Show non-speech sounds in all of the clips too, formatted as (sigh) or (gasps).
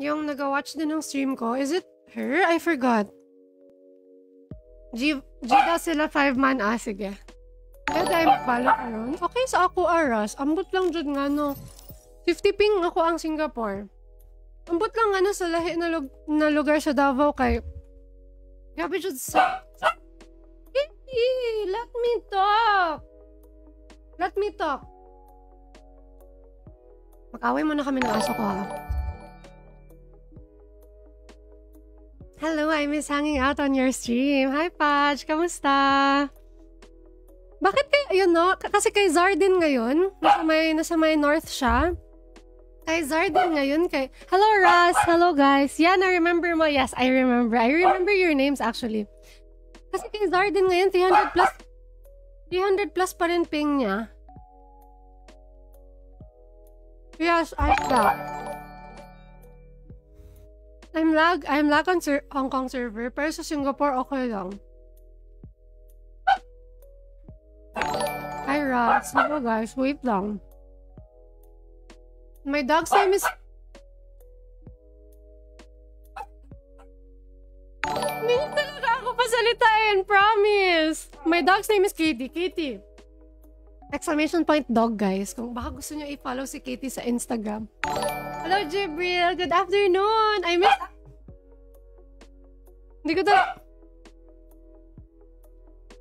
Yung nag-watch din ng stream ko. Is it her? I forgot. G, sila five man. Ah, sige. Kaya tayo magpalo karon. Okay, sa ako aras. Ambot lang dyan nga no. 50 ping ako ang Singapore. Ambot lang ano sa lahi na, lug na lugar sa Davao kay Grabe dyan sa... Let me talk. Let me talk. Mag-away muna kami ng aso ko ha. Hello, I miss hanging out on your stream. Hi, Patch. Kamusta? Bakit kaya, yun no? Kasi kay Zardin ngayon, nasa may, nasa may north siya. Kay Zardin ngayon, kay... Hello, Russ! Hello, guys! Yeah, na-remember mo? Yes, I remember. I remember your names, actually. Kasi kay Zardin ngayon, 300 plus... 300 plus pa rin ping niya. Yes, I got. I'm lag, I'm lag on ser Hong Kong server, pero sa Singapore, okay lang. Hi, Ross. Hello, guys. Wait lang. My dog's name is... Hindi talaga ako pasalitain, promise! My dog's name is Katie. Katie. Exclamation point dog, guys. Kung baka gusto nyo i-follow si Katie sa Instagram. Hello, Jibril. Good afternoon. I miss... Hindi ko talaga...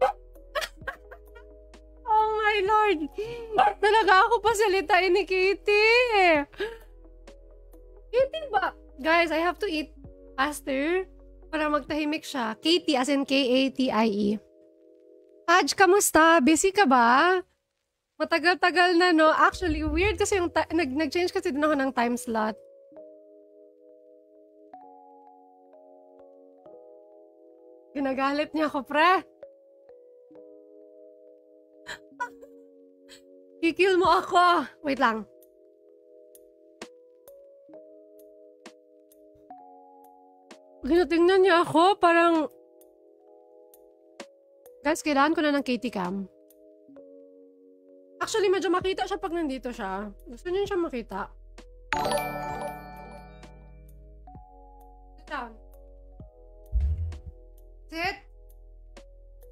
(laughs) oh my lord. Talaga ako pasalitain ni Katie. Katie ba? Guys, I have to eat faster para magtahimik siya. Katie as in K-A-T-I-E. Haj, kamusta? Busy ka ba? Matagal-tagal na, no? Actually, weird kasi yung... nag- nag-change kasi din ako ng time slot. Ginagalit niya ako, pre. Kikil mo ako. Wait lang. Ginatingnan niya ako, parang... Guys, kailangan ko na ng KT cam. Actually, medyo makita siya pag nandito siya. Gusto niyo siya makita. Sit.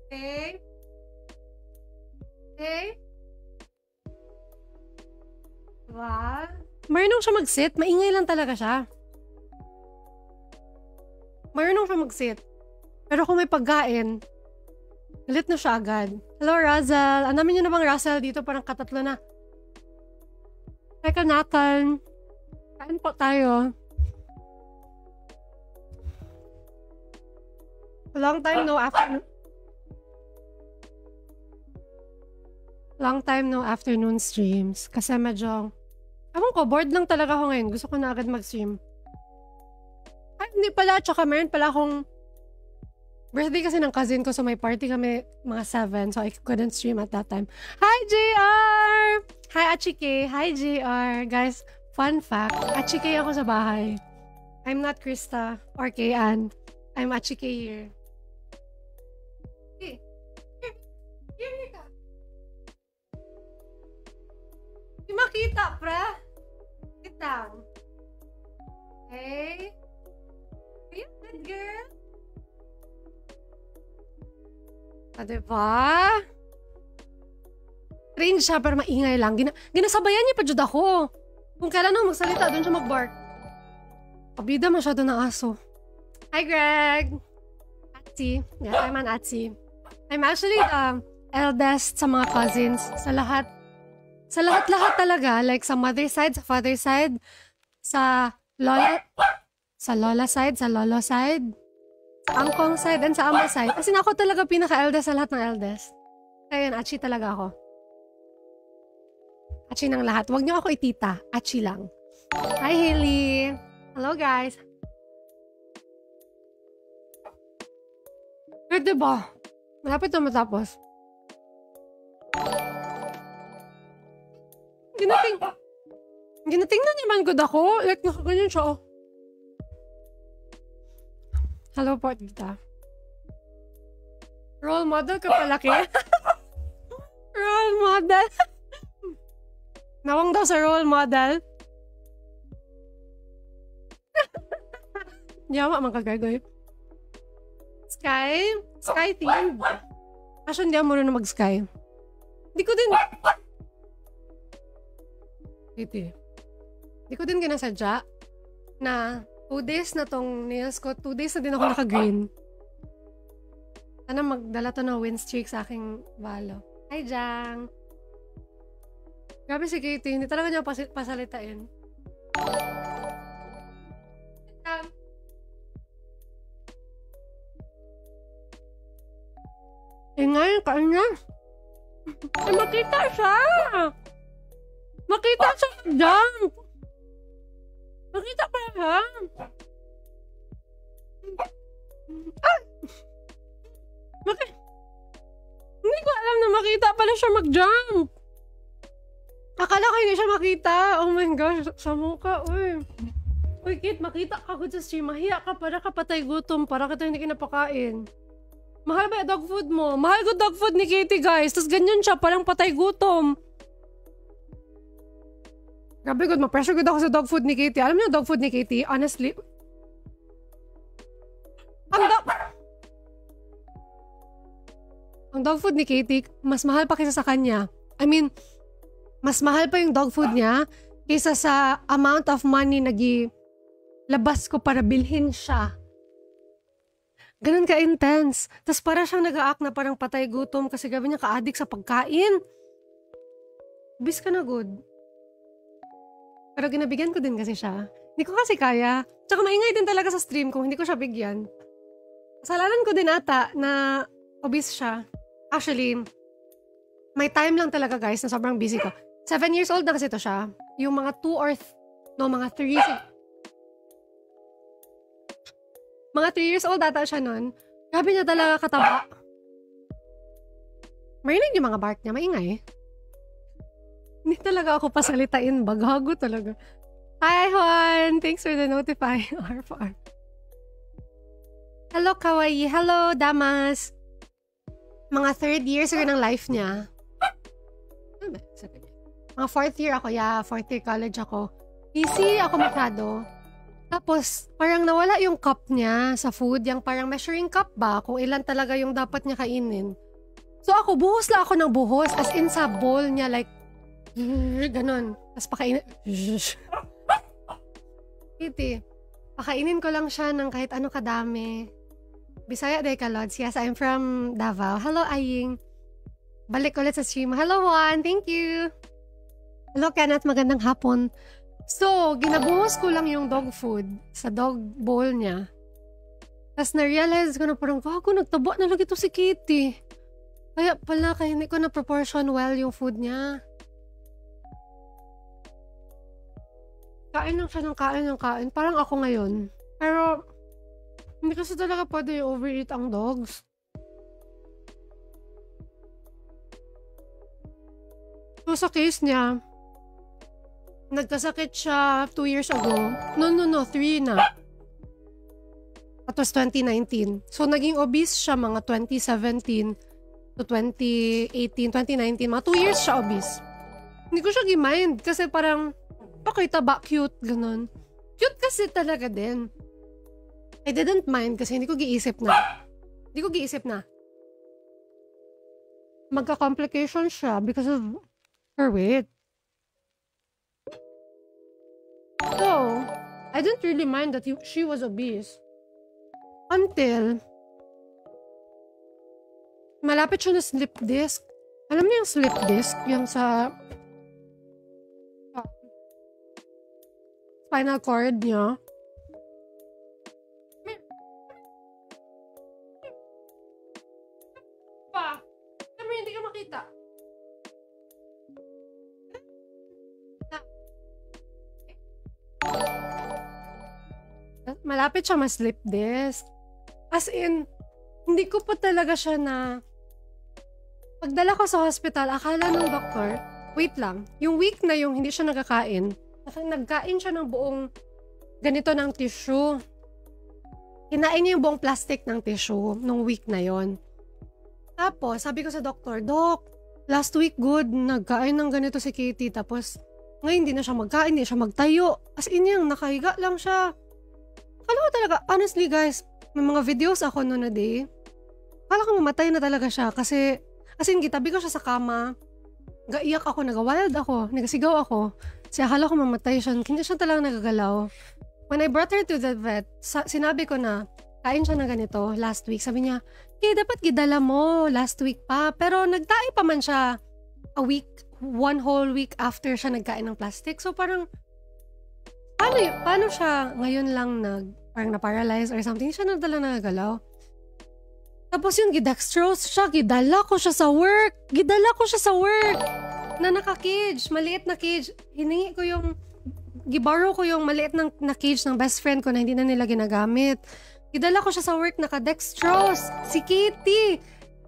Okay. Okay. Diba? Marunong siya mag-sit. Maingay lang talaga siya. Marunong siya mag-sit. Pero kung may pagkain, galit na siya agad. Hello, Razel. Ang namin nyo na bang Razel dito? Parang katatlo na. Teka, Nathan. Kain po tayo. Long time no afternoon. Long time no afternoon streams. Kasi medyo... Ewan ko, bored lang talaga ako ngayon. Gusto ko na agad mag-stream. Ay, hindi pala. Tsaka meron pala akong birthday kasi ng cousin ko. So may party kami mga 7. So I couldn't stream at that time. Hi, JR! Hi, Achike. Hi, JR. Guys, fun fact. Achike ako sa bahay. I'm not Krista or Kayan. I'm Achike here. Di makita. Sit down. Okay. Are you good, girl? Ah, diba? Train siya pero maingay lang. Gina ginasabayan niya pa jud ako. Kung kailan ako magsalita, doon siya mag-bark. Pabida masyado na aso. Hi, Greg! Atsi. Yes, I'm an Atsi. I'm actually the eldest sa mga cousins. Sa lahat. Sa lahat-lahat talaga. Like sa mother side, sa father side, sa lola... Sa lola side, sa lolo side, sa angkong side, and sa ama side. Kasi ako talaga pinaka-eldest sa lahat ng eldest. Kaya yun, Achi talaga ako. Achi ng lahat. Huwag niyo ako itita. Achi lang. Hi, Haley! Hello, guys! Eh, diba? Malapit na matapos. Ginating... Ginatingnan niya man good ako. Like, nakaganyan siya, oh. Hello po, tita. Role model ka palaki? (laughs) role model? (laughs) Nawang daw sa role model. (laughs) Yawa, magkagargoy. Sky? Sky theme? Kaso hindi ako marunong mag-sky. Hindi ko din... Iti. Hindi ko din ginasadya na two days na tong nails ko, two days na din ako naka-green. Sana magdala to ng wind streak sa aking valo. Hi, Jang! Grabe si Katie, hindi talaga niya pas- pasalitain. Um, Ingay, kain na. Ay, makita siya! Makita siya, Jang! Makita pa siya! Ah! Maki- Hindi ko alam na makita pala siya mag-jump. Akala ko hindi siya makita. Oh my gosh, sa mukha, uy. Uy, Kit, makita ka ko sa stream. Mahiya ka para ka patay gutom para kita hindi kinapakain. Mahal ba yung dog food mo? Mahal ko dog food ni Katie, guys. Tapos ganyan siya, parang patay gutom. Grabe good, ma-pressure good ako sa dog food ni Katie. Alam niyo dog food ni Katie, honestly, ang dog... Ang dog food ni Katie, mas mahal pa kaysa sa kanya. I mean, mas mahal pa yung dog food niya kaysa sa amount of money na labas ko para bilhin siya. Ganun ka-intense. Tapos para siyang nag-aak na parang patay gutom kasi gabi niya ka-addict sa pagkain. Bis ka na good. Pero ginabigyan ko din kasi siya. Hindi ko kasi kaya. Tsaka maingay din talaga sa stream kung hindi ko siya bigyan. Kasalanan ko din ata na obese siya. Actually, may time lang talaga guys na sobrang busy ko. Seven years old na kasi to siya. Yung mga two or, th- no, mga three, mga three years old ata siya nun. Grabe niya talaga kataba. Marinig yung mga bark niya, maingay. Hindi talaga ako pasalitain, bagago talaga. Hi, Juan! Thanks for the notify. (laughs) R for R. Hello, Kawaii. Hello, Damas. Mga third years ago ng life niya. Mga fourth year ako, yeah. Fourth year college ako. Easy ako masyado. Tapos, parang nawala yung cup niya sa food. Yung parang measuring cup ba? Kung ilan talaga yung dapat niya kainin. So ako, buhos lang ako ng buhos. As in sa bowl niya, like, ganon. Tapos pakainin. Iti. Pakainin ko lang siya ng kahit ano kadami. Bisaya day ka, Lods. Yes, I'm from Davao. Hello, Aying. Balik ulit sa stream. Hello, Juan. Thank you. Hello, Kenneth. Magandang hapon. So, ginabuhos ko lang yung dog food sa dog bowl niya. Tapos na-realize ko na parang, gago, nagtaba na lagi to si Kitty. Kaya pala, kaya hindi ko na proportion well yung food niya. Kain lang siya ng kain ng kain. Parang ako ngayon. Pero, hindi kasi talaga pwede overeat ang dogs. So, sa case niya, nagkasakit siya 2 years ago. No, no, no, 3 na. That was 2019. So, naging obese siya mga 2017 to 2018, 2019. Mga 2 years siya obese. Hindi ko siya gi-mind kasi parang, okay, taba, cute, ganun. Cute kasi talaga din. I didn't mind kasi hindi ko giisip na. Hindi ko giisip na. Magka-complication siya because of her weight. So, I didn't really mind that he, she was obese. Until, malapit siya na slip disc. Alam niyo yung slip disc? Yung sa spinal cord niya. Pa, kami hindi ka makita. malapit siya ma-slip disc. As in, hindi ko pa talaga siya na... Pagdala ko sa hospital, akala ng doktor, wait lang, yung week na yung hindi siya nagkakain, nagkain siya ng buong ganito ng tissue. Kinain niya yung buong plastic ng tissue nung week na yon. Tapos, sabi ko sa doktor, Dok, last week good, nagkain ng ganito si Katie. Tapos, ngayon hindi na siya magkain, hindi siya magtayo. As in yung nakahiga lang siya Alam ko talaga, honestly guys, may mga videos ako noon na day. Kala ko mamatay na talaga siya kasi, as in, gitabi ko siya sa kama. Gaiyak ako, nagawild ako, nagasigaw ako. Kasi akala ko mamatay siya. Hindi siya talaga nagagalaw. When I brought her to the vet, sa- sinabi ko na, kain siya na ganito last week. Sabi niya, eh, dapat gidala mo last week pa. Pero nagtae pa man siya a week, one whole week after siya nagkain ng plastic. So parang, paano, paano siya ngayon lang nag, parang na-paralyze or something? Hindi siya na talaga nagagalaw. Tapos yun, gidextrose siya, gidala ko siya sa work. Gidala ko siya sa work. Na naka-cage, maliit na cage. Hiningi ko yung, giborrow ko yung maliit na, na cage ng best friend ko na hindi na nila ginagamit. Gidala ko siya sa work, naka-dextrose. Si Kitty.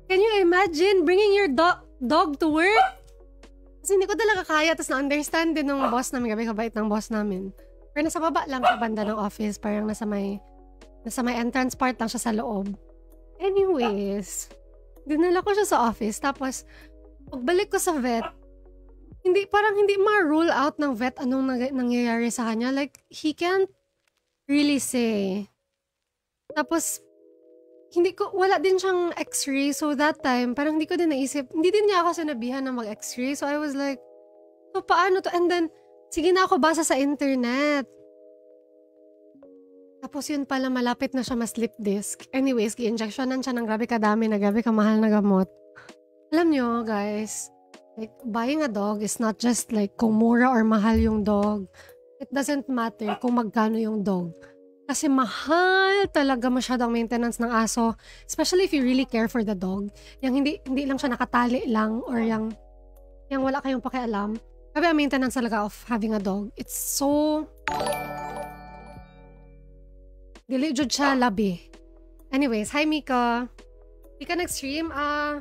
Can you imagine bringing your do- dog to work? Kasi hindi ko talaga kaya. Tapos na-understand din ng boss namin. Gabi kabait ng boss namin. Pero nasa baba lang sa banda ng office. Parang nasa may, nasa may entrance part lang siya sa loob. Anyways, dinala ko siya sa office. Tapos, pagbalik ko sa vet, hindi, parang hindi ma-rule out ng vet anong nang- nangyayari sa kanya. Like, he can't really say. Tapos, hindi ko, wala din siyang x-ray. So, that time, parang hindi ko din naisip, hindi din niya ako sinabihan na mag-x-ray. So, I was like, so, paano to? And then, sige na ako basa sa internet. Tapos yun pala, malapit na siya ma-slip disc. Anyways, gi-injectionan siya ng grabe kadami na grabe kamahal na gamot. Alam nyo, guys, like, buying a dog is not just like kung mura or mahal yung dog. It doesn't matter kung magkano yung dog. Kasi mahal talaga masyadong maintenance ng aso. Especially if you really care for the dog. Yung hindi, hindi lang siya nakatali lang or yung, yung wala kayong pakialam. Sabi ang maintenance talaga of having a dog. It's so Dili jud siya labi. Anyways, hi Mika. Di ka nag-stream? Ah,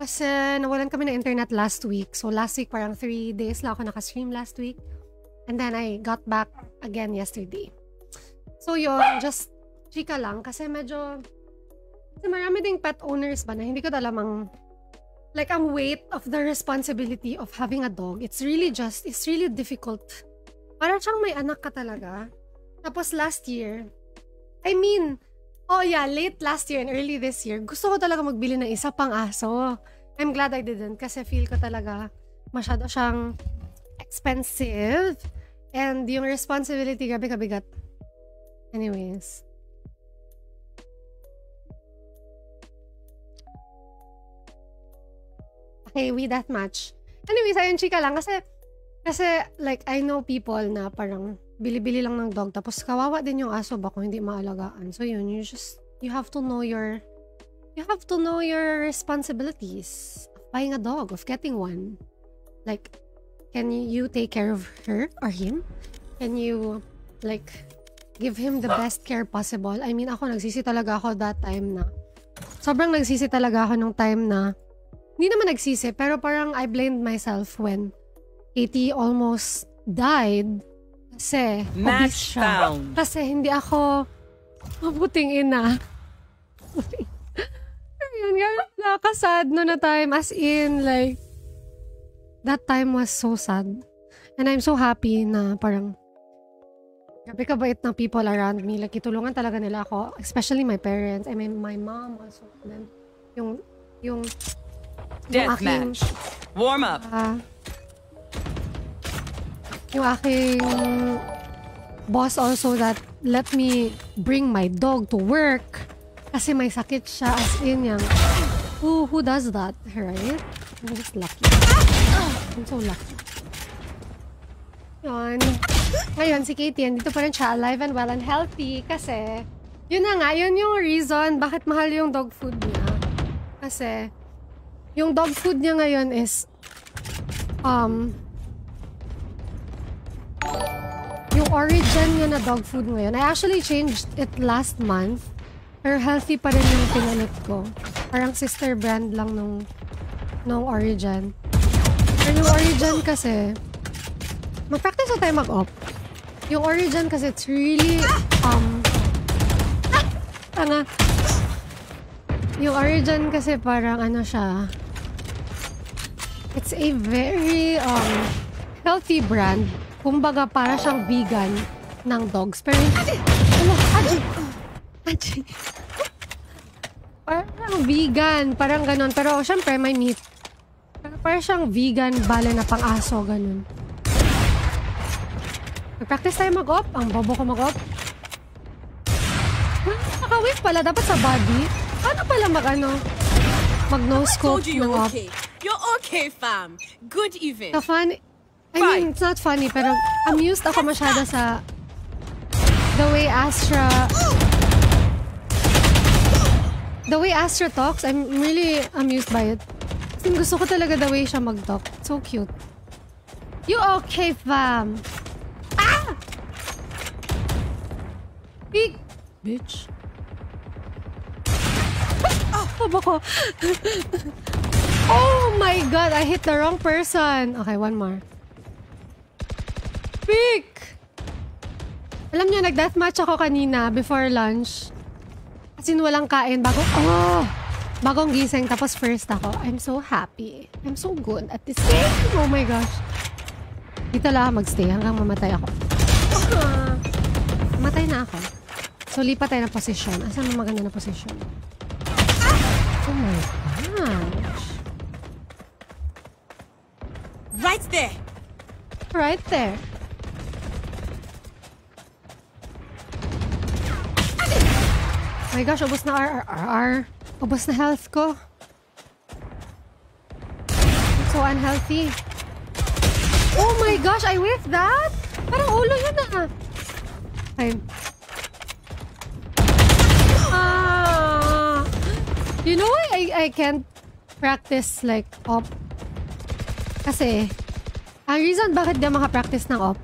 kasi nawalan kami ng internet last week. So last week parang 3 days lang ako naka-stream last week. And then I got back again yesterday. So yun, just chika lang kasi medyo kasi marami ding pet owners ba na hindi ko alam like ang weight of the responsibility of having a dog. It's really just, it's really difficult. Para siyang may anak ka talaga. Tapos last year, I mean, oh yeah, late last year and early this year, gusto ko talaga magbili ng isa pang aso. I'm glad I didn't kasi feel ko talaga masyado siyang expensive and yung responsibility gabi kabigat. Anyways. Okay, we that much. Anyways, ayun, chika lang. Kasi, kasi, like, I know people na parang bili-bili lang ng dog. Tapos kawawa din yung aso ba kung hindi maalagaan. So yun, you just, you have to know your, you have to know your responsibilities of buying a dog, of getting one. Like, can you take care of her or him? Can you, like, give him the best care possible? I mean, ako, nagsisi talaga ako that time na, sobrang nagsisi talaga ako nung time na, hindi naman nagsisi, pero parang I blamed myself when Katie almost died kasi, Match found. Kasi hindi ako mabuting ina. Ayun, ganun nakakasad no na time. As in, like, that time was so sad. And I'm so happy na parang Grabe kabait ng people around me. Like, itulungan talaga nila ako. Especially my parents. I mean, my mom also. And then, yung, yung, yung Death aking, match. Warm up. ah, yung aking boss also that let me bring my dog to work kasi may sakit siya as in yung who, who does that, right? I'm just lucky. I'm so lucky. Yun. Ngayon, si Katie, dito pa rin siya alive and well and healthy kasi yun na nga, yun yung reason bakit mahal yung dog food niya. Kasi yung dog food niya ngayon is um origin niya na dog food ngayon, I actually changed it last month. Pero healthy pa rin yung pinalit ko. Parang sister brand lang nung, nung origin. Pero yung origin kasi, mag-practice na tayo mag-op. Yung origin kasi, it's really, um, tanga. Yung origin kasi parang ano siya, it's a very, um, healthy brand kumbaga para siyang vegan. ng dogs. Pero, ano, Aji! Aji! Parang vegan, parang ganon. Pero, syempre, may meat. Pero parang siyang vegan, bale na pang aso, ganon. Mag-practice tayo mag-op. Ang bobo ko mag-op. Naka-wave pala. Dapat sa body. Ano pala mag-ano? Mag-no-scope ng op. Okay. You're okay, fam. Good even. Sa fun, I mean, it's not funny, pero amused ako masyado sa the way Astra the way Astra talks, I'm really amused by it. Kasi gusto ko talaga the way siya mag-talk. So cute. You okay, fam? Ah! Big... Bitch. Oh, (laughs) oh my god, I hit the wrong person. Okay, one more. Pick! Alam niyo, nag-deathmatch ako kanina before lunch. As in, walang kain bago... Oh! Bagong gising, tapos first ako. I'm so happy. I'm so good at this game. Oh my gosh. Dito lang magstay hanggang mamatay ako. Uh, matay na ako. So, lipat tayo ng position. Asan ang maganda na position? Oh my gosh. Right there. Right there. My gosh, ubos na RRR. Ubos na health ko. I'm so unhealthy. Oh my gosh, I whiffed that? Parang ulo yun ah. Okay. Ah, you know why I, I can't practice like op? Kasi, ang reason bakit di makapractice ng op,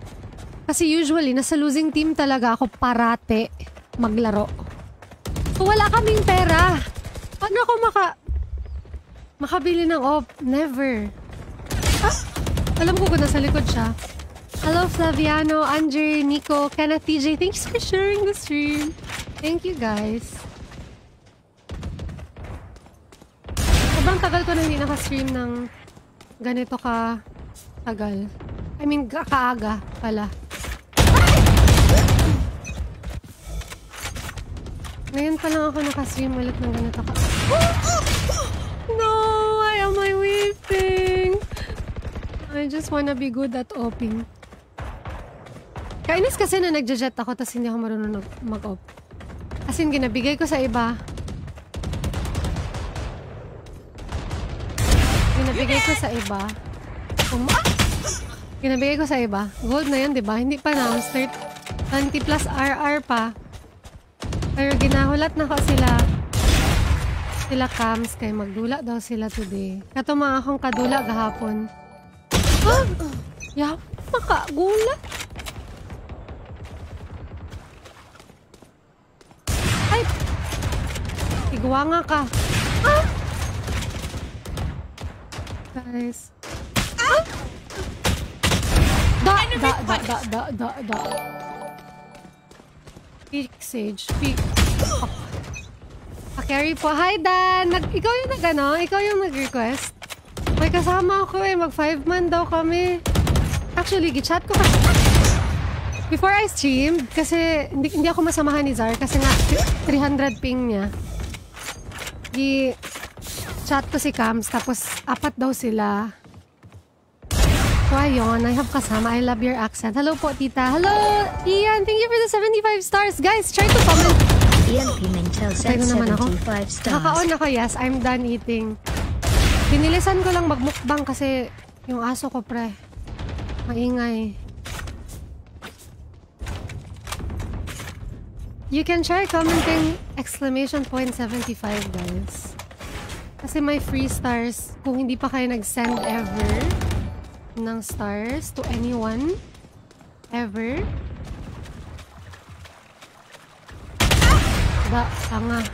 kasi usually, nasa losing team talaga ako parate maglaro. Wala kaming pera. Paano ako maka... Makabili ng op? Never. Ah, alam ko kung nasa likod siya. Hello, Flaviano, Andre, Nico, Kenneth, TJ. Thanks for sharing the stream. Thank you, guys. Sobrang tagal ko na hindi naka-stream ng ganito ka tagal. I mean, kaaga pala. Ngayon pa lang ako nakastream ulit ng ganito ka. No! Why am I weeping? I just wanna be good at oping. Kainis kasi na nagja-jet ako tapos hindi ako marunong mag-op. As in, ginabigay ko sa iba. Ginabigay ko sa iba. Um, ah! Ginabigay ko sa iba. Gold na yan, di ba? Hindi pa na. 20 plus RR pa. Pero ginahulat na ko sila. Sila cams kay magdula daw sila today. Kato mga akong kadula gahapon. Ah! Ya, makagulat. Ay! Igwa nga ka. Ah! Guys. Ah! Da, da, da, da, da, da, da. Peak Sage. Peak. Oh. Pa-carry po. Hi, Dan! Nag ikaw yung nag ano? Ikaw yung nag-request? May kasama ako eh. Mag five man daw kami. Actually, gichat ko kasi. Before I streamed, kasi hindi, hindi ako masamahan ni Zar kasi nga 300 ping niya. Gi-chat ko si Cams tapos apat daw sila. So ayun, I have kasama. I love your accent. Hello po, tita. Hello, Ian. Thank you for the 75 stars. Guys, try to comment. Ian Pimentel said 75 stars. Nakakaon ako, yes. I'm done eating. Binilisan ko lang magmukbang kasi yung aso ko, pre. Maingay. You can try commenting exclamation point 75, guys. Kasi my free stars, kung hindi pa kayo nag-send ever, ng stars to anyone ever. Ba, tanga.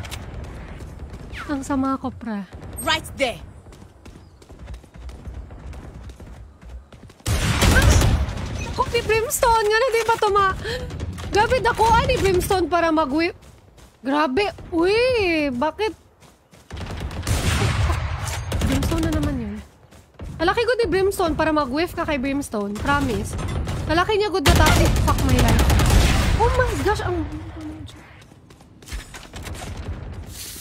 Ang sama ko, pra. Right there. Ako, ni Brimstone nga na, di ba tuma... Gabi, dakuan ni Brimstone para mag-whip. Grabe. Uy, bakit? Lalaki good ni Brimstone para mag-whiff ka kay Brimstone. Promise. Lalaki niya good na tayo. Fuck my life. gosh, ang...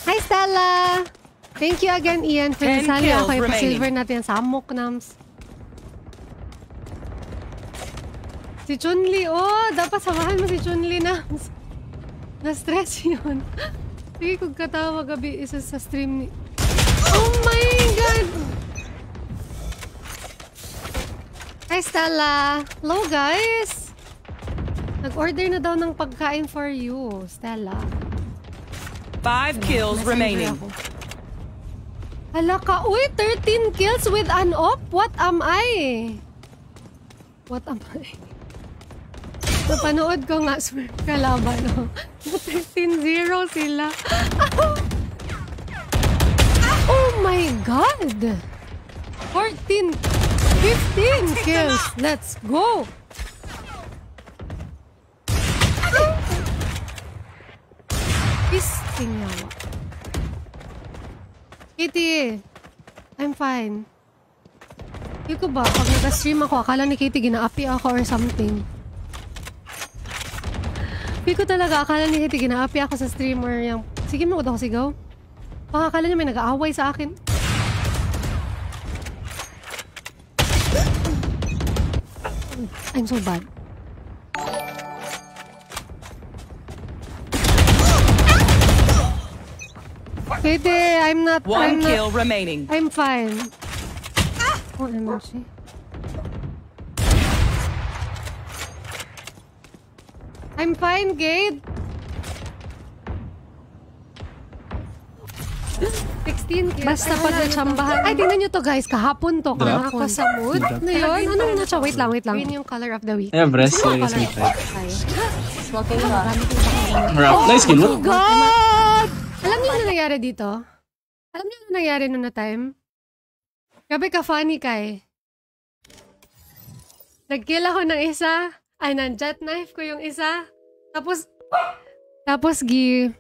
Hi, Stella! Thank you again, Ian, for nasali ako. remaining. Ipa-silver natin sa Amok Nams. Si Chunli, oh! Dapat samahan mo si Chunli, Nams. Na-stress (laughs) yun. Sige, kung katawa gabi isa sa stream ni... Oh my God! Hi, Stella! Hello, guys! Nag-order na daw ng pagkain for you, Stella. Five kills Messenger remaining. Hala ka, uy, 13 kills with an op? What am I? What am I? Napanood ko nga, swear, kalaban, (laughs) no? 13-0 sila. (laughs) oh my God! 14, 15 kills. Let's go! Pisting yawa. Kitty, I'm fine. Hindi ko ba, pag nag-stream ako, akala ni Kitty ginaapi ako or something. Hindi ko talaga, akala ni Kitty ginaapi ako sa stream or yung... Sige mo, ako sigaw. Baka akala niya may nag-aaway sa akin. I'm so bad. Kitty, I'm not... One I'm not, kill remaining. I'm fine. Oh, energy. I'm fine, Kate. (laughs) 16 kills. Basta pag natsambahan. Ay, tingnan nyo to guys. Kahapon to. Kahapon. Ako sa mood. Ano yun? Anong nasa? Wait lang, wait lang. Green yung color of the week. Yeah, breast Ano yung is color my of the type. week tayo? Rap. Nice skin. Oh? God! Alam niyo ano nangyari dito? Alam niyo ano nangyari noon na time? Grabe ka funny kay. Nag-kill ako ng isa. Ay, jet knife ko yung isa. Tapos, tapos gi...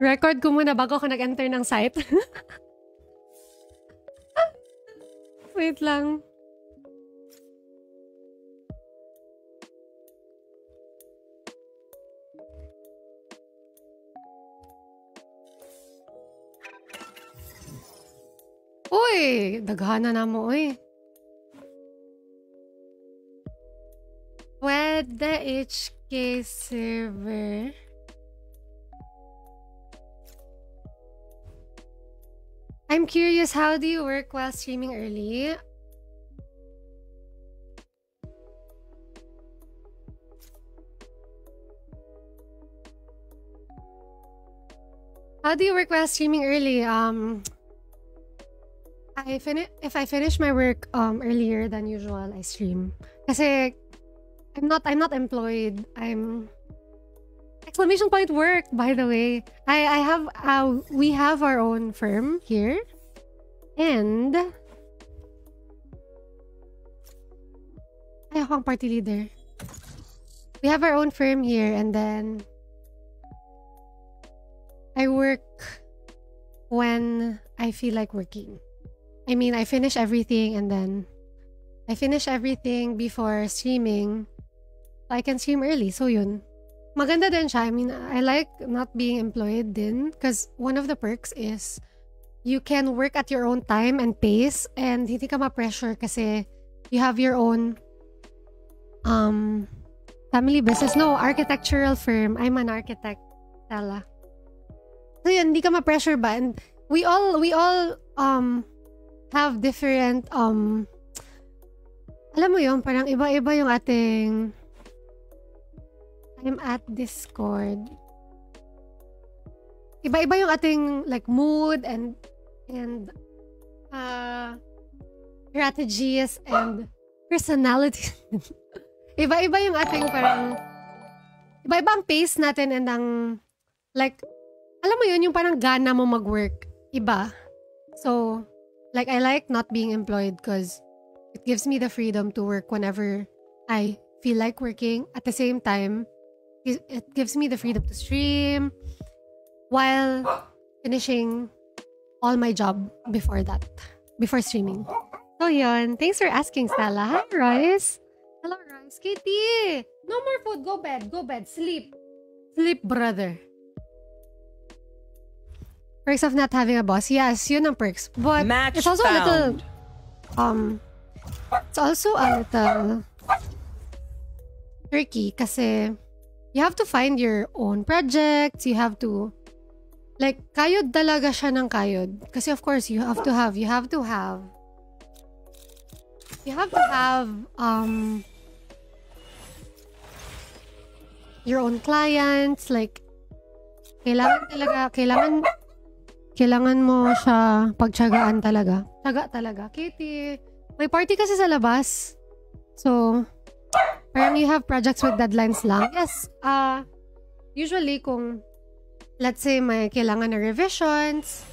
Record ko muna bago ako nag-enter ng site. (laughs) Wait lang. Uy! Daghana na mo, uy. Pwede HK server. I'm curious, how do you work while streaming early? How do you work while streaming early? Um, I finish if I finish my work um earlier than usual, I stream. Kasi I'm not I'm not employed. I'm exclamation point work by the way. I I have uh we have our own firm here. And ay ako party leader. We have our own firm here and then I work when I feel like working. I mean, I finish everything and then I finish everything before streaming. So I can stream early. So yun. Maganda din siya. I mean, I like not being employed din because one of the perks is you can work at your own time and pace and hindi ka ma-pressure kasi you have your own um family business. No, architectural firm. I'm an architect. Tala. So yun, hindi ka ma-pressure ba? And we all, we all um have different um alam mo yun, parang iba-iba yung ating I'm at Discord. Iba-iba yung ating like mood and and uh strategies and personality. (laughs) iba-iba yung ating parang iba-iba ang pace natin and ang like alam mo yun yung parang gana mo mag-work. Iba. So, like I like not being employed because it gives me the freedom to work whenever I feel like working. At the same time, it gives me the freedom to stream while finishing all my job before that, before streaming. So yun, thanks for asking, Stella. Hi, Royce. Hello, Royce. Katie! No more food. Go bed. Go bed. Sleep. Sleep, brother. Perks of not having a boss. Yes, yun ang perks. But Match it's also a little... Um, it's also a little tricky kasi you have to find your own projects. You have to... Like, kayod talaga siya ng kayod. Kasi of course, you have to have, you have to have you have to have um your own clients like kailangan talaga kailangan kailangan mo siya pagtiyagaan talaga taga talaga Kitty may party kasi sa labas so parang you have projects with deadlines lang yes uh usually kung let's say may kailangan na revisions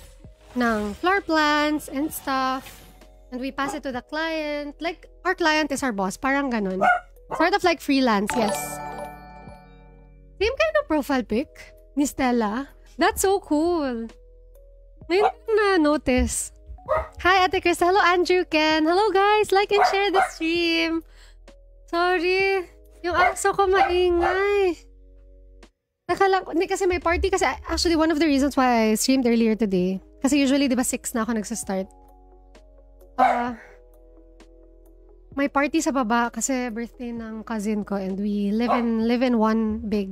ng floor plans and stuff and we pass it to the client. Like, our client is our boss. Parang ganun. Sort of like freelance, yes. Same kind of profile pic ni Stella. That's so cool. Ngayon na-notice. Hi, Ate Chris. Hello, Andrew, Ken. Hello, guys. Like and share the stream. Sorry. Yung aso ko maingay. Nakala hindi kasi may party kasi actually one of the reasons why I streamed earlier today. Kasi usually, di ba, 6 na ako nagsa-start. Ah, may party sa baba kasi birthday ng cousin ko and we live in live in one big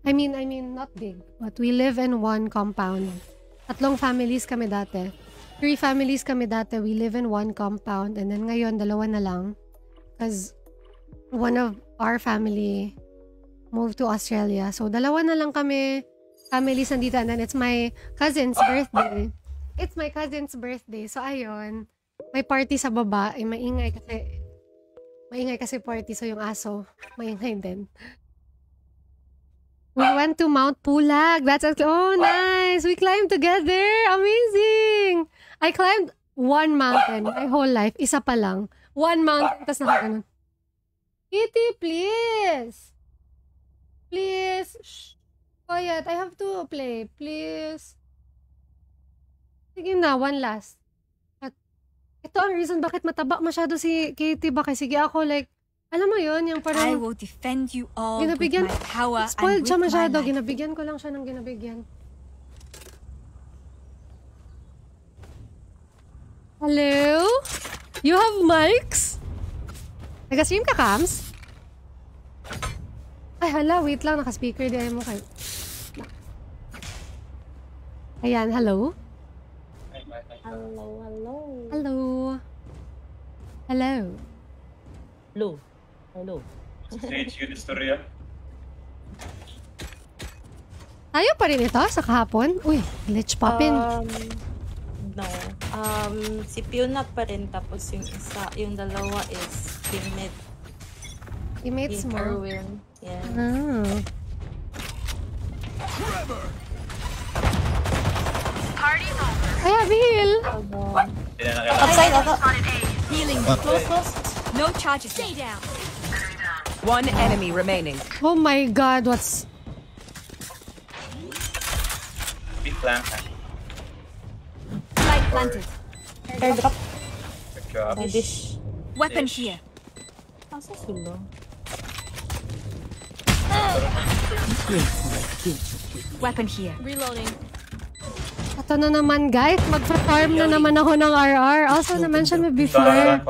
I mean I mean not big but we live in one compound. Tatlong families kami dati. Three families kami dati. We live in one compound and then ngayon dalawa na lang cuz one of our family moved to Australia. So dalawa na lang kami families nandito and then it's my cousin's birthday. It's my cousin's birthday. So ayun may party sa baba, eh, maingay kasi, maingay kasi party, so yung aso, maingay din. We went to Mount Pulag. That's a, oh nice. We climbed together. Amazing. I climbed one mountain my whole life. Isa pa lang. One mountain. Tapos nakaganon. Kitty, please. Please. Shh. Quiet. I have to play. Please. Sige na. One last. Ito ang reason bakit mataba masyado si Katie. Baka sige ako like, alam mo yon yung I parang will defend you all ginabigyan, with my power spoiled and siya with masyado. Ginabigyan ko lang siya ng ginabigyan. Hello? You have mics? Nag-stream ka, Kams? Ay, hala, wait lang. Naka-speaker di ay mo kay... Ayan, hello? Hello, hello. Hello? Hello? Hello. Hello. Stage yun istorya. Tayo pa rin ito sa kahapon? Uy, glitch poppin. Um, no. Um, si Fiona pa rin tapos yung isa, yung dalawa is teammate. Teammates Team mo. Erwin. Yeah. Ah. I have heal. Hindi na nakilala. outside, ako. Healing. Close, close. No charges. Stay down. One enemy remaining. Oh my god, what's... Big flank. Light planted. Airdrop. Good job. Dish. Weapon Dish. here. Asa sila? Weapon here. Reloading. Ito na naman guys, mag-farm na naman ako ng RR. Also, na-mention mo before na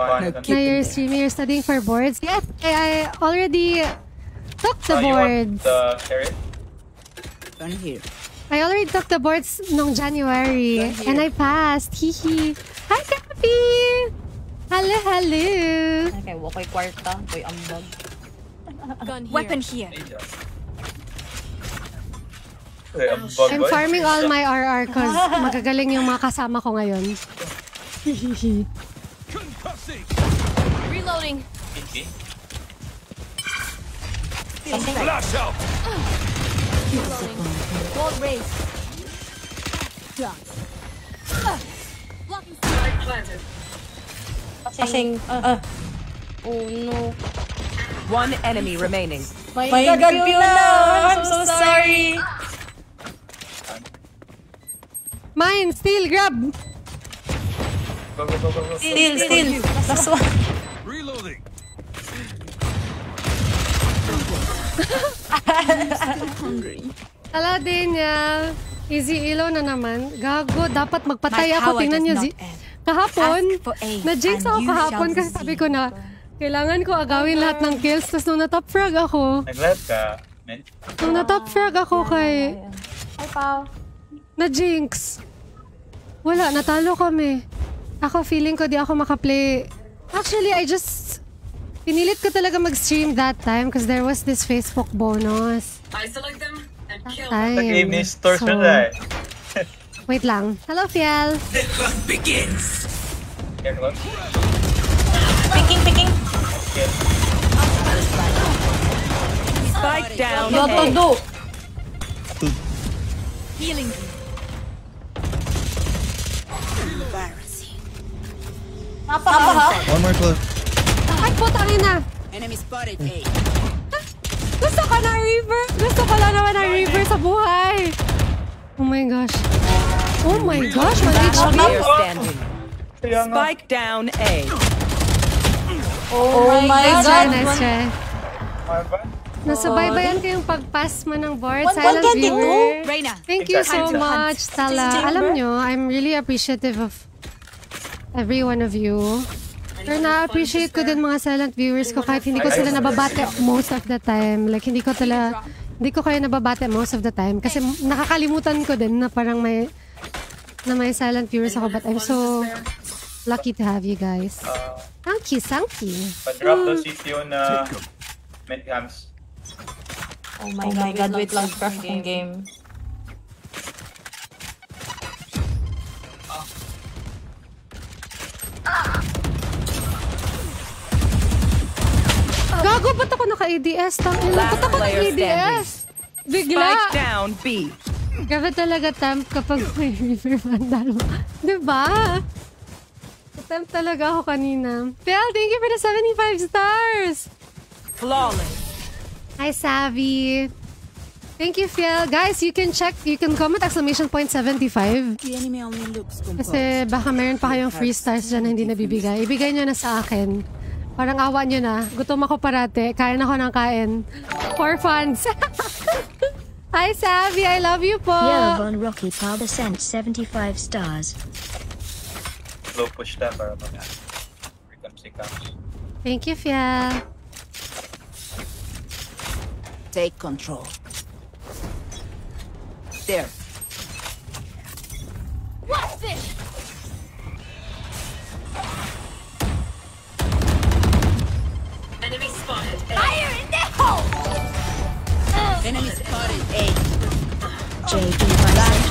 you're streaming, you're studying for boards. Yes, I, I already took the Uh, you want boards. the carrot? I already took the boards nung January. And I passed. Hihi. Hi, Cappy! Hello, hello! Okay, wakoy kwarta. Koy ambag. Gun here. Weapon here. Okay, ang bug I'm farming all my RR cause (laughs) magagaling yung mga kasama ko ngayon. (laughs) Reloading. Hindi. Gold race. Kasing, ah. Oh no. One enemy remaining. My, God, Fiona! I'm so sorry! Mine! Steal! Grab! Go, go, go, go, go. Still, still. Last one. Reloading. Ala, Daniel. Easy ilaw na naman. Gago, dapat magpatay My ako. Tingnan niyo. Kahapon, na-jinx ako kahapon kasi sabi ko na, kailangan ko agawin lahat ng kills. Tapos nung na-top frag ako, Nag-live ka, men. nung na-top frag ako kay, Hi, Pao. na-jinx. Wala, natalo kami. Ako, feeling ko di ako makaplay. Actually, I just, pinilit ko talaga mag-stream that time because there was this Facebook bonus. Isolate them and kill Time. Nag-aim ni Stores So, na eh. Wait lang. Hello, Fiel. Careful. Picking, picking. Kill. Spike down Yo, A. todo. Healing. Napa, ha? One more close. Ay, putangin na. Enemy spotted A. Gusto ko na river. Gusto ko lang naman ng river sa buhay. Oh my gosh. Oh my gosh, 1 HP. Player standing. Spike down A. Oh my Nice try, God. nice try. Ba? Nasubaybayan ko yung pag-pass mo ng board. Silent 122? viewer. Reina. Thank you so much. Chamber? Alam nyo, I'm really appreciative of every one of you. Pero na-appreciate ko din mga silent viewers ko kahit hindi ko sila nababate most of the time. Like, hindi ko tala, hindi ko kayo nababate most of the time. Kasi nakakalimutan ko din na parang may, na may silent viewers ako. But I'm so lucky to have you guys. Uh, Thank you, thank you. pa-drop daw CTO na men cams. Oh my God, God, wait lang. Crash yung game. Gago, ba't ako naka-ADS? Tangin ba't Last ako player naka-ADS? Bigla. Spike down B. Grabe talaga temp kapag may river vandal. diba? Temp talaga ako kanina. Phil, thank you for the 75 stars! Flawless. Hi, Savvy. Thank you, Phil. Guys, you can check, you can comment exclamation point 75. The enemy only looks Kasi baka meron pa kayong free stars dyan na hindi nabibigay. Ibigay nyo na sa akin. Parang awa nyo na. Gutom ako parate. Kain ako ng kain. For funds. (laughs) Hi, Savvy. I love you po. Yellow Von Rocky Father sent 75 stars. Slow push na para mag Here comes. Thank you, Fia. Take control. There.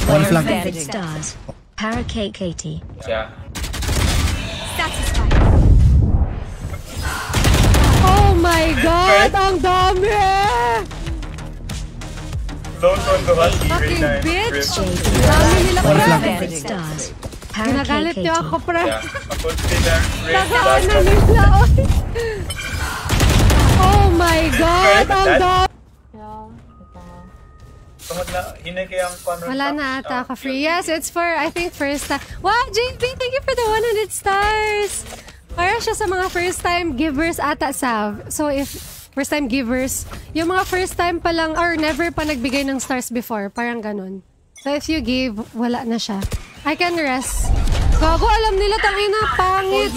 One sent flank. 100 stars. Paracake Katie. Yeah. Satisfied. Oh my (laughs) God! Ang dami! Don't want to hot Fucking Reyna and bitch! Rip. JB Ang dami nila One pre! flank. 100 stars. Ginagalit Paracake niyo ako Katie. pre! Yeah. Kapag sila (laughs) Rip Nagaan na last nila! oy. (laughs) Oh my God! Ang That- dami! Tungod na, hinay kaya ang paano Wala na ata ako free. Yes, it's for, I think, first time. Wow, JP, thank you for the 100 stars! Para siya sa mga first time givers ata, Sav. So if first time givers, yung mga first time pa lang or never pa nagbigay ng stars before, parang ganun. So if you gave, wala na siya. I can rest. Gago, alam nila tangina, pangit.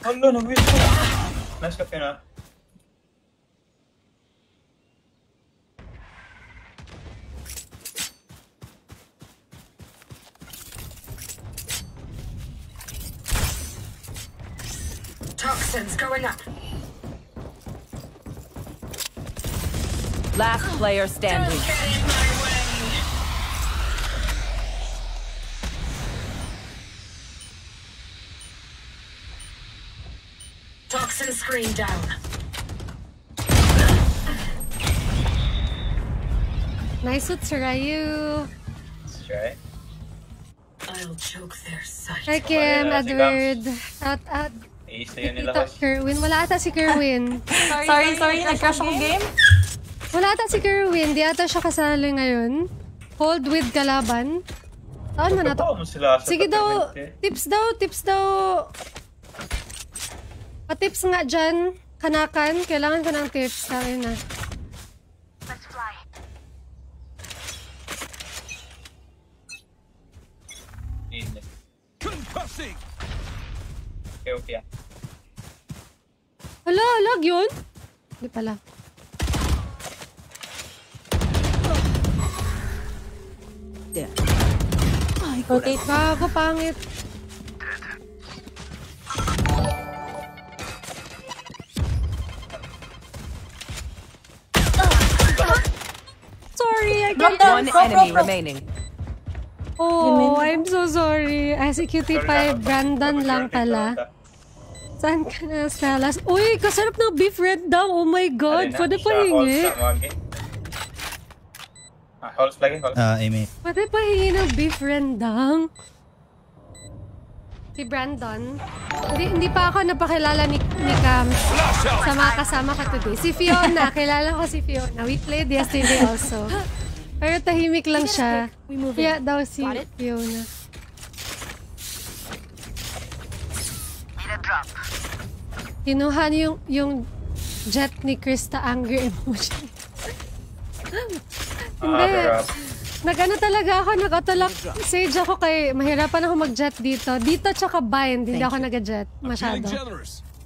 Nag-win ko. Nice ka pina. Toxins going up. Last player standing. Toxin screen down. Nice with Sarayu. Let's try. I'll choke their sight. Hi, Kim, Edward. Out, out. Ace na yun nila Tito, kasi. Kerwin. Wala ata si Kerwin. (laughs) Sorry, sorry. Nag-crash ako game. Wala ata si Kerwin. Di ata siya kasali ngayon. Hold with kalaban. Mo na to? Sige daw, tips daw, tips daw. Pa-tips nga dyan. Kanakan. Kailangan ko ng tips. Sabi na. Hindi. Concussing! Okay, okay. ah. Hala, lag yun? Hindi pala. Rotate. Gago, pangit. Sorry, I can't. One Drop, enemy drop, drop. remaining. Oh, I'm so sorry. ICQT5, Sorry, Brandon Tapos lang pala. Saan ka na, Stelas? Uy, kasarap ng beef rendang. Oh my ah. God, pwede pa hingi. Ah, holds lagi, holds. Ah, Amy. Pwede pa hingi ng beef rendang. Si Brandon. Hindi, hindi pa ako napakilala ni, ni Cam sa mga kasama ko today. Si Fiona, (laughs) kilala ko si Fiona. We played yesterday also. Pero tahimik lang siya. Kaya daw si Fiona. Kinuha niyo yung, yung jet ni Krista angry emoji. Ah, Hindi. pero, Nag-ano talaga ako, nag-autolock sage ako kay mahirapan ako mag-jet dito. Dito tsaka bind, hindi ako nag-jet masyado.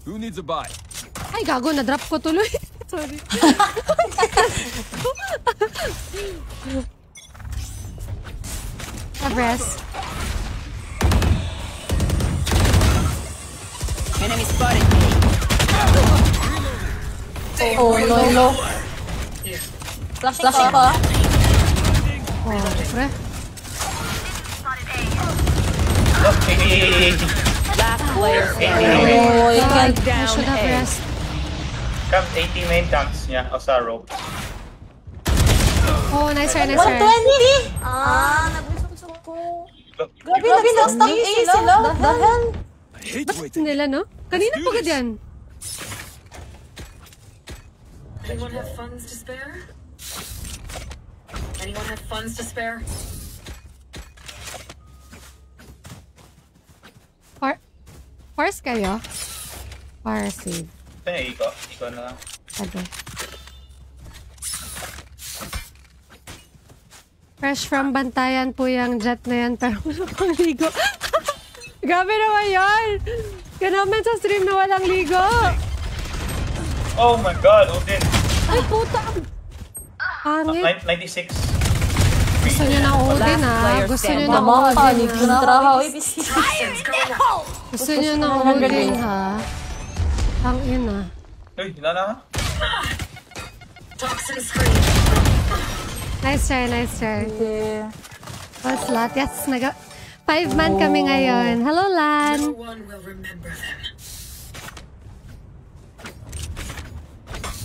Who needs a buy? Ay, gago, na-drop ko tuloy. (laughs) Sorry. (laughs) Abres. Enemy spotted. Oh, no, no. Flashing ko. Ah. Oh, pre. okay. Last player standing. Oh, you can't. I should have rest. Come 80 main tanks niya o sa rope. Oh, nice try, nice try. 120! Ah, nabusok ko. Grabe, nag-stop A sila. The hell? Waiting. Nila, no? Kanina pa this. yan. Anyone have funds to spare? Anyone have funds to spare? Par Force kayo? Power save. Yung iko. Iko na lang. Sabi. Fresh from bantayan po yung jet na yan, pero (laughs) wala pang ligo. (laughs) Grabe naman yun! Kanaman sa stream na walang ligo! Oh my god, Odin. Ay, puta! Ah, Pangit. nine- 96. Gusto niyo ng Odin, ha? player Gusto niyo ka, Odin, ni ha? Gusto niyo ng Odin, ha? Ang ina. Uy, na na. Screen. Nice try, nice try. Okay. What's lot? Yes, naga... Five man kami ngayon. Hello, No Lan! one will remember them.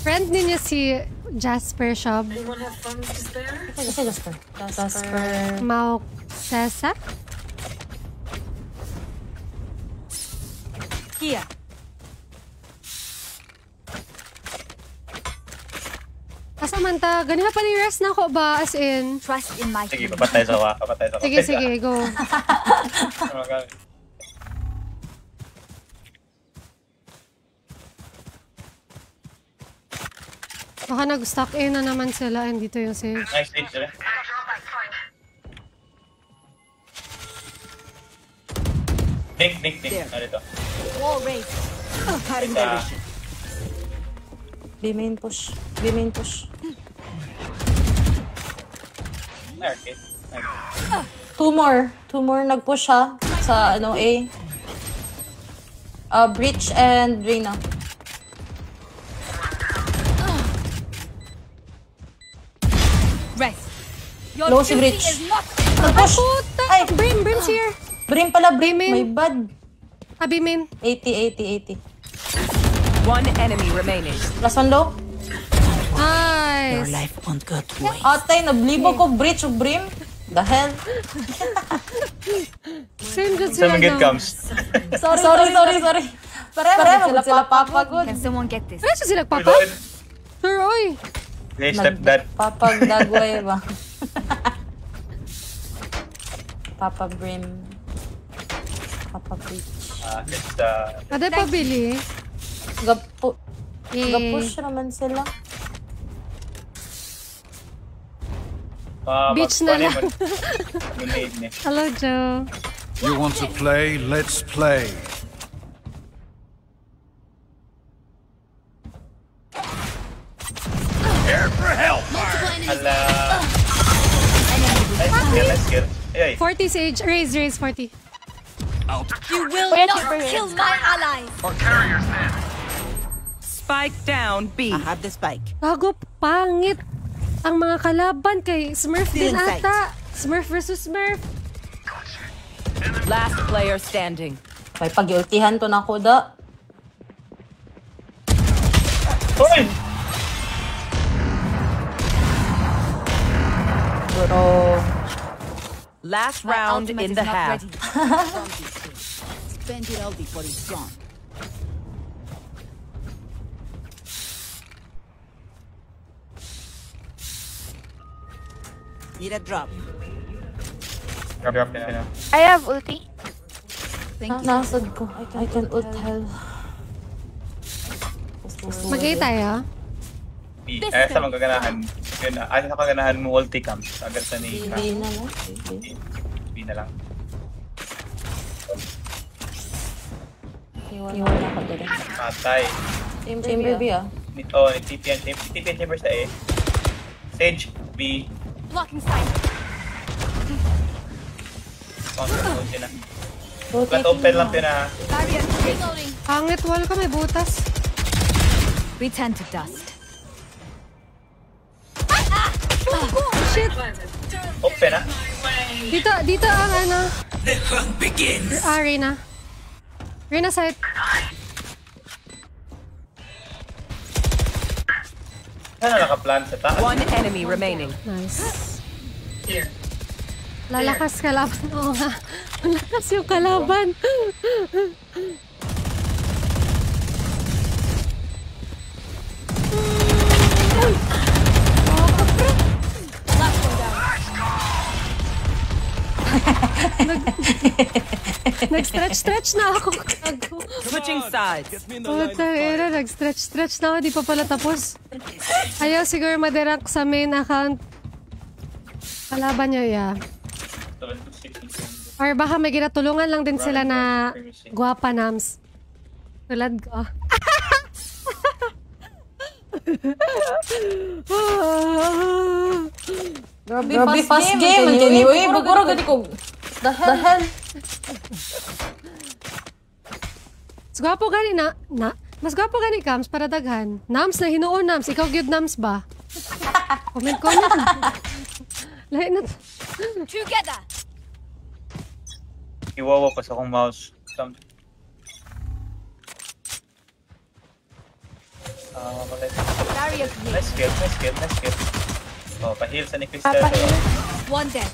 Friend ninyo si Jasper Shop. Anyone have funds to spare? Kasi Jasper. Jasper. Mau Sesa? Here. Kasamanta, ganina pa ni rest na ako ba? As in, Trust in my Sige, papatay sa wa. Papatay sa wa. sige, sige, go. (laughs) (laughs) Oh my god. Baka nag-stock in na naman sila and dito yung save. Nice stage rin. Dink, dink, dink. Narito. Wall raised. Sa... B main push. B main push. Nice. Two more. Two more nag-push ha. Sa ano A. Uh, Breach and Reyna. Rest. Your Low si Breach. Nag-push! Ay! Brim, Brim's here! Brim pala, Brim. Main. May bad. Abi main. 80, 80, 80. One enemy remaining. Last one low. Nice! Atay, nablibo ko. Breach of Brim. The hell? Same good no. comes. Sorry, sorry, sorry, sorry. Pareho sila papagod. Can someone get this? Siya sila papa? Reload. Sure, oy! They stepdad. Papagdagway (laughs) ba? Papa Brim. Papa Breach. Ah, it's uh, Kada pa bili. Gapu, Eh, gapush naman sila. Ah, Beach na lang. hello, Joe. You want to play? Let's play. Nice kill, nice kill. Ay, 40 Sage. Raise, raise 40. You will not kill my allies. Spike down B. I have the spike. Gago, pangit. Ang mga kalaban kay Smurf din ata. Smurf versus Smurf. Last player standing. May pag-ultihan to na ko da. Hoy! Pero, Last round in the half. (laughs) Spend it all before it's gone. Need a drop. Drop, drop niya na. I have ulti. Thank you. nasad ko. I can ult hell. Mag-A tayo. B. Ay, sa magaganahan. Yun na. Ay, sa magaganahan mo ulticam. Agad sa ni Hindi na lang. B na lang. Iwan na ako din. Patay. Chamber B ah. Ni, oh, ni TPN. Chamber, TPN chamber sa A. Sage, B. Blocking sight. Counter ulti na. Flat open lang pina. Pangit wall ko, may butas. Return to dust. Open na. Dito, dito ang ano. Ah, Reyna. Reyna side. Sana nakaplan sa taas. One enemy remaining. Nice. Here. Lalakas kalaban. Oo nga. Malakas yung kalaban. Nag-stretch-stretch na ako. Switching sides. Puta, era, nag-stretch-stretch na ako. Di pa pala tapos. Ayaw siguro madirak sa main account. Kalaban nyo, yeah. 7-6. Or baka may ginatulungan lang din sila na guwapa nams. Tulad ko. (laughs) Grabe, Grabe fast game. Ang kini. Uy, bugura gani ko. The hell? The hell? Mas gwapo gani na, na, mas gwapo gani Kams para daghan. Nams na hinuon Nams, ikaw gyud Nams ba? (laughs) comment comment. Lahi na. to. Together. Iwawa pa sa akong mouse. Some... Ah, uh, Barrier Nice kill, nice kill, nice kill. Oh, pa-heal sa ni Crystal. One dead.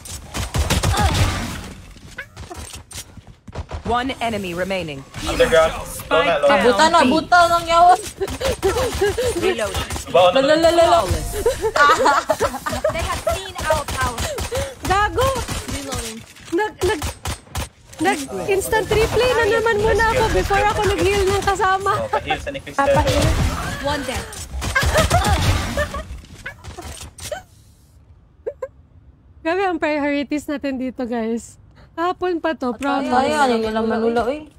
One enemy remaining. Underground. Low na. Abutan na, abutan ng yawa. Reload. Lalalala. They have seen our power. Gago! Reloading. Nag, nag, nag instant replay na naman muna ako before ako nag-heal ng kasama. Oh, pa-heal sa ni Crystal. One dead. Grabe ang priorities natin dito guys. Kahapon pa to, Ay, promise. ay, ano nilang manula, uy.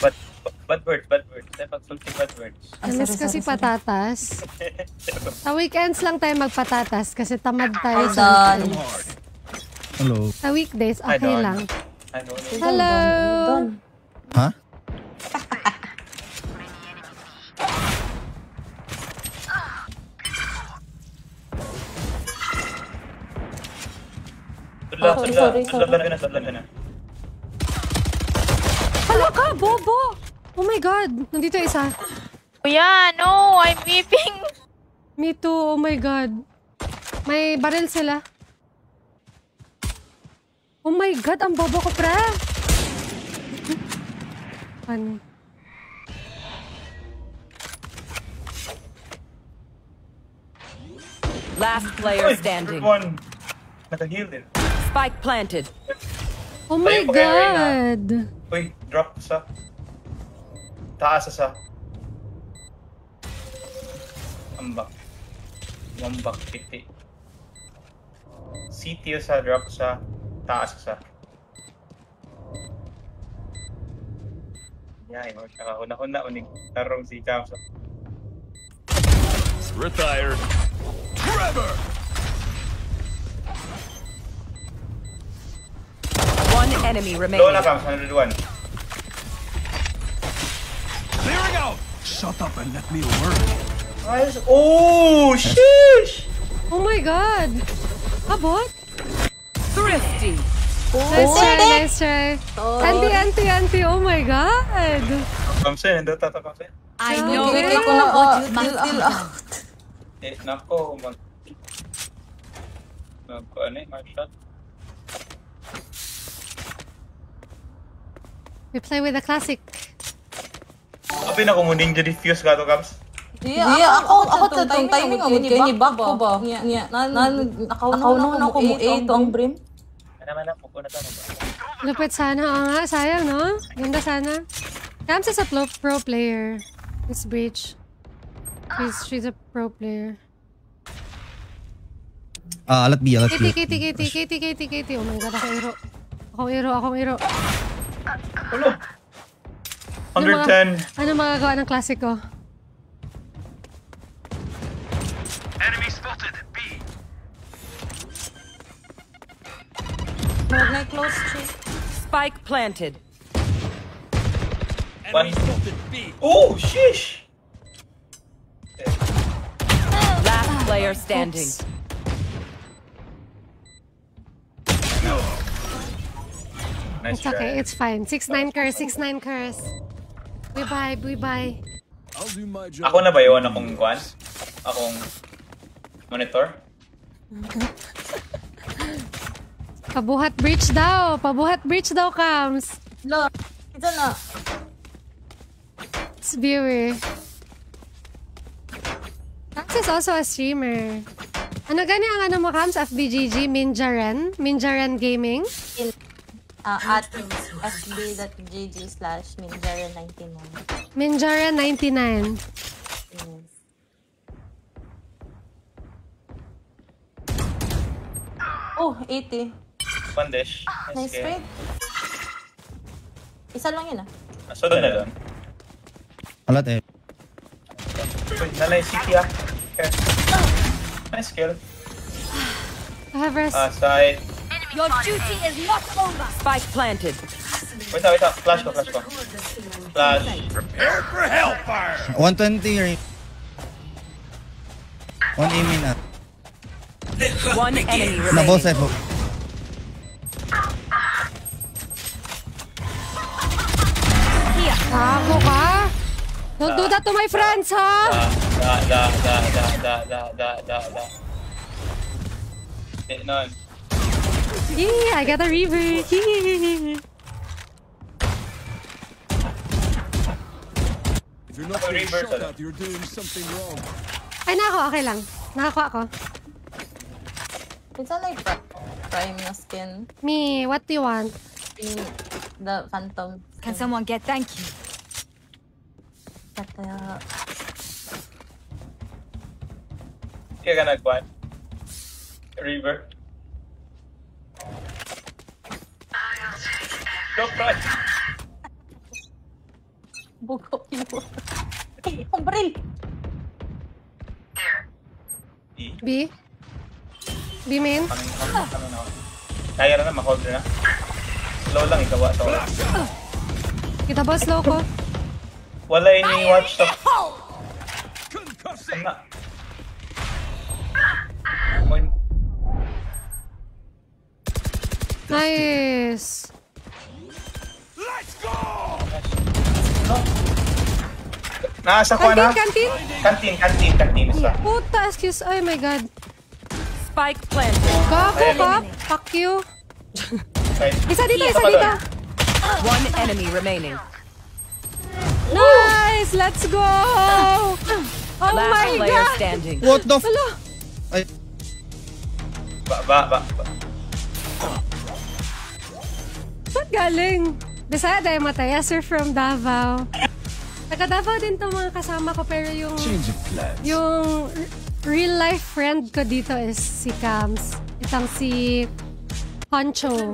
Bad, bad words, bad words. Tayo pag-sulti bad words. Alas kasi patatas. (laughs) Sa weekends lang tayo magpatatas kasi tamad tayo Ay, sa weekends. Hello. Sa weekdays, Ay, okay lang. Hello! Done. (laughs) Tudla, Oh, tudla. sorry, sorry. na, tudla na. Hala ka, bobo! Oh my God! Nandito isa. Kuya, no! I'm weeping! Me too, oh my God. May baril sila. Oh my God, ang bobo ko, pre! Ano? Last player standing. one. Naka-heal din. Spike planted. Oh my Ayun po kaya, God! Uy, drop sa. Taas sa. Ambak. Wambak kiti. CT sa drop sa taas sa. Yeah, oh, mo siya una-una unig tarong si Kamsa. Retired. Trevor! One enemy Low remaining. na Kamsa, 101. Clearing out! Shut up and let me work. Nice. Oh, sheesh! Oh my god! Abot? Thrifty. Nice try, nice try. Auntie, auntie, auntie, oh my god! Kamsa, nandun tato Kamsa. I know Hindi it. ko na Oh, kill kill out. out. Eh, nako, mag... Mag, ano eh, mag shot. We play with the classic. Abi na ko mo ninja diffuse ka to, Kams. Yeah, ako, ako, ako, itong timing ang kay back ko ba? Nya, na, nakaw na ako mo 8 ang brim. Naman na, pupo na to. Lupit sana. Oo nga, sayang, no? Ganda sana. Kams is a pro, pro player. This breach. She's, she's a pro player. Ah, alat B, alat Kitty, B. kitty, kitty, kitty, kitty, kitty. Oh my god, ako iro. Ako iro, ako iro. Ulo! 110. Ano magagawa ng classic ko? Huwag na close check. Spike planted. One. Enemy spotted B. Oh, sheesh! Last player standing. Oops. Nice It's okay, try. it's fine. 6-9 curse, 6-9 curse. We buy, we buy. I'll do my job. Ako na ba yun akong kwan? Akong monitor? (laughs) Pabuhat breach daw. Pabuhat breach daw, Kams. Lo, ito na. It's viewer. Kams is also a streamer. Ano gani ang ano mo, Kams? FBGG? Minjaren? Minjaren Gaming? Uh, at fb.gg slash minjara99. Minjaren 99. Yes. Oh, 80. One dish. Nice trade. Isa lang yun ah. So, doon na doon. Alat eh. Uy, nalay city ah. Okay. Nice kill. I have rest. Ah, side. Your duty is not over. Spike planted. Wait ah, wait. Flash ko, flash ko. Flash. Prepare for hellfire! 120 rin. One aim in ah. One enemy Na remaining. side mo. Ako ka? Don't do that to my friends, ha? Da, da, da, da, da, da, da, da, da. Eh, non. Yee, I got a river. Yee. If you're not getting reverse shot at, you're doing something wrong. Ay, nako, okay lang. Nakakuha ko. Minsan like pri- prime na skin. Me, what do you want? Yung the phantom. Can someone get thank you? Kaya, Kaya ka nagkuhan. River. Look, right. bugo yun. E. B? B main? Na. Kaya na na, ma-hold na. Slow lang, ikaw to. Kita ba slow ko? Wala ini watch to. Concussing! Ano. Nice. Let's go! Nasa ko na. Kantin, kantin. Kantin, kantin, kantin. Isa. Puta, excuse. Oh my god. Spike planted. Gago ka. Fuck you. (laughs) Isa dito, isa dito. One enemy remaining. Nice! Let's go! (laughs) Oh Last my player god! standing. What the f... Hala! Ay, Ba, ba, ba. ba. Saan galing? Bisaya dahil mataya, sir from Davao. Taga Davao din to mga kasama ko pero yung Change of plans. yung real life friend ko dito is si Cams. Itang si Honcho.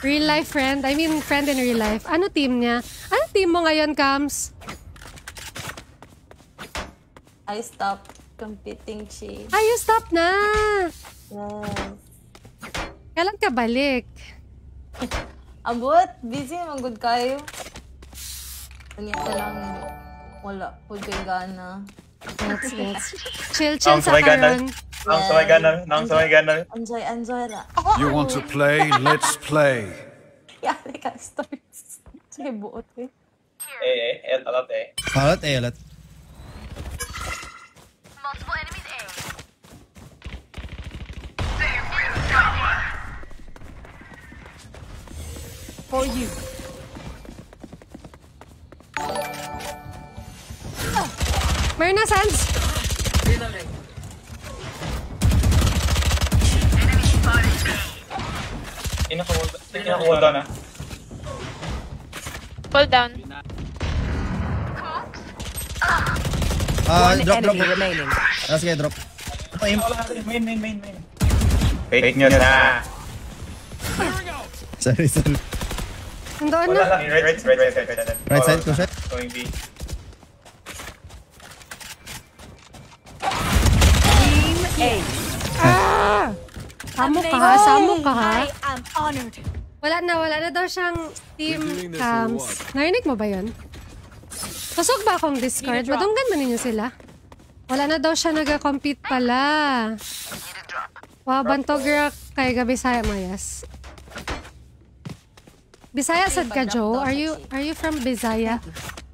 Real life friend. I mean, friend in real life. Ano team niya? Ano team mo ngayon, Cams? I stopped competing, Chi. Ah, you stop na! Yes. Kailan ka balik? (laughs) Abot, busy naman good kayo. Kanya ka lang, wala po kay gana. Gets, (laughs) gets. Chill, chill Nang sa sabay gana. karon. Nang sabay gana. Nang sabay gana. Enjoy, enjoy ra. You want to play? Let's play. Yari ka, stars. Sige, buot eh. Eh, eh, eh, alat eh. Alat eh, alat. For you. Meron na, Sans. reloading. Inakuha down na. Pull down. Ah, One drop, drop. enemy remaining. Ah, sige, drop. Aim. Main, main, main, main. Fake nyo na. Sorry, sorry. Nandoon Wala na. Right, right, right, right, right, right. Right side, push it. Going B. Team A. Samok ka ha, samok ka ha. I am honored. Wala na, wala na daw siyang team cams. Narinig mo ba yun? Pasok ba akong Discord? Madunggan ba ninyo sila? Wala na daw siya nag-compete pala. Wow, bantog ra kay gabi saya Mayas. Bisaya sad ka, Joe? Are you are you from Bisaya?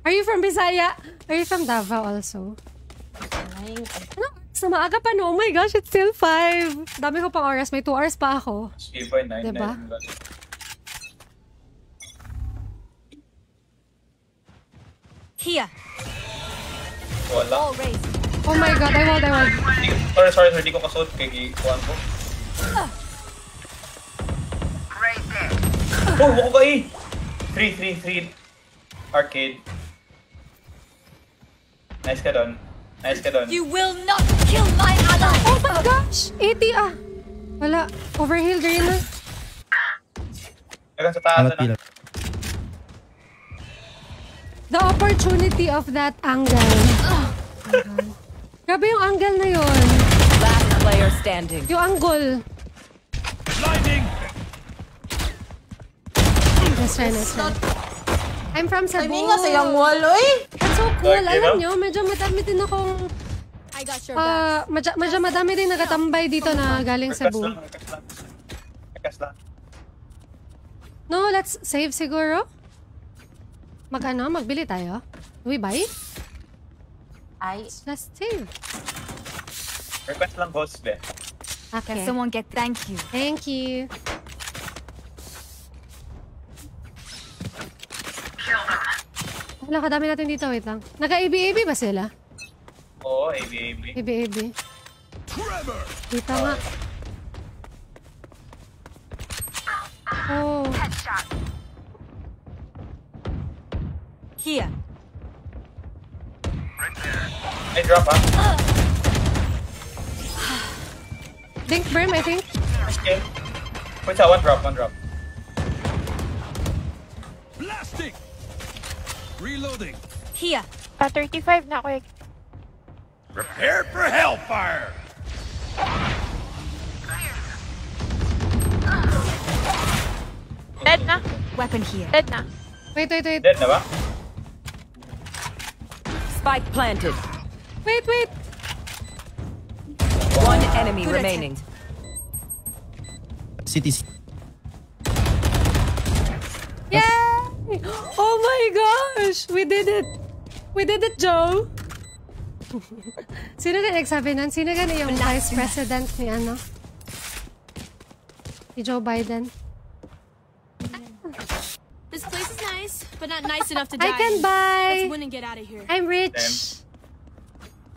Are you from Bisaya? Are you from Davao also? Ano? Sa maaga pa no? Oh my gosh, it's still 5. Dami ko pang oras. May 2 hours pa ako. 3.9. Diba? Here. Wala. Oh my god, I won't, I. Hindi ko- Sorry, sorry, sorry. Di ko kasuot kay Kuan ko. Oh, buko ka eh! 3, 3, 3. Arcade. Nice ka doon. Nice ka doon. You will not kill my ally. Oh my gosh! 80 ah! Wala. Overheal green na. Hanggang sa taas na. pila. The opportunity of that angle. Oh. Grabe yung angle na yun. Last player standing. Yung angle. Let's try, let's try. I'm from Cebu. Ay, nga sa yung wall, oy! That's so cool. Okay, Alam nyo, medyo madami din akong... I got your back. ah medyo, medyo madami din nagatambay dito na galing Cebu. No, let's save siguro. Mag ano, magbili tayo. Do we buy? Ay, Let's save. Request lang, boss, be. Okay. Can someone get thank you? Thank you. Wala, kadami natin dito. Wait lang. Naka-AB-AB ba sila? Oo, AB, AB. AB-AB. Trevor. Dito nga. Oh. Here. Ay, drop ah. Dink Brim, I think. Okay. Wait, one drop, one drop. Reloading. Here. Ah, 35 na ako eh. Prepare for hellfire. Dead na. Weapon here. Dead na. Wait, wait, wait. Dead na ba? Spike planted. Wait, wait. One enemy remaining. City. Yay! Oh my gosh! We did it! We did it, Joe! Sino ka nagsabi nun? Sino ka na yung vice president ni ano? Ni Joe Biden? This place is nice, but not nice enough to die. I can buy! Let's win and get out of here. I'm rich!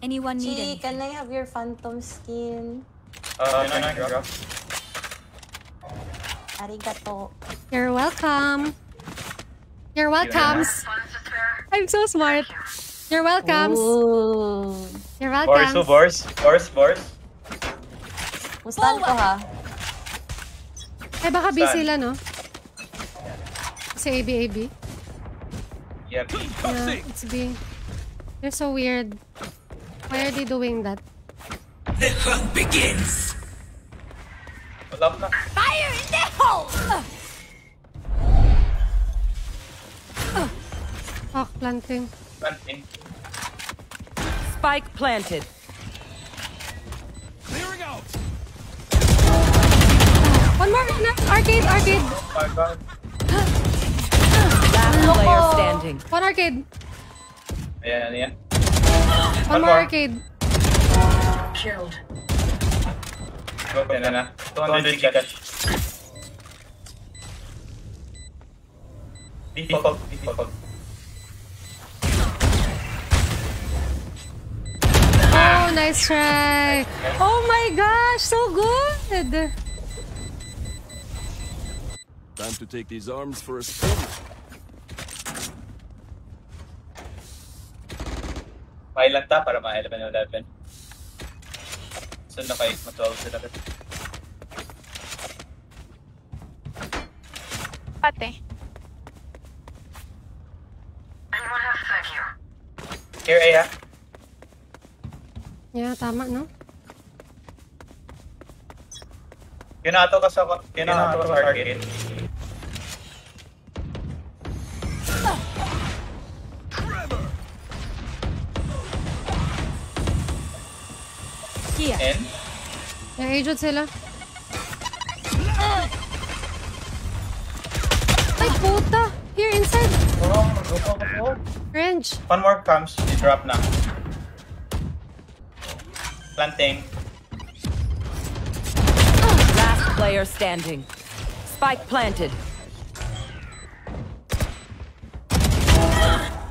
Anyone need Chi, anything? can I have your phantom skin? Uh, no, no, drop. Arigato. You're welcome! You're welcome! I'm so smart. You're welcome. Ooh. You're Boris, who? welcome. Boris? Boris, Boris? Pustan ko ha. Eh, baka B sila, no? Kasi AB, AB. Yeah, B. Yeah, it's B. They're so weird. Why are they doing that? The hunt begins. Wala na. Fire in the hole! Fuck, planting. Planting. Spike planted. Clearing out. One more! No, arcade, arcade! Oh my god. Last player standing. One arcade. Ayan, ayan. One One more more. arcade. Killed. Go, yan na. 200 Gcash. Default, default. Oh, nice try! Oh my gosh, so good! Time to take these arms for a spin. Mailan ta para ma-11 o 11. So na kayo, ma-12 sila. Ate. Here, A ha? Yeah, tama, no? Kinato ka sa, kinato ka sa arcade. And? Yeah, agent sila. Ay, puta! Here, inside! Oh, go, go, go. Range. One more comes, you drop na. Planting. Last player standing. Spike planted.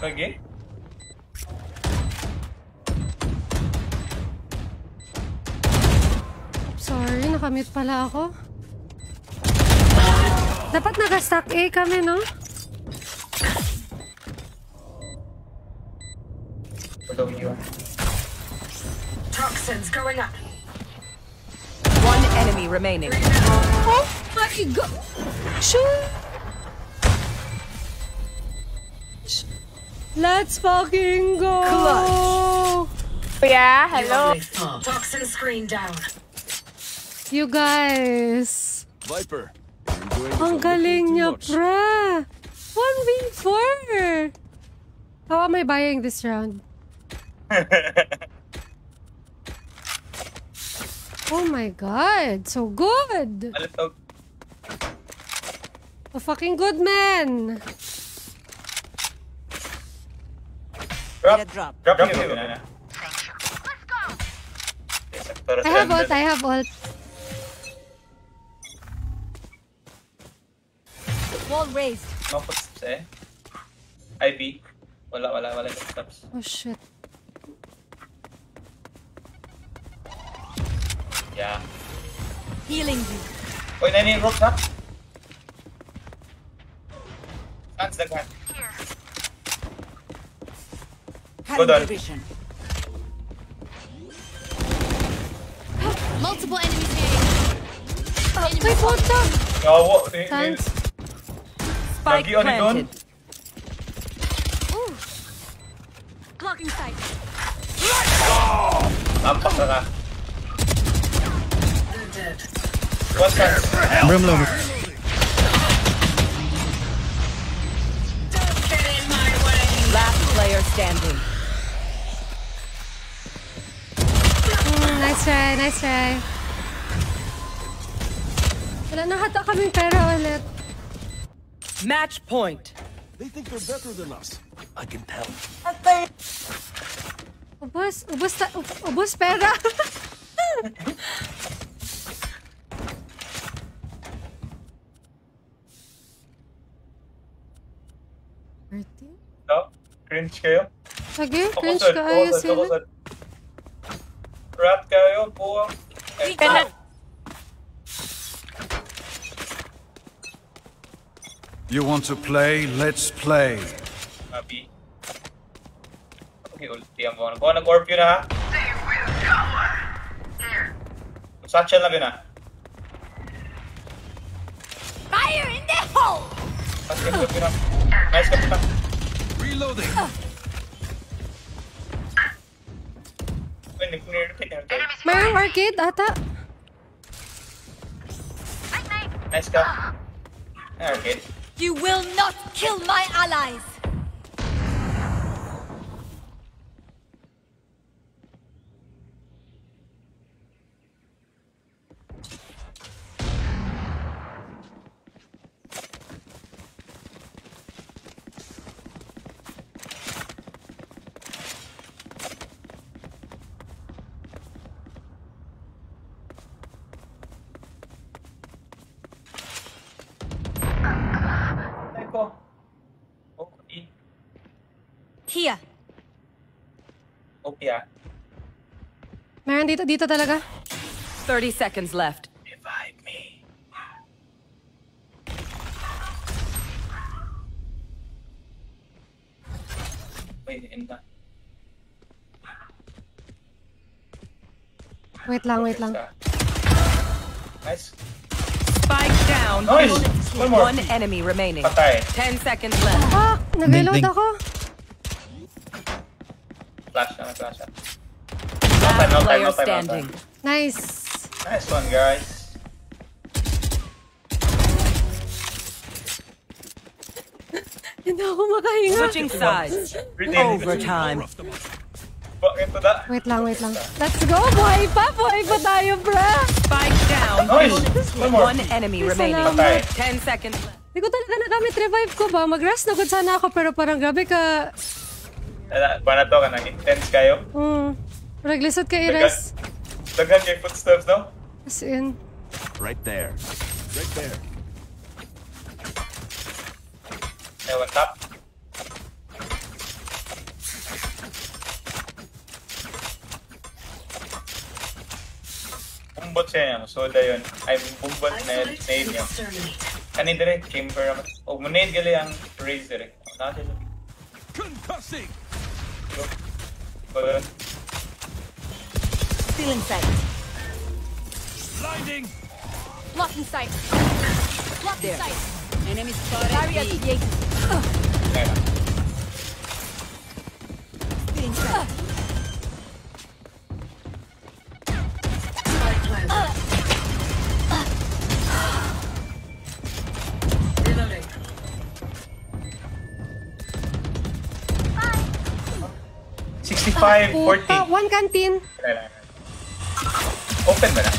Okay. Sorry, nakamute pala ako. Dapat naka-stack A kami, no? Toxins going up. One enemy remaining. Oh my god! Shoot! Let's fucking go! Yeah, hello. Toxin screen down. You guys! Viper. you're enjoying this a Ang galing niya, much. pra! 1v4! How am I buying this round? (laughs) Oh my god, so good! Alitog. A fucking good man! Drop. Need drop. Drop, drop you. na. Okay, sector I have ult. I have ult. Wall raised. No footsteps eh. IB. Wala, wala, wala footsteps. Oh shit. Yeah. Healing you. Uy, nani yung rope ha? Hands daghan. Cutting on. their vision. Multiple enemies here. May puta! Yawo. ni- ni- Thanks. Spike Lagi on it doon. planted. Blocking sight. Tampak ka ka. They're dead. One chance. Brim low. Don't get in my way. Last player standing. Mm, nice try, nice try. Wala na hata kaming pera ulit. Match point. They think they're better than us. I can tell. Ubus, ubus, ta- ub- ubus pera. (laughs) Ako ayos sir. Ako sila. sir. Rat kayo, buwang. Eh, Kaya- You want to play? Let's play. Mabi. May ulti ang buwan. Kung nag-orb yun ha. Satchel lang yun ha. Fire in the hole! Tapos yung yun ha. Nice ka pa. Reloading. Uy, nag-repeat na ito. Mayroong arcade ata. Nice ka. Ay, arcade. You will not kill my allies! Ay ko. Okay. Here. Okay ah. Meron dito, dito talaga. 30 seconds left. Revive me. Wait, na. Wait lang, wait lang. Nice. Spike down. Nice! One more. One enemy remaining. Patay. 10 seconds left. Ah, nag-reload ako. Last No time, no time, player no time, no standing. time. Nice. Nice one, guys. (laughs) Hindi ako makahinga. Switching sides. Overtime. Wait lang, wait lang. Let's go! Buhay pa! Buhay pa tayo, bra! Spike down. Nice! One enemy remaining. Patay. 10 seconds left. Hindi ko talaga nagamit revive ko ba? Mag-rest na good sana ako pero parang grabe ka... Ano, Ba na to ka nang intense kayo? Hmm. Naglisod ka i-rest. Daghan kay footsteps, no? As in. Right there. Right there. Ewan, top. Bumbot siya niya. Soda yun. Ay, bumbot na yun. Nade niya. Kanin dire, chamber naman. O, munade gali ang raise dire. Nasa siya. Concussing. Go doon. Still in sight. Blinding. Block in sight. Block in sight. Enemy spotted. Barrier B. created. Ngayon na. Still in sight. 540. Ah, one canteen. Open ba na?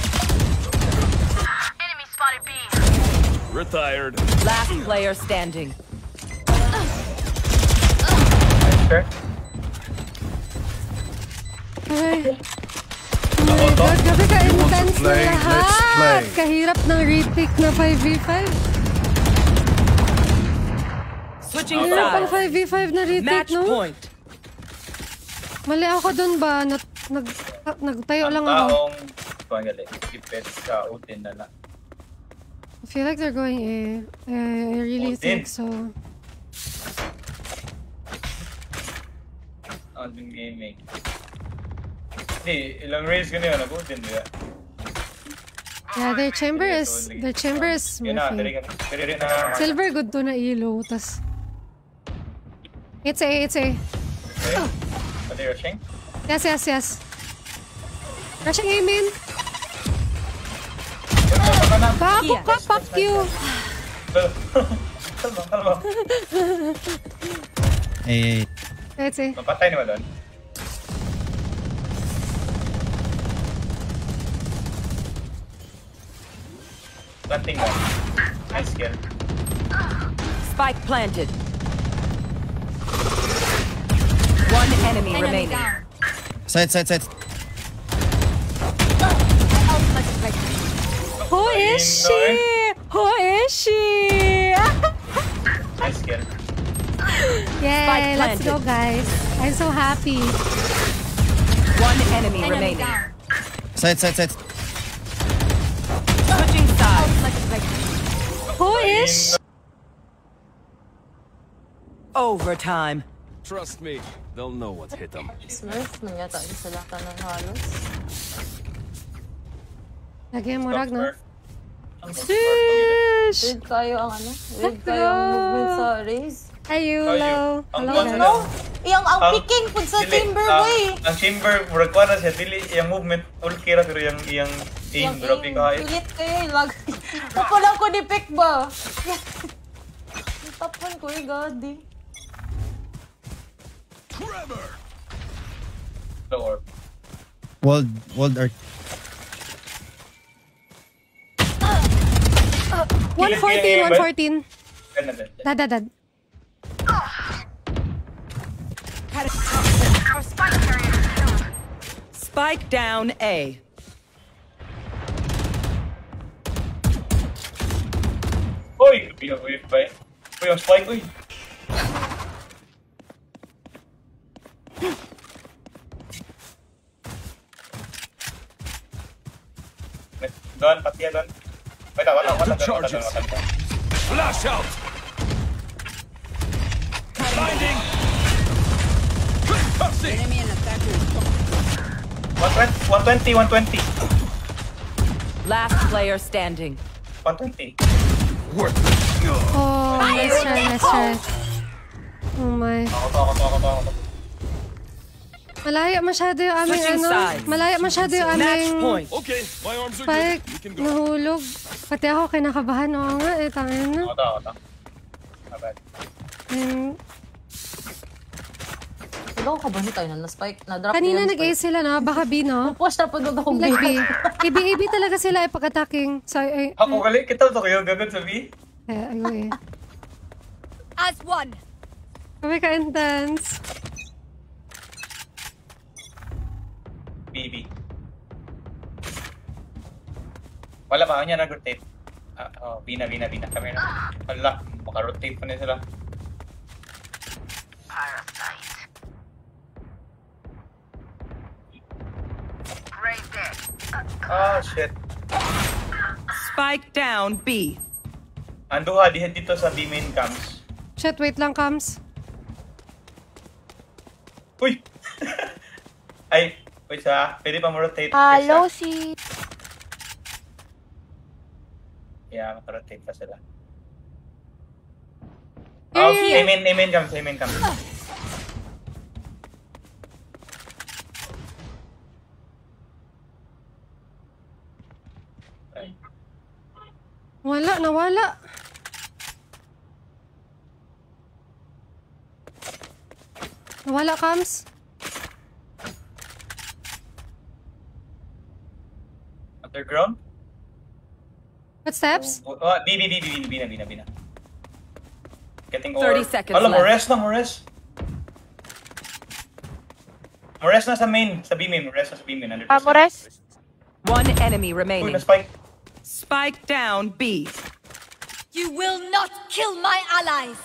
Enemy spotted B. Retired. Last player standing. Sure. Ay. Oh God, gabi ka intense na lahat. Kahirap ng repick na 5v5. Switching sides. Hirap ang 5v5 na repick, no? Match point. Mali ako dun ba? Nag, nag, nagtayo lang Ang ako. taong pangali. Ipet sa utin na lang. I feel like they're going A. I, I really Odin. think so. Ang din gaming. Hindi, ilang race ka niyo, nag-utin diba? Yeah, their chamber is, their chamber is Yun na, smurfing. ka. Na. Silver good to na ilo, tas... It's A, it's A. Okay. Pwede rushing? Yes, yes, yes. Rushing A main. Bago ka, fuck you. Kalma, kalma. Eh, It's A. Mapatay naman doon. Planting na. Nice kill. Spike planted. One enemy Enemy remaining. down. side, side, side. Who is she? Who is she? (laughs) Nice kill. Yay, let's planted. go guys. I'm so happy. One enemy, Enemy remaining. down. Side, side, side. Switching sides. Who is she? Overtime. Trust me, they'll know what hit them. Smurf, man yata yung sila tanong halos. Lagi mo rag, no? Sheesh! Read kayo ang ano? Read kayo ang movement sa raise. Ayulo. Ayun. Hello, kwan guys. sila. Iyang ang picking pud sa chamber ang- boy. Ang chamber, murag ko na siya, dili, yung movement, all kira, pero yung, yung aim, grabe kayo. Pilit kayo, lag. (laughs) Nakulang ko ni pick ba? (laughs) Tapon ko eh, gadi. Trevor! The orb. Walled, walled arc. 114, 114. Ganda, ganda. Dad, dad, dad. Spike down A. Uy! Pinag-whip ba eh? Uy, ang spike, uy! Doon, pati yan doon. Wait, wala, wala, wala, wala, wala, wala, wala. Flash out! Blinding! Concussing! Enemy and attacker. 120, 120, 120. Last player standing. 120. Worth Oh, let's try, let's try. Oh my. Malaya masyado yung aming Switching ano. sides. Malaya masyado yung Match aming point. Okay, my arms are spike. good. You can go. Nahulog. Pati ako kinakabahan. Oo nga eh, tangin na. Ako to, ako to. Abad. And, Wala ko kabahan tayo na na-spike. Na-drop kanina nag-ace sila na. Baka B, no? (laughs) Push na pagod akong Like B. B. AB-AB talaga sila eh pag-attacking. So, ay, (laughs) Ako gali, kita to kayo, gagad sa B. eh, ayo eh. As one. Kami ka-intense. BB. Wala ba? Kanya nag-rotate. Ah, oh, bina, bina, bina. Kami na. Wala, maka-rotate pa na sila. Ah, shit. Spike down B. Anduha, dihet dito sa B main camps. Shit, wait lang, Kams. Uy! (laughs) Ay, wait sa, pwede pa mo-rotate. Hello, Isa. si... Yeah, maka-rotate pa sila. Oh, yeah, yeah. amen, amen camps, amen camps. Ay. Wala, nawala. Nawala, Kams. Underground? Footsteps? Oh, oh, B, B, B, B, B, B na, B na, B na. Getting 30 seconds Alam, left. Mores na, Mores. Mores na sa main, sa B main, Mores na sa B main. 100%. Amores? One enemy remaining. na-spike. Spike down B. You will not kill my allies.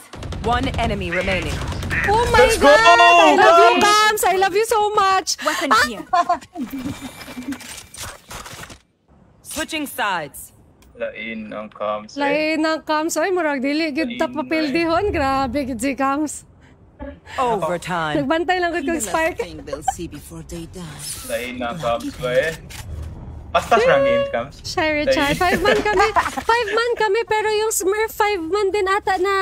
One enemy remaining. Oh my Let's go! God! I love you, Guys! Kams! I love you so much! Weapon here. (laughs) Switching sides. Lain ang comms. eh. Lain ng Kams. Ay, murag dili. Good tap Lain, papildihon. Grabe, good si Kams. Overtime. Nagbantay lang good kong The last Spark. thing they'll see before they die. Lain ang comms ba eh. Pastas lang games comms. Shy Richard. Five man kami. (laughs) Five man kami, pero yung Smurf, five man din ata na...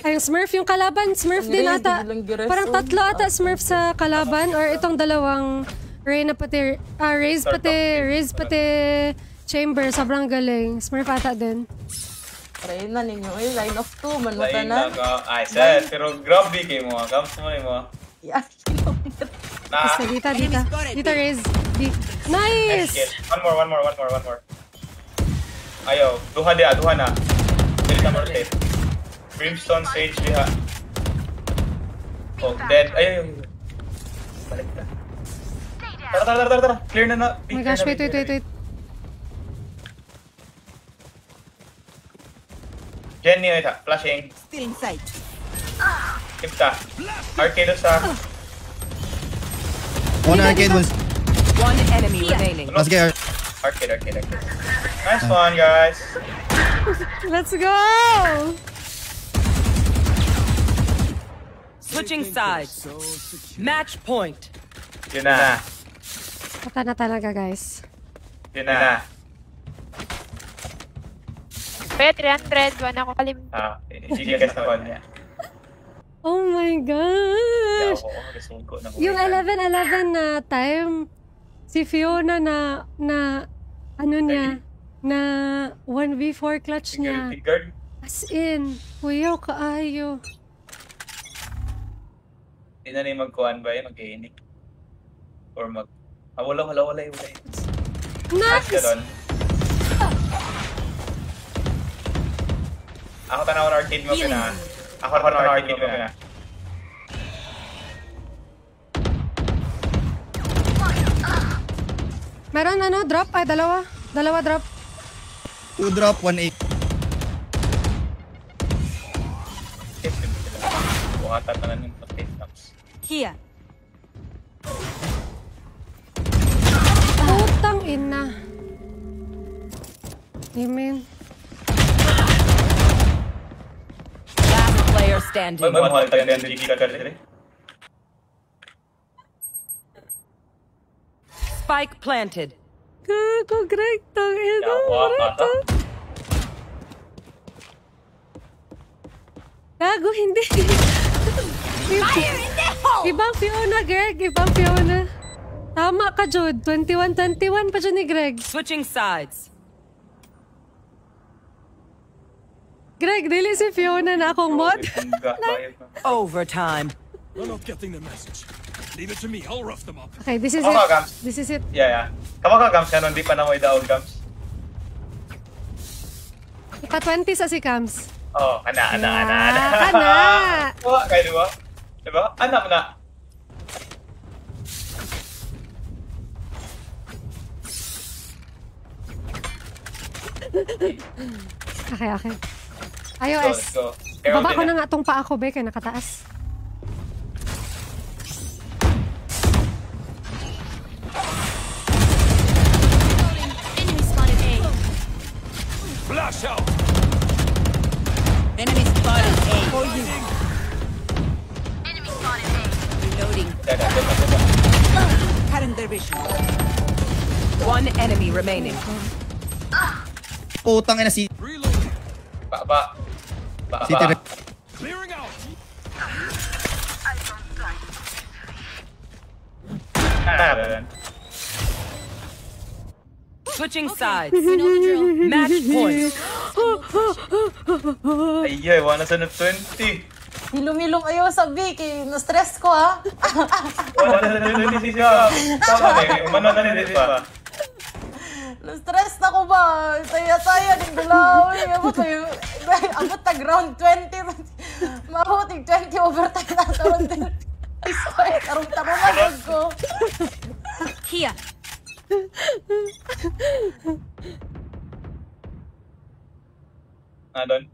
Ay, yung Smurf, yung kalaban, Smurf din ata. Parang tatlo ata Smurf sa kalaban. Or itong dalawang Reyna pati, ah, Raze pati, Raze pati Chamber. Sobrang galing. Smurf ata din. Try na ninyo. Ay, line of two. Man mo Lain tanan. lang ka. Ay, set. Pero grabe kayo mo. Comms mo eh mo. Yeah. (laughs) Na. Basta, dita, dita. Dita, Raze. Di. Nice! One more, one more, one more, one more. Ayaw. Duha dia, duha na. Ka mo-rotate. Brimstone, Sage, diha. Oh, dead. Ayaw, Tara, tara, tara, tara, tara. Clear na na. Oh my gosh, wait, wait, wait, wait. Jenny, wait ha. Flashing. Still in sight. Kimta. Arcade sa... One arcade was. One enemy remaining. Let's get our. Arcade, arcade, arcade. Nice one, guys. (laughs) Let's go! Switching sides. Match point. Yun na. Pata na talaga, guys. Yun na. Kaya 300, wala ako kalimutan. Ah, guess na niya. Oh my gosh! Na Yung 11-11 na time, si Fiona na, na, ano niya, na 1v4 clutch niya. As in, kuyaw kaayo. Hindi na rin magkuhan ba yun, mag-iinig. Or mag... Ah, wala, wala, wala, wala. Nice! Ako tanaw ng arcade mo na. Ako tanaw ng arcade mo na. Meron ano, drop? Ay, dalawa. Dalawa drop. Two drop, one eight. Buhatan na lang yung knocks. Here. Putang ina. Amen. Last player standing. May mahal tayo ng GG ka rin. Spike planted. Gago, Greg. Tang ina. Yawa ka ta. Gago, hindi. Ibang Fiona, Greg. Ibang Fiona. Tama ka, Jude. 21-21 pa dyan ni Greg. Switching sides. Greg, dili si Fiona na akong mod. (laughs) Overtime. We're not getting the message. Leave it to me. I'll rough them up. Okay, this is Tama it. ka, Gams. This is it. Yeah, yeah. Tama ka, Gams. Ano, hindi pa na mo idaog, Gams. Ika-20 sa si Cams. Oh, ana, ana, ana, ana. Ana. Oo, (laughs) kayo diba? Diba? Ana mo na. Okay, okay. Go, let's go. Arrow Baba ko na. nga tong paa ko, be, kaya nakataas. Enemy spotted A. Flash out! Enemy spotted A. For you. Enemy spotted A. Reloading. Current their vision. One enemy remaining. Putang ina si... Reloading. Ba, ba. Ba, City ba. rep. Clearing out. Switching sides. We know the drill. Match (laughs) point. Ay, wala sa 20. Hilom-hilom ayaw sa Vicky. Na-stress ko ha. Wala na 20 siya. Tama na, umano na Dit pa. Na-stress na ko ba? Saya-saya din gulaw. eh. Abot ko yung... (laughs) Abot tag round 20. Mahuting 20 overtime na taron din. I swear, karong tama manod ko. Here. Ah, doon.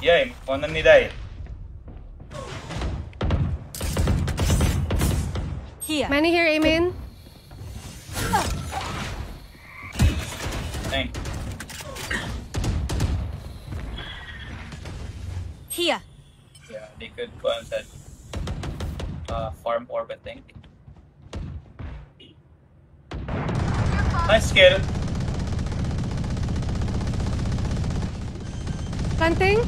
Yay, mo na ni Dai. Here. Many here, Amen. Ay, Here. yeah, they could go on that uh, farm orbit thing. Nice skill. Planting?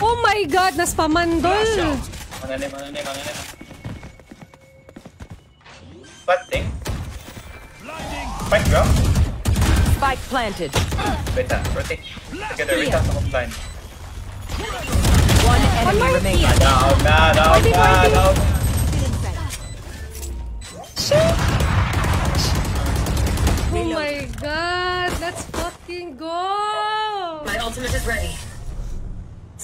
Oh my God, naspamandol. Manane, manane, manane. Bad thing. Fight, bro. Spike planted. Wait, ah, rotate. Together, wait, ah, sa line. One enemy remaining. Down na, down na, down. Oh my God, let's fucking go. My ultimate is ready.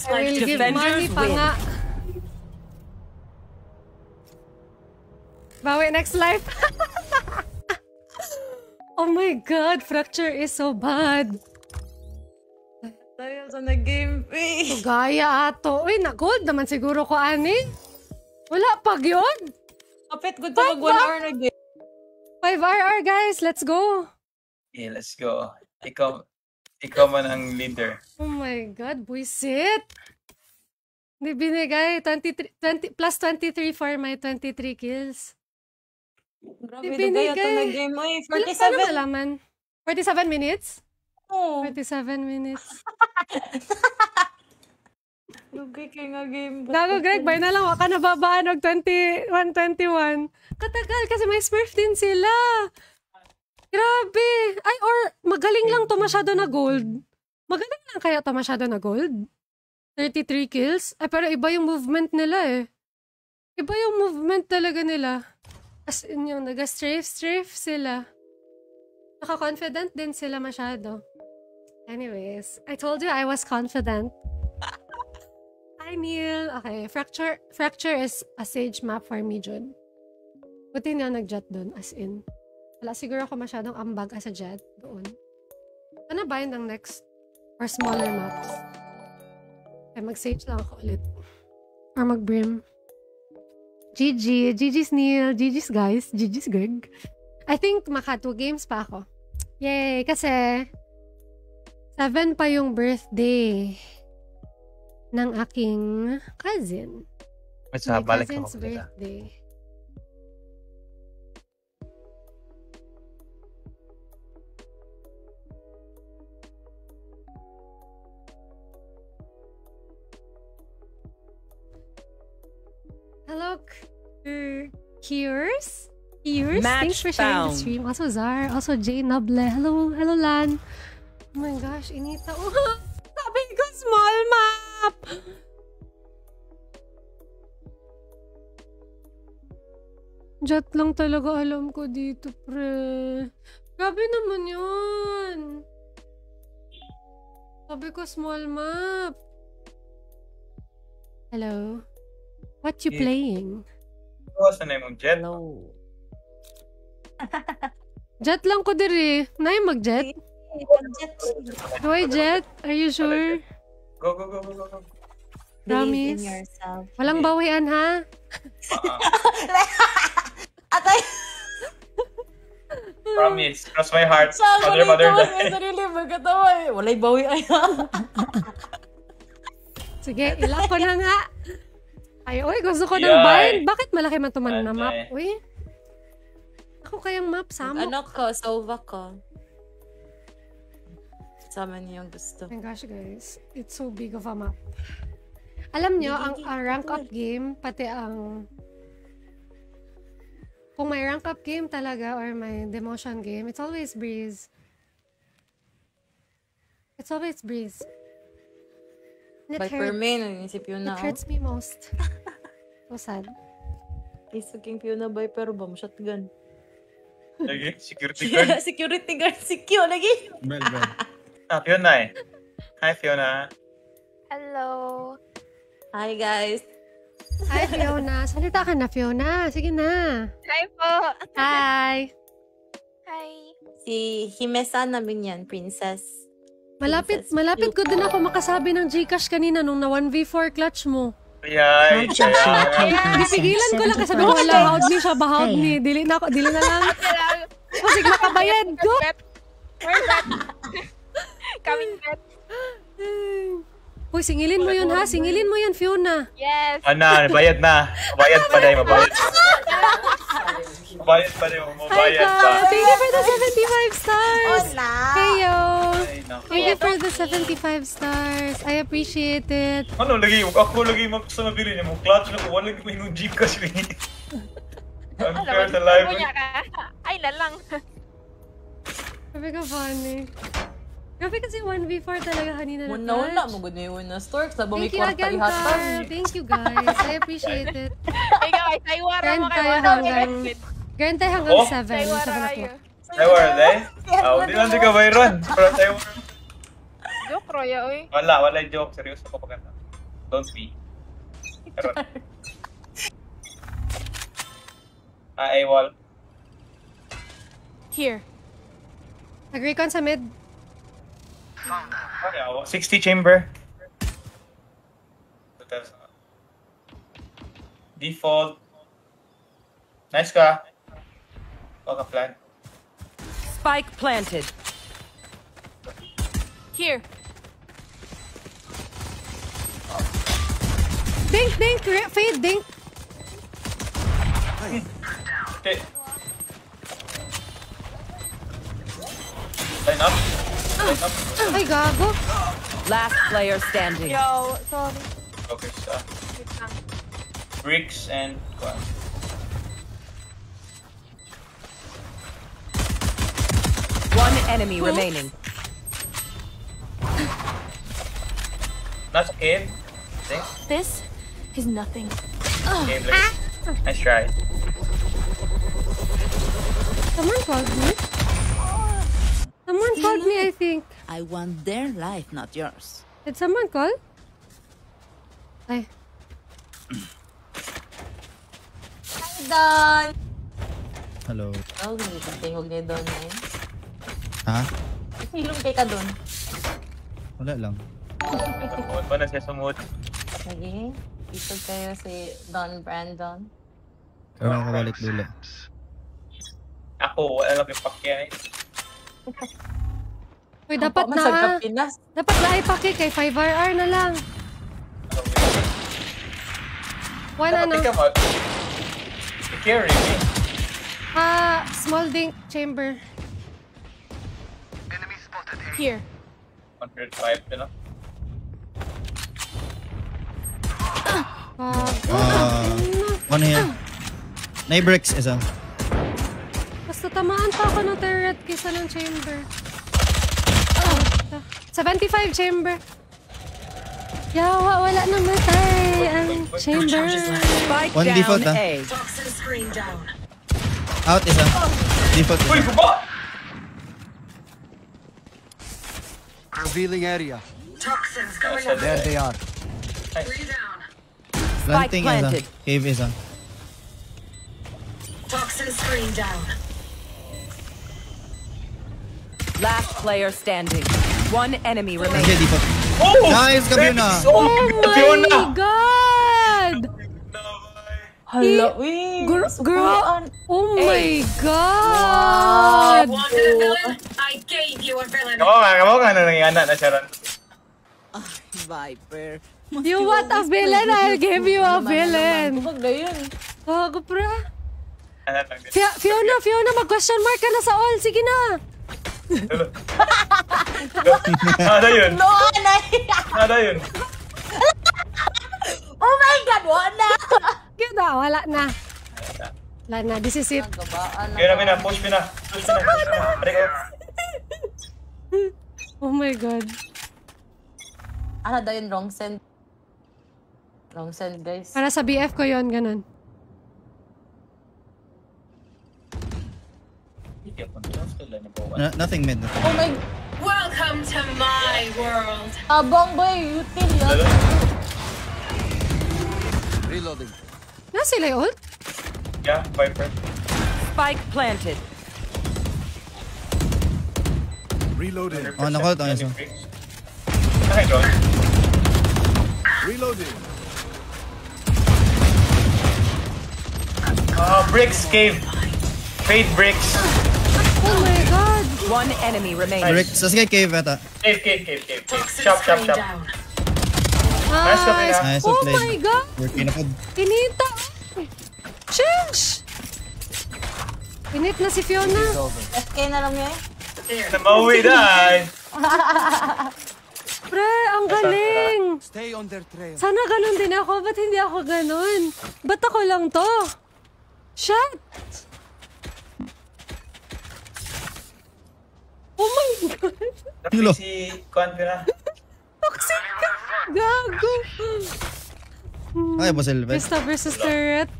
I will give Defenders win. Bawi, next life. (laughs) oh my God, fracture is so bad. Dahil sa nag-game eh. Gaya ato. Uy, na-gold naman siguro ko, ani. Wala pag yun. Kapit ko to mag 1 hour na game. 5 RR, guys. Let's go. Yeah, let's go. Ikaw, Ikaw man ang leader. Oh my God, buisit! Hindi binigay. 23, 20, plus 23 for my 23 kills. Grabe, ato na binigay. game. Uy, Wala, paano 47. malaman? 47 minutes? Oo. 47 minutes. (laughs) Dugay kay nga game. Gago, Greg, bay na lang. Waka nababaan og 21, 21. Katagal kasi may smurf din sila. Grabe. Ay, or magaling lang to masyado na gold. Magaling lang kaya to masyado na gold. 33 kills. Ay, pero iba yung movement nila eh. Iba yung movement talaga nila. As in yung naga-strafe-strafe sila. Naka-confident din sila masyado. Anyways, I told you I was confident. (laughs) Hi, Neil. Okay, Fracture Fracture is a sage map for me, Jun. Buti na nag-jet doon, as in. Wala siguro ako masyadong ambag as a jet doon. Ano ba yun ang next? Or smaller maps? Okay, mag-sage lang ako ulit. Or mag-brim. GG. GG's Neil. GG's guys. GG's Greg. I think maka two games pa ako. Yay! Kasi 7 pa yung birthday ng aking cousin. Balik cousin's ako nila. Birthday. Hello, K- Cures? Cures? Thanks Match for sharing the stream. Also Zar, also Jay Noble. Hello, hello Lan. Oh my gosh, Inita. Oh, (laughs) sabi ko, small map! Jet lang talaga alam ko dito, pre. Grabe naman yun. Sabi ko, small map. Hello? What you playing? What's the name of Jet? Hello. (laughs) Jet lang ko diri. Nay mag-jet? Do I jet? Are you sure? Go, go, go, go, go, go. Promise? yourself. Walang bawian ha? (laughs) Atay! (laughs) Promise. Cross my heart. Sa Mother, mother, nito sa sarili, magkatawa eh. Walay bawi ay Sige, ilak ko na nga. Ay, uy, gusto ko ng bind. Bakit malaki man tuman na map? Uy. Ako kayang map, Samo. Ano ko, Sova ko. Sama niyo yung gusto. Oh my gosh, guys. It's so big of a map. Alam nyo, ang, ang rank up game, pati ang... Kung may rank up game talaga or may demotion game, it's always Breeze. It's always Breeze. And it, me, nanisip yun it na. hurts me most. (laughs) so sad. Isa king Fiona by pero bomb shotgun. Lagi, (laughs) security guard. (laughs) Security guard, secure lagi. Bel, bel. Ah, Fiona eh. Hi, Fiona. Hello. Hi guys. Hi, Fiona. Salita ka na, Fiona. Sige na. Hi po. Hi. Hi. Si Hime-san namin yan, princess. Malapit, malapit ko din ako makasabi ng Gcash kanina nung na 1v4 clutch mo. Kaya- Kate Vincent, Pigilan ko lang kasi sabi ko, 75 wala, haud ni siya, bahawd ni. Dili na ako, dili na lang. Kasi makabayad ko. Bet. Where's that? (laughs) Coming bet. Uy, singilin mo yun ha, singilin mo yan, Fiona. Yes. Ana, bayad na. Mabayad pa dahil, mabayad. Mabayad pa dahil, Hi, mabayad pa. Thank you for the 75 stars. Hola! Heyo. Thank you for the 75 stars. I appreciate it. Ano lagi, ako lagi magsa mabili niya mo. Clutch na ko, wala ko yung Gcash ni. Unfair sa live. Punya ka. Ay, na lang. Sabi ko funny. Grabe kasi 1v4 talaga kanina na Wala, wala. Magod na yun na store. Sa bumi Thank you kwarta ihatag. Thank you, guys. I appreciate it. (laughs) Ikaw ay Friend mo kay tayo Wano. hanggang... Girl tayo hanggang Oh? 7. Saywara 7 kayo. o'clock. Ay, wala dahil. Ah, hindi lang di ka bayron. Pero tayo, Joke, Roya, uy. wala, wala yung joke. Seryoso ko pagkata. Don't be. Pero, ah, AWOL. Here. Nag-recon sa mid. Okay, awa. 60 chamber. Default. Nice ka. Wag ka plan. Spike planted. Here. Dink, dink, re- fade, dink. Okay. Line up. Line up. Ay, gago. Last player standing. Yo, sorry. Okay, sa Wait lang. bricks and kuan. One enemy remaining. Nasa cave. Think? This is nothing. Cave like. Ah. Nice try. Someone called me. Someone called me, I think. I want their life, not yours. Did someone call? Ay. Done! Hello. Oh, hindi ka tingog niya doon eh. Ha? Hilong kay ka doon. Wala lang. Sumut pa na siya sumut. Sige. Isog kayo si Don Brandon. Pero makabalik dula. Ako, wala lang yung pakyan eh. Uy, dapat masag ka na. Pinas. Dapat na ipaki kay 5RR na lang. Wala Dapat na. mag... I-carry me. Ah, small dink chamber. Here. 105 na lang. Gago. Ah, one here. Nay bricks isa. Basta tamaan pa ako ng turret kaysa ng chamber. Ah, 75 chamber. Yawa, wala na matay ang chamber. Spike One default, ah. A. Down. Out isa. Default Uy, isa. baba! Revealing area. Toxins going. There they are. Three down. Planting isa. planted. Cave isa. Toxin screen down. Last player standing. One enemy Okay, remaining. default. Oh! Nice, Gabiona. Oh, Oh my god! Hala, uy. Gr- sukuyaan. Oh my god! Wanted a villain? I gave you a villain. Oo nga, kamo nga nang ingana na siya ron. Viper. You want a villain? I'll give you a villain. Huwag na yun. Oh, Gago, pra. Ano lang din. Fia- Fiona, Fiona, mag-question mark ka na sa all. Sige na. Nada yun. No, anay! Nada yun. Oh my God, wala! Yun na, wala na. Wala na, this is it. Kaya namin na, push me na. Push me na, push me na. Oh my god. Ano daw yun? Wrong send. Wrong send, guys. Para sa BF ko yon ganun. No- nothing mid. nothing. Oh my... Welcome to my world. Abang boy, util yan. Reloading. Na sila yung ult? Yeah, Viper. Spike planted. Reloading. Oh, nakot ang isa. Okay, go. Reloading. Ah, bricks cave. Fade bricks. Oh my god. One enemy remaining. Bricks. Sa sige, cave ata. Cave, cave, cave, cave. Shop, shop, shop. Nice Nice. Nice, Oh played. my god. Working na pod. Kinita. Sheesh. Init na si Fiona. FK na lang. Na mauwi (laughs) dahil. Pre, ang galing. Stay on their trail. Sana ganun din ako. Ba't hindi ako ganun? Ba't ako lang to? Shit! Oh my God! Tapi si Kwan Pina. Toxic ka! Gago! Ay, ba Silvet? Krista versus Turret.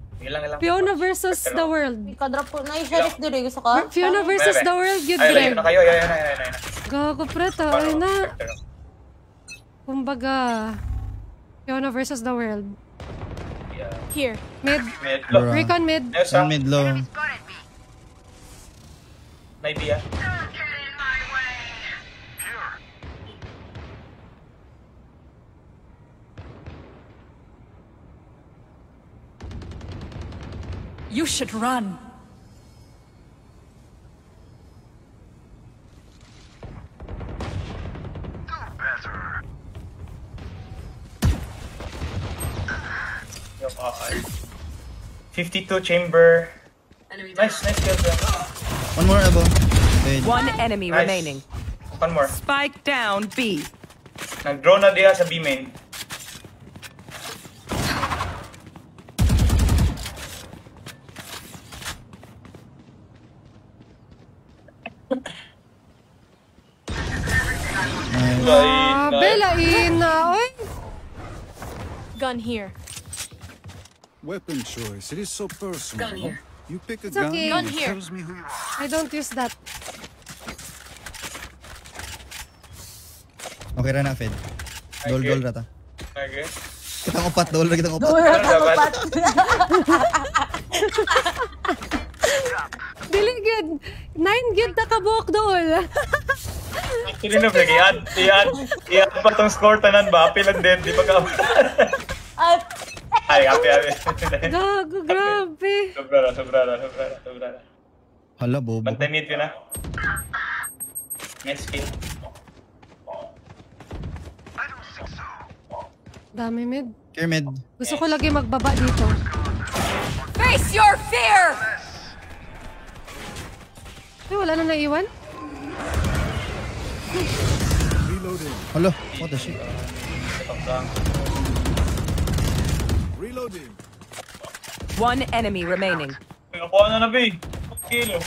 Fiona versus the world. Kadrop po. Na-sheriff din Gusto ka? Fiona versus the world, Ay, Greg. layo na kayo. Ayan, ayan, ayan, ayan. Gago, pre, to. Ay na. Kumbaga, Fiona versus the world. Yeah. Here. Mid. Mid. Recon mid. Mid low. Maybe ah. You should run. 52 chamber. Nice, nice kill. One more elbow. Good. One enemy nice. remaining. One more. Spike down B. Nag-drone na dia sa B main. Nice. Bella Ina. Uh, Oy. Gun here. Weapon choice. It is so personal. Gun here. You pick a It's gun, okay. and Gun it here. tells me who you are. I don't use that. Okay ra na, Fed. Dol, Okay. dol rata. Okay. Kitang upat, dol, kitang upat. Dura Ano ka dapat? upat. (laughs) Dili gid. Nine gid na kabuok dool. Actually na, Flag, i-add, i-add, i-add pa tong score tanan ba? Lang din, di pa ka... At Ay, happy, happy. Gago, grabe. Sobra na, sobra na, sobra na, sobra na. Hala, bobo. Bantay mid yun na. Next kill. Dami mid. Care mid. Gusto ko lagi magbaba dito. Face your fear! Ay, wala na naiwan? Reloading. Hala, what the shit? Reloading. One enemy remaining. Nakuha na na, B. Kill.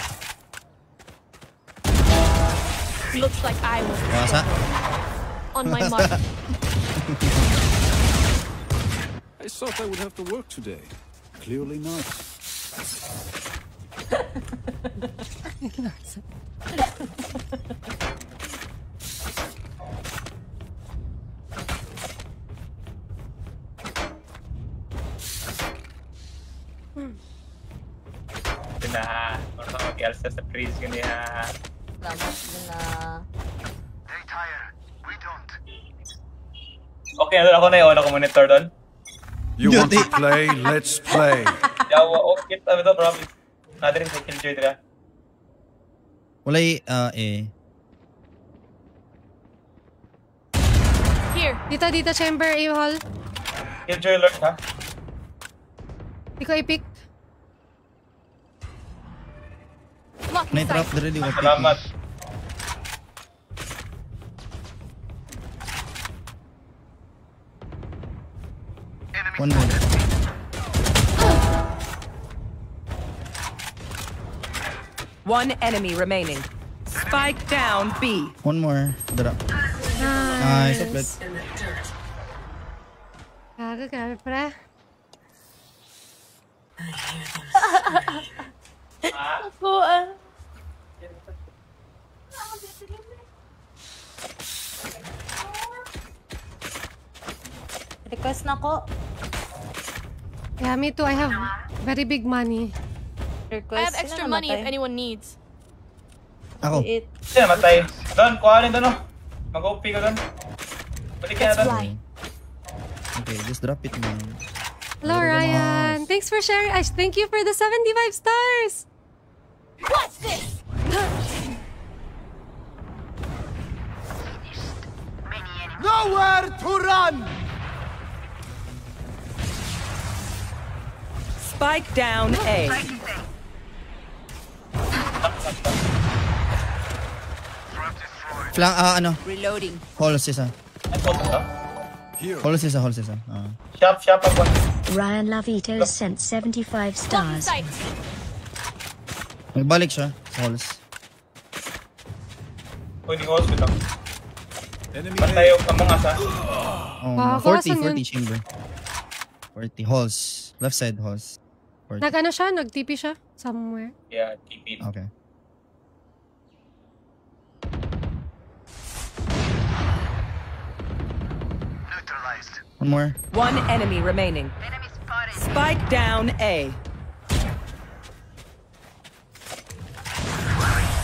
Looks like I was Wasa. on my mark. (laughs) I thought I would have to work today. Clearly not. Okay, ano ako na yun? Ako monitor doon. You want to play? Let's play. Yawa, okay. Sabi to, promise. Natin sa killjoy dira. Walay, ah, eh. Here. Dito, dito, chamber, A-hall. Killjoy alert, ha? Di ko i-pick. Night trap, sight. dire di ko pick. Salamat. One more. One enemy remaining. Spike down B. One more. Drop. Nice. Nice, uplet. in the dirt. Gago, grabe pre. Ako ah. Request na ko. Yeah, me too. I have very big money. Request. I have extra money if anyone needs. Ako. It. Sino namatay? Doon, kuha rin doon, oh. Mag-OP ka doon. Balik ka na doon. Okay. Okay, just drop it, man. Hello, Hello, Ryan. Thanks for sharing. Ash, thank you for the 75 stars. What's this? Nowhere to run! Spike down A. Flank, ah, ano? Reloading. Halls isa. Ay, ka? Here. Halls isa, halls isa. Ah. Shop, shop ako. Ryan Lavito sent 75 Blocking stars. sight. Magbalik siya sa halls. Pwede ko hospital. Enemy Bantay A. yung kamangas, ha? Oh, Ah, 40, kawasan 40 chamber. 40 halls. Left side halls. 40. Nag-ano siya? Nag-TP siya? Somewhere. Yeah, it. Okay. One more. One enemy remaining. Spike down A.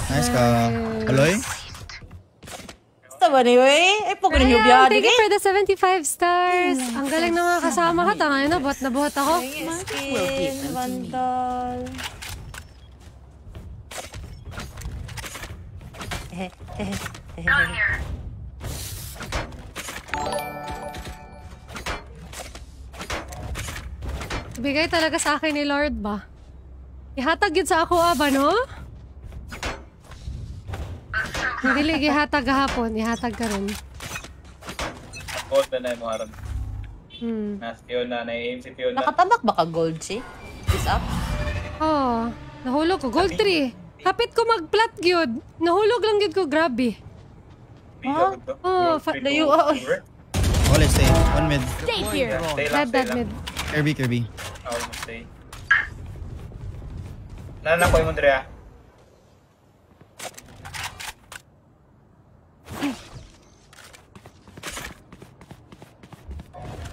Nice ka. Aloy? Basta ba ni Wey? Eh, pag ninyo Ryan, biyahe thank you eh. for the 75 stars. Ang galing ng mga kasama ka. Tangay na, buhat na buhat ako. Skin, vandal. Bigay talaga sa akin ni Lord ba? Ihatag yun sa ako ah, ba, no? Hindi li gihatag gahapon, ihatag ka rin. Gold na na yung mga ron. Hmm. Nas Fiona, na-aim si Fiona. Nakatabak ba ka gold, si? Is up? Oh, nahulog ko. Gold 3. Hapit ko mag-plat gyud. Nahulog lang gyud ko, grabe. To. Oh, fa- Layo. Oh, let's stay. One mid. Stay here. Stay lang, stay dead lang. Mid. Kirby, Kirby. Almost stay. Nanan ko yung Andrea.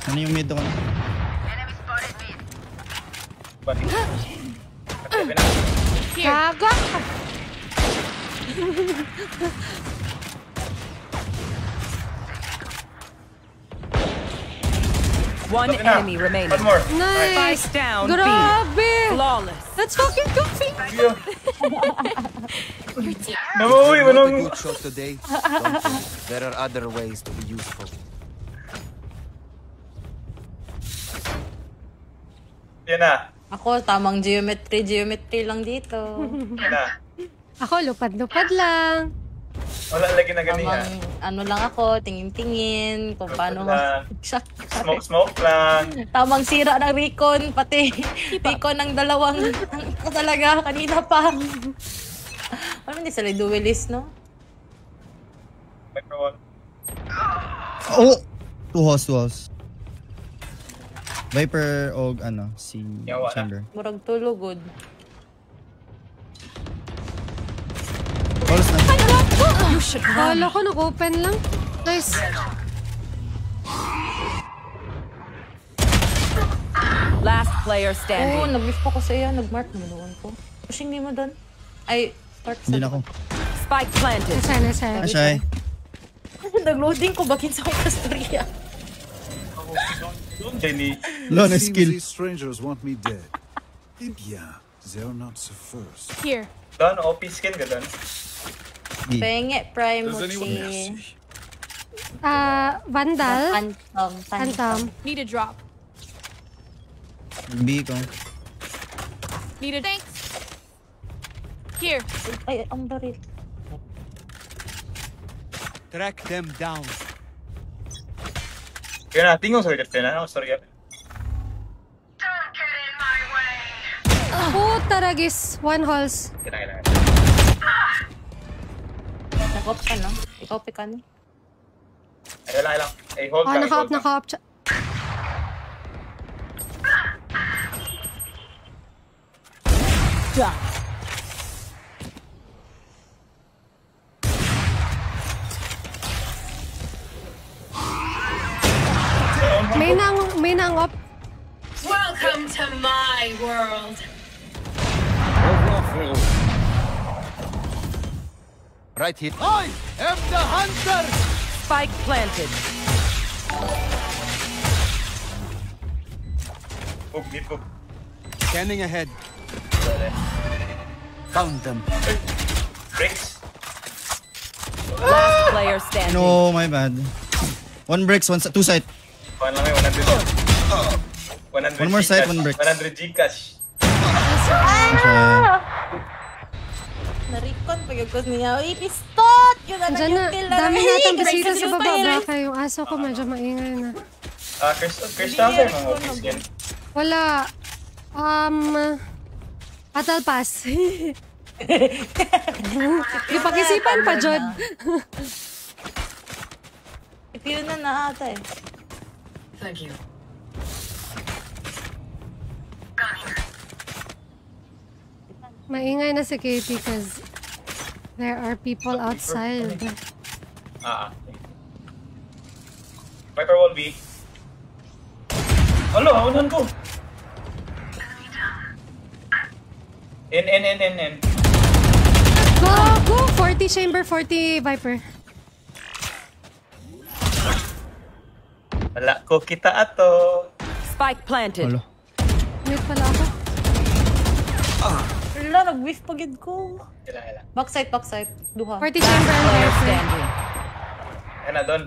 Ano yung mid ako? Ba't? Sabi na. (laughs) One na. enemy remaining. One more. Nice! Spike down. B. Grabe! Flawless. Let's fucking go, Fink! Nabuwi mo nung... Good shot today. (laughs) There are other ways to be useful. Yan na. Ako, tamang geometry, geometry lang dito. Yan na. (laughs) Ako, lupad-lupad lang. Wala lagi na ganyan. Tamang, ano lang ako, tingin-tingin, kung paano lang. Smoke, smoke lang. (laughs) Tamang sira ng recon, pati recon ng dalawang, (laughs) ang talaga, kanina pa. Ano hindi sila duelist, no? Microphone. Oh! Two halls, two. Viper o ano, si Yawa na. Chamber. Murag tulugod. Halls na. Should run. Kala ko nag-open lang. Nice. Last player Oo, standing. nag-miss pa ko sa iyo, nag-mark mo naman ko. Pushing di mo doon. Ay, start sa... Hindi na ako. Spike planted. Nasa, nasa. Ah, shy. (laughs) Nag-loading ko, bakit sa aking kastorya? Jenny. Low na Seems skill. these strangers want me dead. Eh bien, they're not the first. Here. Doon, OP skin ka doon. Gi. Penge, prime Does anyone mochi. see? Ah, Vandal. Phantom, Phantom. Need a drop. B ko. Need a thanks. Here. Ay, ang baril. Track them down. Kaya na, tingong sa kanya na. Ako, sorry. Don't get in my way. Puta ragis. One halls. Kaya na, kaya na. Nag-op ka, no? Ikaw pick ni. Ay, wala lang. Ay, hold Oh, ka. hold ka. naka-up. Ch- May nang, may nang up. Welcome to my world. Right hit. I am the hunter! Spike planted. Book, need book. Scanning ahead. Found them. Breaks. Last player standing. No, my bad. One bricks, one two side. Kuhan lang yun, 100. 100 One more side, one bricks. 100 Gcash. Shy. Narikon, pagkakos niya. Uy, pistot! Yun na Diyan na, yung kill na dami namin. natin bisita sa baba. Baka yung aso ko medyo maingay na. Ah, Crystal, Crystal tayo mga OP skin. Wala. Um, Atal pass. (laughs) Ipag-isipan pa, Jod. If yun na na ata eh. Thank you. Maingay na si Katie because there are people outside. Ah, ah. Viper wall B. Alo, haunan ko. In, in, in, in, in. Go, go! 40 chamber, 40 viper. Wala ko kita ato. Spike planted. Alo. Mute pala ako. Ala, nag-whiff pa gid ko. Backside, backside. Duha. 40 chamber and air standing. Ana, doon.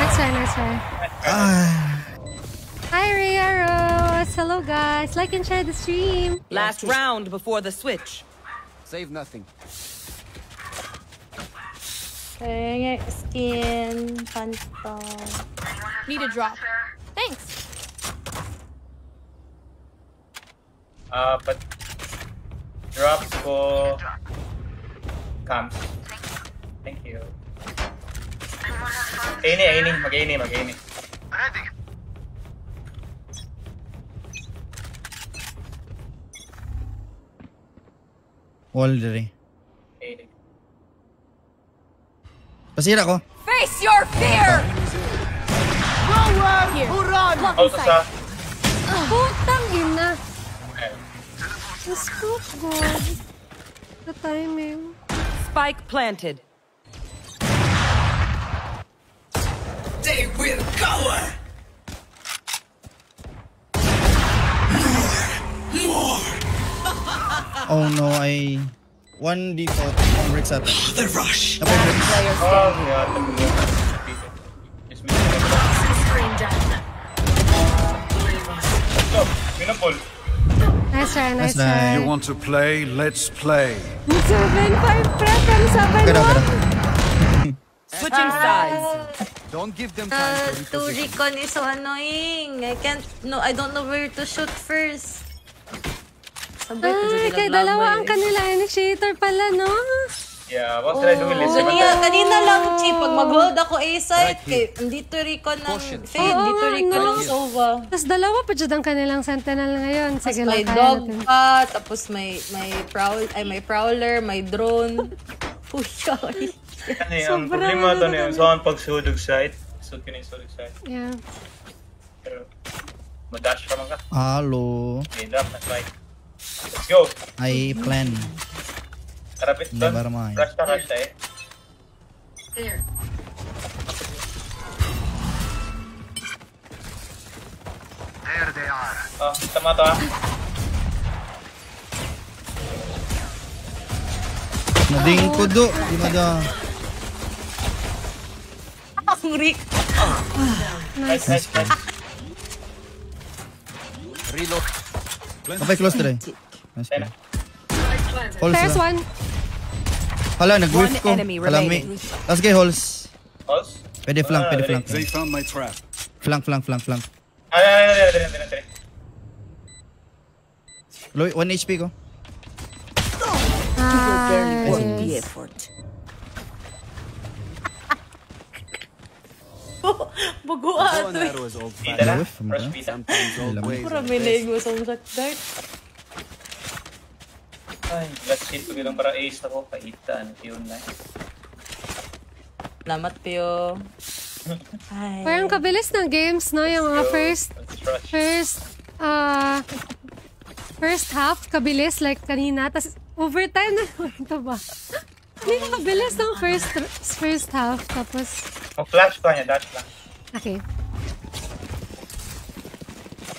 Next time, next time. Ah. Hi, Riaros. Hello, guys. Like and share the stream. Last round before the switch. Save nothing. Kaya nga, skin, phantom. Need a drop. Thanks. Ah, but drop ko cams. Thank you. Aini, aini, mag-aini, mag-aini. Wall diri. Aini. Pasira ko. Face your fear! Auto sa... Putang ina. Let's go, God. The timing. Spike planted. They will cower! More! More Oh no, I... One default. One bricks ata. The rush. Napay bricks. Oh, yeah. It's me. Nice try, nice Nice try. try. You want to play? Let's play. 7-5 prep and 7 Kada, (laughs) kada. Switching sides. Don't give them time Uh, to to reposition. recon is so annoying. I can't, no, I don't know where to shoot first. Ay, kay dalawa ang eh. kanila initiator pala, no? Yeah, what should I do? Oh, kanina, kanina lang, Chi, pag mag-hold ako A-site, kay, dito recon ng. Fade, dito no. ng Sova. Tapos dalawa pa dyan ang kanilang sentinel ngayon. Tapos Sige may lang, kaya dog pa, tapos may may prowl ay may prowler, may drone. (laughs) Puyoy. Ano yung problema ano to na yun. So, ang ka na yung sudog site. Yeah. Pero, madash ka man ka. Halo. Okay, drop na site. Let's go. I plan. Karapit doon. Never mind. Rush pa rush tayo. Oh, tama to ah. Nading ko do. Di ba da? Ang Rick. Nice, nice, nice. Reload. Kapay close diri. Nice play. Holes There's na. one. Hala, nag-whiff ko. enemy Hala, may... remaining. Last guy, holes. Pulse? Pwede flank, Ah, pwede dali. flank. They found my trap. Flank, flank, flank, flank. Ah, dali, dali, dali, dali, dali. Low, 1 HP ko. Nice. Effort. Buguan Bow and to. arrow is old Pita na. Mga. pita. Mo. Pura best. naigo sa shot dart. Ay, last hit ko bilang para ace ako. Kaita, ano yun na. Salamat, Pio. Ay. (laughs) Parang kabilis ng games, no? Yung mga Go. first, first, uh, first half, kabilis, like kanina. Tapos, overtime na (laughs) ito ba? Hindi na kabilis ng first, first half. Tapos, Kung flash pa niya, dash lang. Okay.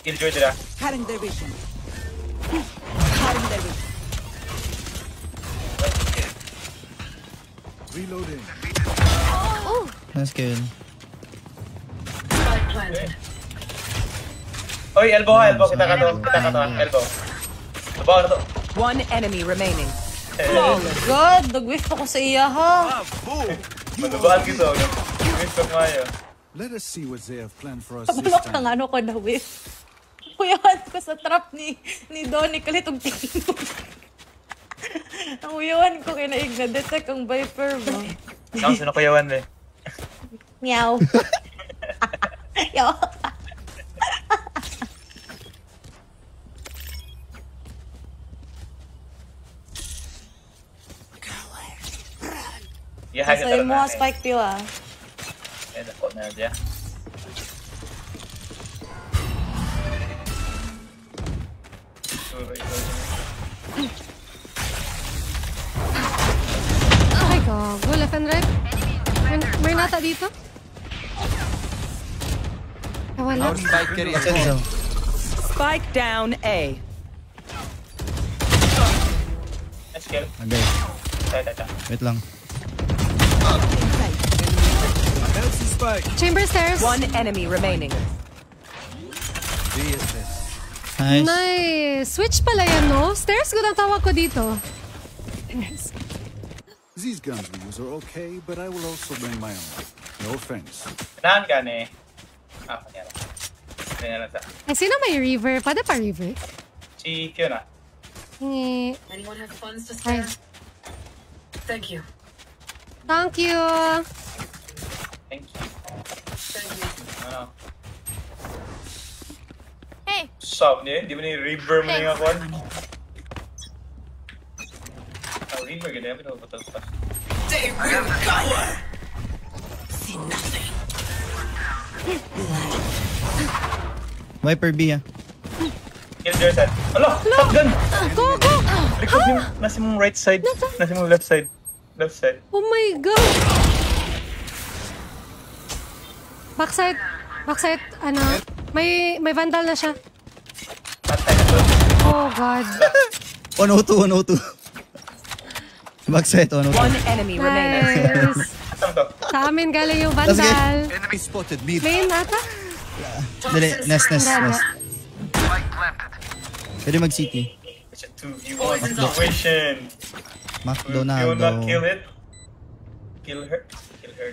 Killjoy dira. Cutting their vision. Reloading. Nice kill. Oy, elbow ha, elbow. Kita ka to. Kita ka to ha. Elbow. Sabaw na to. One enemy remaining. God, nag-whiff ako sa iya, ha? Manubahan kita. Miss ko maayo. Let us see what they have planned for us this Bulok ng time. ano ko na whiff. Kuyahan ko sa trap ni ni Donnie kalitong tingin mo. Ang uyawan ko kay naig na detect ang Viper mo. Ang sinukuyawan eh. Meow. Yo. Ka Sa'yo mo. Spike Pio, ah. Eh, dako na dia. Ay, gago. Left and right. May, may nata dito? Wala. Our spike down A. Let's kill. Tayo. Wait lang. That's the spike. Chamber stairs. One enemy remaining. Nice. Nice. Switch pala yan, no? Stairs ko ang tawag ko dito. These guns we use are okay, but I will also bring my own. No offense. Nahan ka ni. Ah, kanya lang. Kanya lang sa. Ay, sino may river? Pwede pa river? Si Fiona. Hingi. Anyone have funds to Ay. spare? Thank you. Thank you. Thank you. Thank you. Ano? Hey. Sub niya, di ba ni River mo na yung ako? Ah, River, ganyan. Pinapatal pa. They will cower. See nothing. Viper B ah. Kill your side. Alo! Shotgun! Go, go! Likod yung nasa mong right side. Nasa mong left side. Left side. Oh my God! Backside. Backside, ano, may may vandal na siya. Na. Oh God. 102, 102. Backside, 102. One enemy remaining. Nice. Sa amin galing yung vandal. Enemy spotted mid. Main ata? Dali, nest, nest, nest. Pwede mag-CT. It's a 2v1 situation. Will Fiona McDonaldo. kill it? Kill her? Kill her.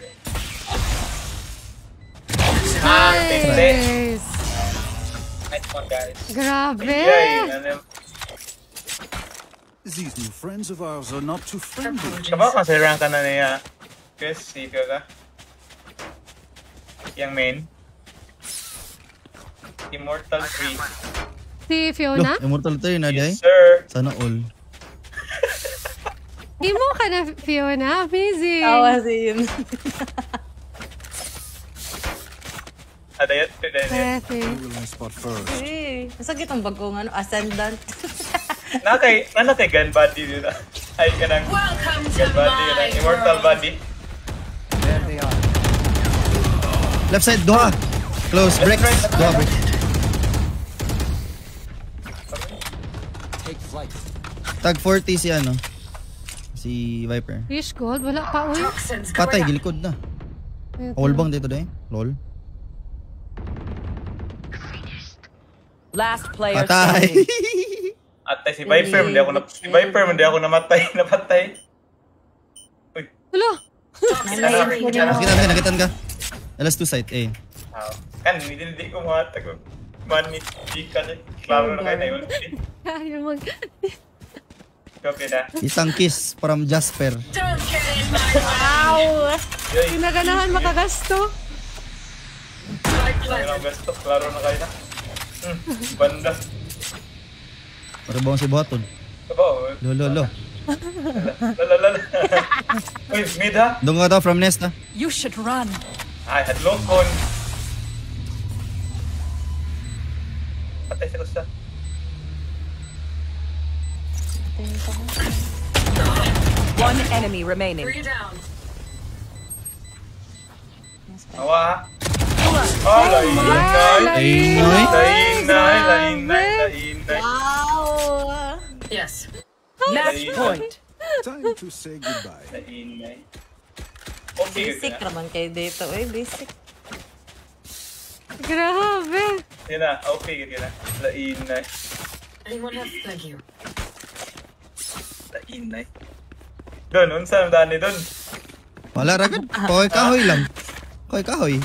Nice. Nice one, guys. Grabe. Ano? These new friends of ours are not too friendly. Kamu consider ka na niya. Chris, si ka. Yang main. Immortal 3. Si Loh, Fiona? immortal to yun, Aday. Yes, sir. Sana all. Di mo ka na, Fiona. Amazing. Si yun. (laughs) Adayat, adayat. Pwede. Eh, Masakit ang bagong ano, ascendant. (laughs) Nakay, ano kay gun body yun ah. Ay ka ng Welcome to gun body yun my Immortal body. There they are. Left side, Doha. Close, break. right. Doha, break. Take flight. Tag 40 si ano. Si Viper. Wish gold? Wala pa, uy. Patay, gilikod na. All bang dito, Day? Lol. Last player Patay. standing. (laughs) At si Viper, hindi ako na, si Viper, hindi ako namatay, (laughs) napatay. Yun down. Nakitan ka, nakitan ka. Alas 2 site, eh. Ah, kan, hindi, hindi ko matag. Mani, di ka na. Klaro na kayo na yun. Kaya mag... Okay na. Isang kiss from Jasper. Yoy, Pinaganahan makagasto. Planted. gusto. Klaro na kayo na. Banda. Para ba si Buhaton? Aba, Lo, lo, lo. lalalala. Uy, mid ha? Doon ka daw from Nest, ah. You should run. Ay, hadlong kon. Patay sa gusto. One enemy remaining. Three down. Awa ha? Oh, lainay. Lainay. Lainay, lainay, lainay. Wow! Yes. Match point. Time to say goodbye. Lainay. Okay, Basic naman kayo dito. Eh, basic. Grabe. Yun na, okay, yun na. Lainay. Anyone have thank you. Lainay. Doon, unsa ang dani doon? Wala ragad. Koy kahoy lang. Koy kahoy.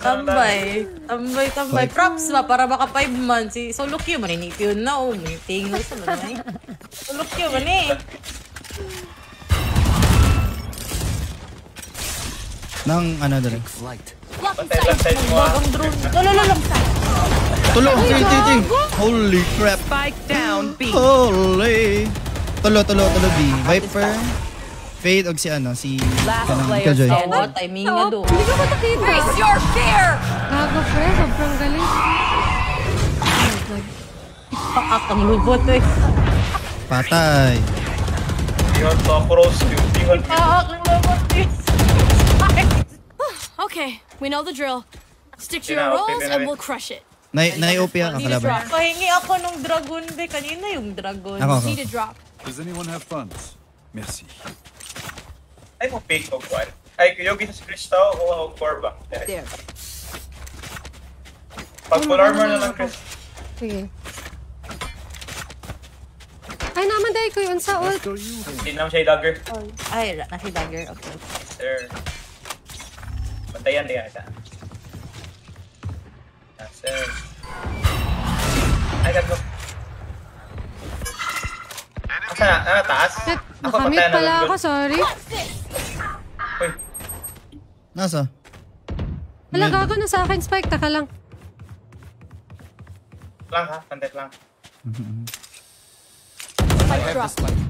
Tambay. Tambay, tambay. Props ba para baka 5 months. Si Solo Q, maniniti yun na. Oh, may tingo sa man eh. Solo Q, man eh. Nang ano dali. Bagong drone. Lolo, lolo. Tulo, ting, ting, ting. Holy crap. Spike down B. Holy. Tulo, tulo, tulo B. Viper. Fade og si ano, si Last kanang player Killjoy. standing. Oo, timing nga do. Hindi ka ba nakita? Face your fear! Gago, pre. Sobrang galing. Paak ang lubot eh. Patay. Ako roast you. Bihon. Paak ang lubot eh. Okay, we know the drill. Stick to your roles and I- we'll crush it. Nay, nay OP ang kalaban. Pahingi ako nung dragon be. Kanina yung dragon. Ako, ako. Need a drop. Does anyone have funds? Merci. Ay mo pick ko kwan. Ay, Yogi sa Crystal o core ba? There. Pag full armor na lang, Chris. Sige. Ay, naman dahil ko yun sa ult. Hindi naman siya i-dagger. Ay, ra- nasi dagger. Okay. Sir. Bantayan niya ata. Ah, sir. Ay, gago. Asa na? Ah, taas? Shit, Ako, nakamit bantayan na pala ako, sorry. Uy, Nasa? Wala gago na sa akin, Spike. Taka lang. lang ha? Pantet lang. Spike.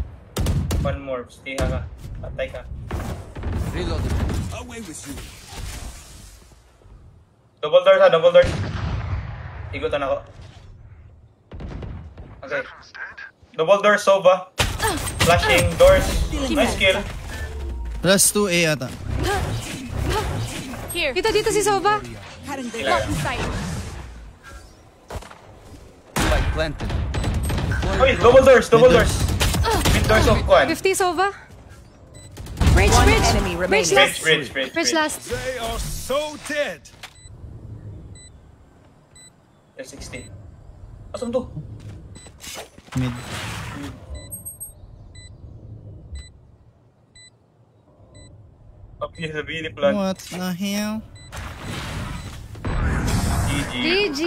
One more. Stiha ka. Patay ka. Reloading. Away with you. Double doors ha, double doors. Igutan ako. Okay. Double doors, Sova. Flashing doors. Nice kill. Plus 2A ata. Here. Dito, dito si Sova. Spike planted. Uy, double doors, double doors. Mid doors of Kwan. 50 Sova. Bridge, bridge. enemy Bridge last. Bridge, bridge, bridge, last. They are so dead. There's 16. Asan to? Mid. Papi, sabihin ni Plan. What the hell? GG. GG.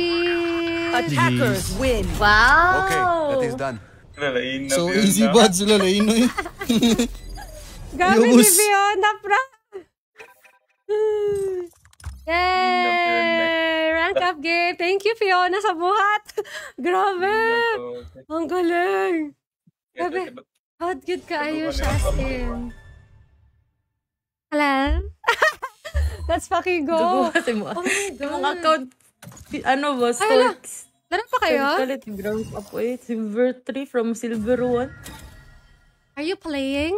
Attackers win. Wow! Okay, that is done. Lalain na So easy na. buds sila lain no eh. Gabi si Fiona, pra. Yay! Rank up game. Thank you, Fiona, sa buhat. Grabe. Ang galing. Grabe. How good ka ayo siya Hello? Let's (laughs) fucking go. Dubuhatin mo. Oh my Yung mga God. account, ano ba, Ay, ala. stocks. Laro pa kayo? Yung ground up eh. Silver 3 from Silver 1. Are you playing?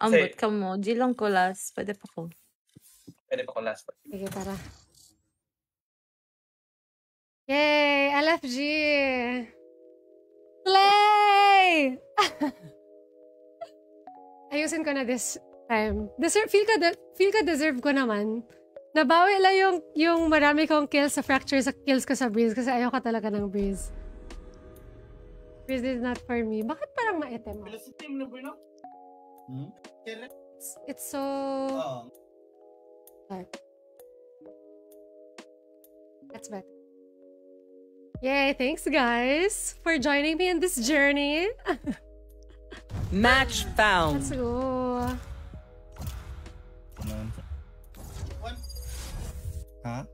Ambot ka mo. G lang ko last. Pwede pa ko. Pwede pa ko last. Sige, tara. Yay! LFG! Play! (laughs) Ayusin ko na this time. Deserve, feel ka, de- feel ka deserve ko naman. Nabawi lang yung, yung marami kong kills sa fracture sa kills ko sa breeze kasi ayaw ka talaga ng breeze. Breeze is not for me. Bakit parang maitim? ah? Hmm? It's, it's so... dark. That's better. Yay, thanks guys for joining me in this journey. (laughs) Match found. Let's go. Ha?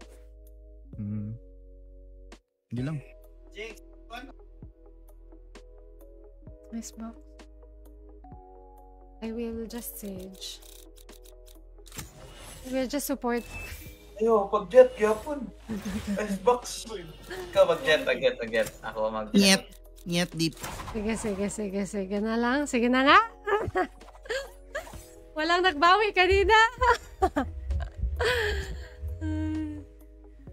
Hmm. Hindi lang. Nice box. I will just sage. I will just support. Ayo, pag-jet, yapon. Xbox. (laughs) Ikaw mag-jet, mag-jet, mag-jet. Ako mag-jet. Nyet. Nyet deep. Sige, sige, sige, sige na lang. Sige na nga. (laughs) Walang nagbawi kanina. (laughs)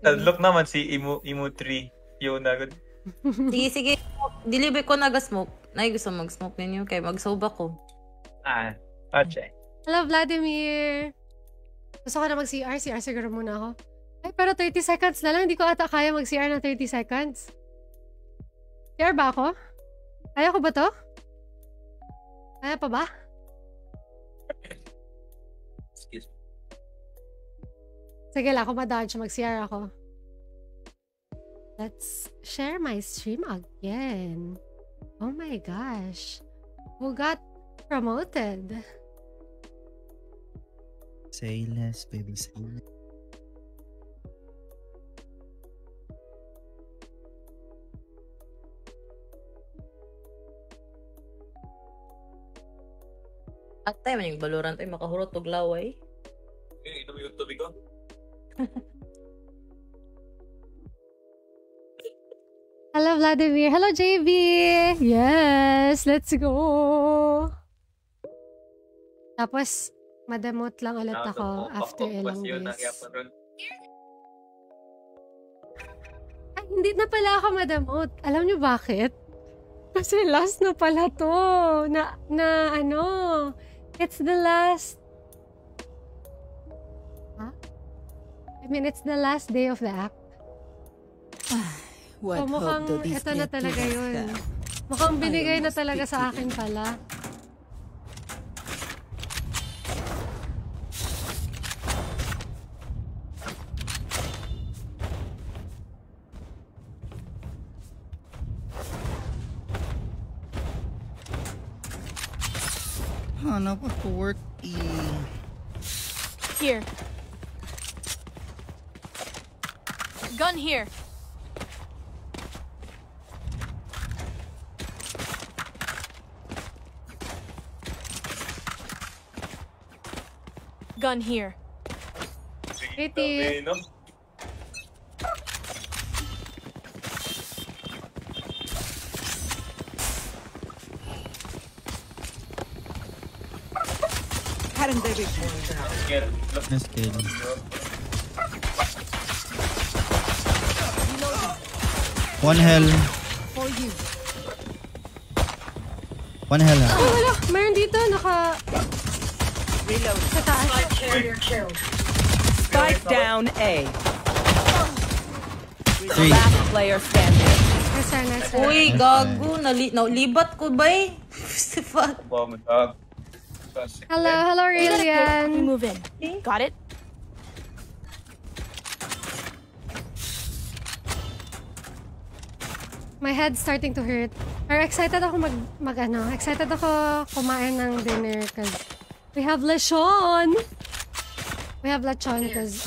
Look naman si Imu, Imu 3. Yun na. Sige, sige. Deliver ko naga-smoke. Nay, gusto mag-smoke ninyo. Kaya mag-soba ko. Ah, okay. Hello, Vladimir. Gusto ko na mag-CR. CR siguro muna ako. Ay, pero 30 seconds na lang. Hindi ko ata kaya mag-CR ng 30 seconds. CR ba ako? Kaya ko ba to? Kaya pa ba? Sige lang, ako madodge. Mag-CR ako. Let's share my stream again. Oh my gosh. Who got promoted? Say less, baby. Say less. At tayo man yung Valorant ay makahurot og laway. Eh, Inom yung tubig ko. Hello, Vladimir. Hello, JB. Yes, let's go. Tapos, madamot lang ulit ako after ilang days. Ay, hindi na pala ako madamot. Alam niyo bakit? Kasi last na pala to. Na, na ano, it's the last mean it's the last day of the act. (sighs) What oh, so mukhang hope do these ito na get talaga left yun. have? Mukhang I binigay na almost talaga sa pity akin pala. Hanap ako work e. Here. Gun here. Gun here. Katie. no? Karen David. One hell. For you. One hell. ah. Oh, wala. Mayroon dito. Naka... Reload. Sa taas. Carrier killed. Spike down A. Three. Last player standing. Nasa, nasa. Uy, gago. Nali nalibat ko ba eh? (laughs) Si fuck. Wow, my dog. Hello, hello, We Aurelian. move in. Got it? My head's starting to hurt. Or excited ako mag, mag ano, excited ako kumain ng dinner because we have lechon. We have lechon because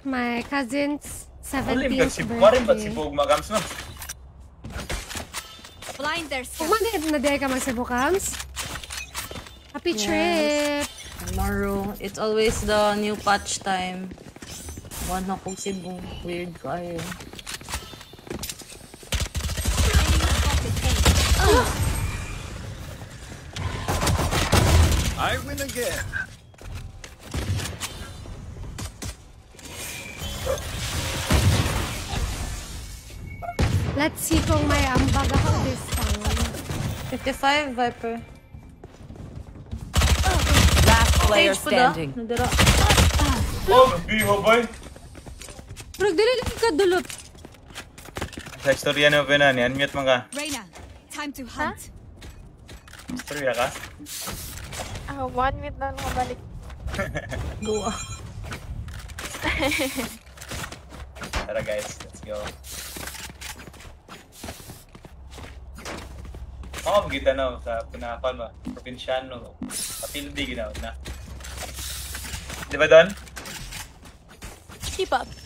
my cousin's Alim ka 17th si Marim ba't si birthday. Bog Magams no? Blind there, Kung manid na di ka mag-Cebu Camps. Happy Yes. trip! Tomorrow. It's always the new patch time. One ako Cebu. Weird kayo. I win again. Let's see kung may ambag ako this time. 55, Viper. Last oh, player Page standing. Nadira. Oh, biho boy! Pero dili lang ka dulot. Sa istorya na ba na ni? Unmute mo ka. Reyna, time to hunt. Istorya ka? Ah, one minute na lang balik. (laughs) Go. Tara guys, let's go. Mga magita na sa pinakakon ba? Probinsyano. Kapildi ginawa na. Di ba Don? Keep up.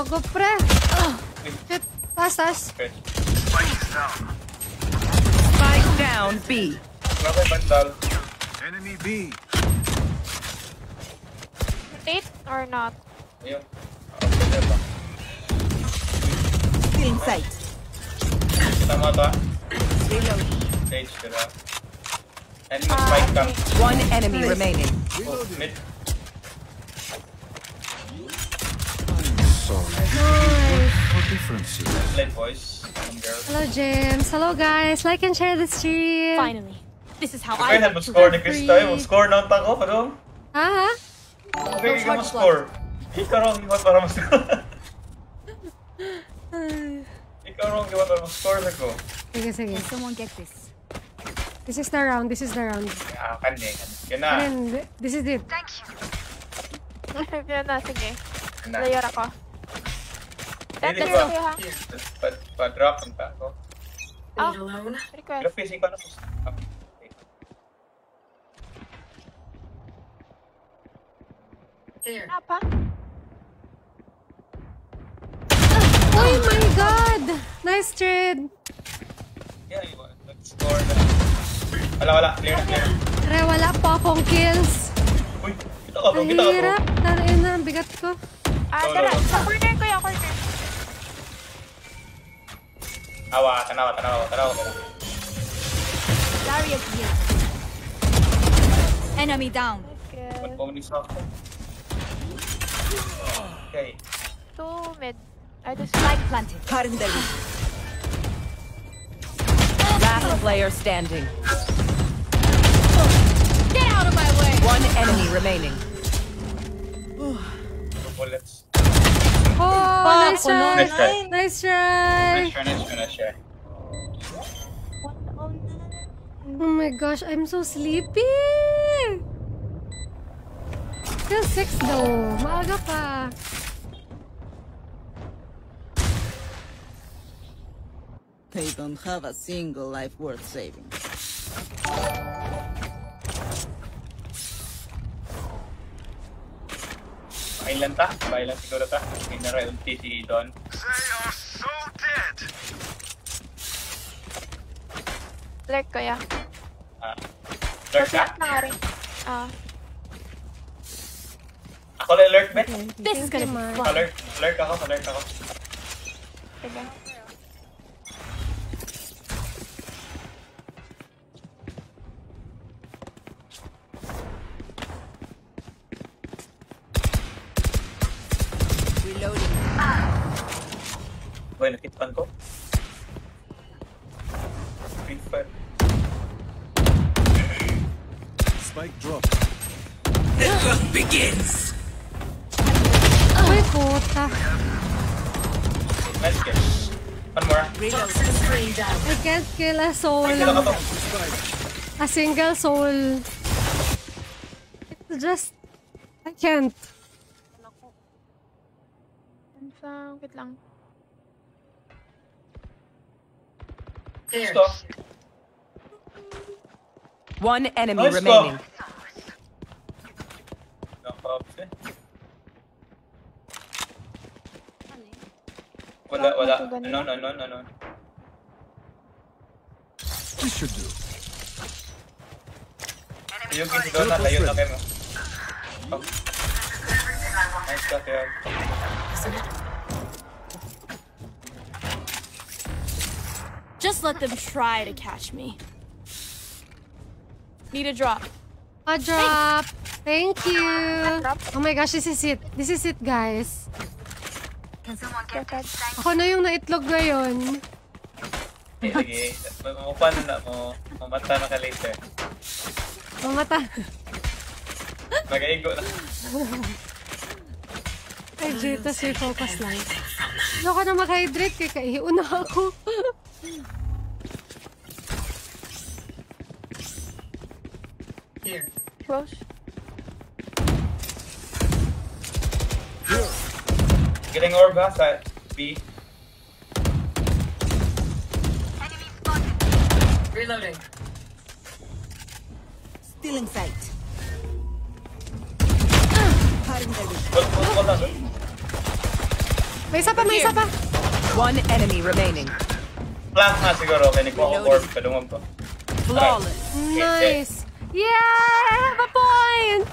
Gago, pre. Shit. Taas, taas. Okay. Spike down B. Bakit bandal? Enemy B. Rotate or not? Ayun. Okay, ba? Still in sight. Tama ba? Reload. Stage, diba? And mag-spike ka. One enemy remaining. Oh, mid. What difference is it? Late voice. Some girl. Hello, James. Hello, guys. Like and share the stream. Finally. This is how Okay, I na mo score ni Krista. Mo score na ang tako, pero? Ha, ha? Okay, ka mo score. Ikaw raw ang iwan para mo-score. (laughs) Ikaw raw ang iwan para mo-score na ko. Sige, sige. Someone get this. This is the round. This is the round. Ah, kanya. Yan na. And then, this is it. Yun (laughs) na, sige. Yan na. Player ako. Let's ba? ha? Pa- Pa-drop ang tako. Ah, alone? request. Pero facing ko na. There. Apa? Oh my god! Nice trade! Yeah, you want to score na. Wala, wala. Clear na, clear. Re, wala po akong kills. Uy, kita ka po, Ang kita ka po. hirap. Tarain na, ang bigat ko. Ah, tara. Sa corner ko yung corner. Awa, tanawa, tanawa, tanawa. tanawa. Darius here. Enemy down. Ba't po ni Sako? Okay. Two mid. I just Spike planted. Karen David. Last player standing. Get out of my way! One enemy remaining. Two bullets. Oh, oh, nice oh, try. Nice try. Nice try. Nice try, nice try, nice try. Oh my gosh, I'm so sleepy. Still six though. Maaga pa. They don't have a single life worth saving. Kain lang ta. Kain lang siguro ta. Na rin ulti si Don. Lurk ko ya. Ah. Lurk ka? Na nga rin. Ah. Ako lang lurk, bet. This is gonna be fun. Alert. Alert ako, alert ako. Sige. Boy, nakitpan ko. Fire. Spike drop. Uy, puta. Nice kill. One more. I can't kill a soul. A single soul. It's just... I can't. Wait lang. Gusto. One enemy Nice remaining. Nakapops eh. Wala, wala. Ano, ano, ano, ano. This should do. Yung kasi doon na, tayo na kayo. Oh. Nice ka, kaya. Just let them try to catch me. Need a drop. A drop. Thank you. Oh my gosh, this is it. This is it, guys. Ako na yung naitlog ngayon. Eh, sige. Mamupan na mo. Mamata na ka later. Mamata. Nag-aigo na. Ay, Jay, tas may focus lang. Ayoko na mag-hydrate kaya kaiuna ako. Close. Galing orb ha sa B. Reloading. Still in sight. Cutting their vision. Hold, hold, hold on. May isa pa, may isa pa. One enemy remaining. Flank na siguro. Kaya ni ko orb. Kadungog ko. Flawless. Nice. Yeah, I have a point.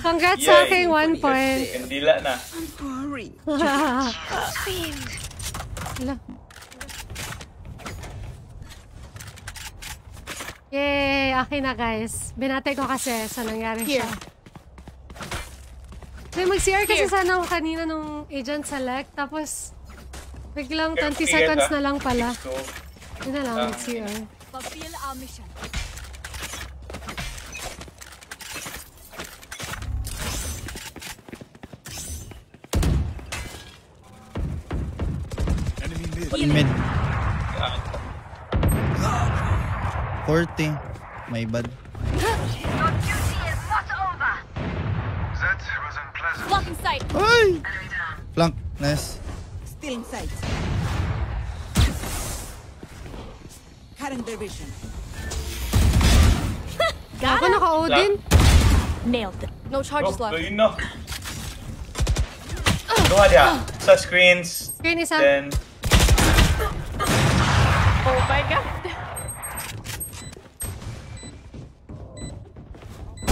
Congrats sa Yay. aking one point. Kandila na. Hurry. Hala. (laughs) Yay! Akin na guys. Binatay ko kasi sa nangyari siya. May mag-CR kasi sana ako kanina nung agent select. Tapos, biglang 20 Sige seconds na. lang pala. Yun na lang, Ah. mag-CR. Fulfill our mission. Enemy mid. Mid. ah, 40. My bad. Your duty is not over. That was unpleasant. Blocking sight. Ay! Flank. Nice. Still in sight. Cutting their vision. Ako (laughs) naka-Odin. Nailed it. No charges Oh, left. yun na. Duha dia. Sa screens. Screen isa. Then, Oh my god.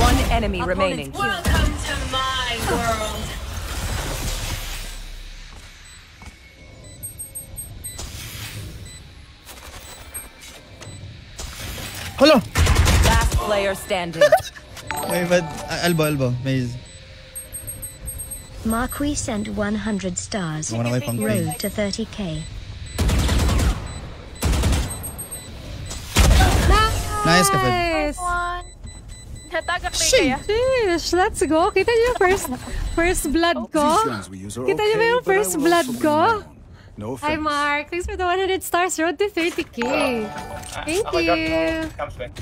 One enemy remaining. Welcome to my world. Hala! Last player standing. Wait, but Alba, Alba, Maze. Marquis sent 100 stars. Road to 30k. Nice, kapag. Nice. Shit! Sheesh, let's go. Kita niyo first first blood ko? Kita niyo ba yung first blood ko? Bring my own. No Hi. Mark. Thanks for the 100 stars. Road to 30k. Thank oh Ako, drop you. mo. Comes back.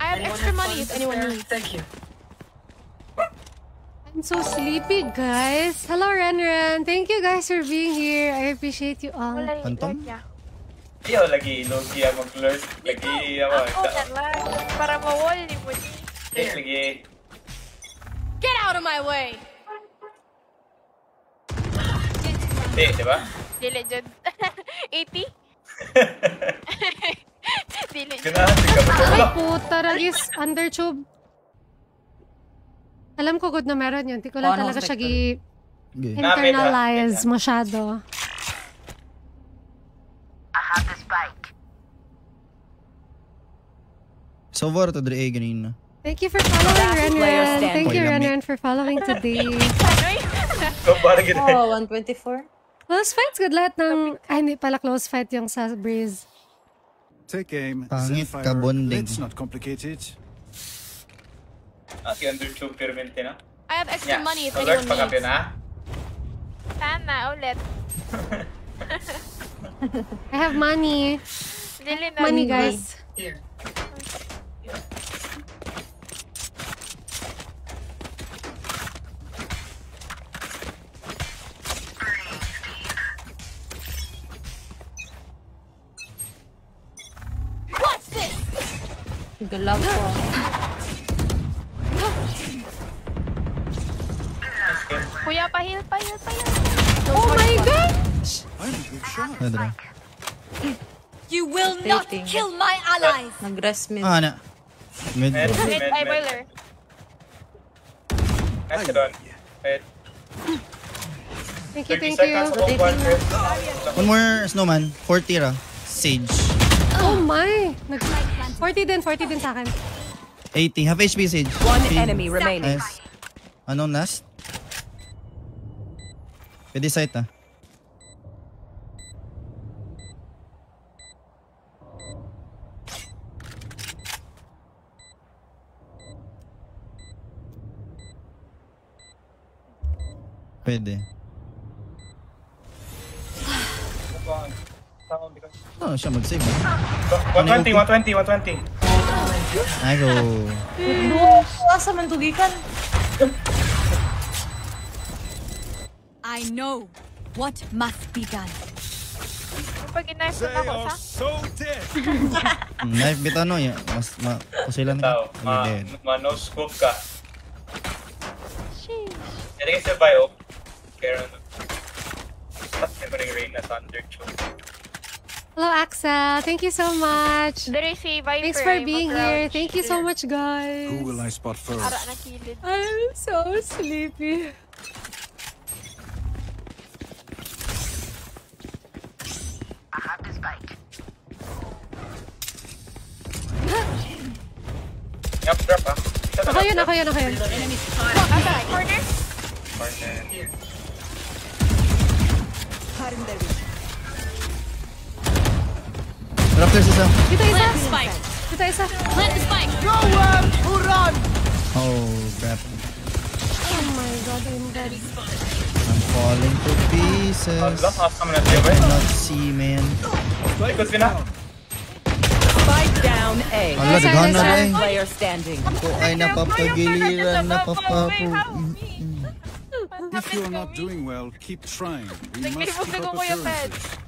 I have extra money if anyone needs. Thank you. I'm so sleepy, guys. Hello, Renren. Thank you guys for being here. I appreciate you all. Wala yung Phantom? lag niya. Iyo, lagi. Logi ako mag-lurk. Lagi ako. Ako na lang. Para mawall ni mo ni. Lagi. Get out of my way! Hindi, di ba? Di legend. (laughs) 80? (laughs) Di legend. Ganahan, di ka Ay, puta. Ragis, undertube. Alam ko good na meron yun. Di ko lang Paano talaga siya Spectre? Okay. gi-internalize masyado. I have the spike. So far to Dre ganina. Thank you for following, Renren. Thank you. Renren, for following today. (laughs) Oh, 124. Close fights, good lahat ng... Ay, hindi pala close fight yung sa Breeze. Take aim. Pangit ka, bonding. Let's not complicate it. Ah, si undertube pyramid na. I have extra Yeah. money if Alert anyone needs. na. Sana ulit. (laughs) I have money. Na. Money, guys. Here. Galaw ko. Kuya, pahil, pahil, pahil. Oh my God! I'm a good shot. Ano You will not Dating. kill my allies! Nag-rest mid. Ah, na. Mid Med, bro. med, Mid, ay, boiler. Nice ka Thank you, thank you. of one first. One more snowman. 40 ra. Sage. Oh my! Nag 40 din, 40 din sa akin. 80. Half HP Sage. One Okay. enemy remaining. Nice. Anong last? Pwede site ah. Pwede. (sighs) Ano siya mag-save ah? 120, 120, 120. Ay go. Ko tugikan. I know what must be done. Pag in-knife na ako sa... so dead. Knife bit ano ya. Mas ma kusilan ka. ma, Dead. ma no scope ka. Sheesh. Hindi sa bio. Kaya ano. Tapos may ring rain na thunder tube. Hello, Axel. Thank you so much. There is si Viper. Thanks for being mag-crouch. here. Thank you so much, guys. Who will I spot first? Ara na kilid. I'm so sleepy. I have the spike. Yup, drop ah. Ako up, yun, ako yun, ako yun. Asa, corner? Partner. Raptors isa. Dito isa. Plant the spike! Dito isa. Plant the spike! Oh, crap. Oh my god, I'm dead. I'm falling to pieces. Hala, asa mo na tayo ba? Not see, man. Likod ka na. Spike down A. Hala, daghan na Last eh. player standing. Ko ay napapagiliran, napapapu... If you're not doing well, keep trying. We must Naglibog keep na ko up kuya Ped. appearances.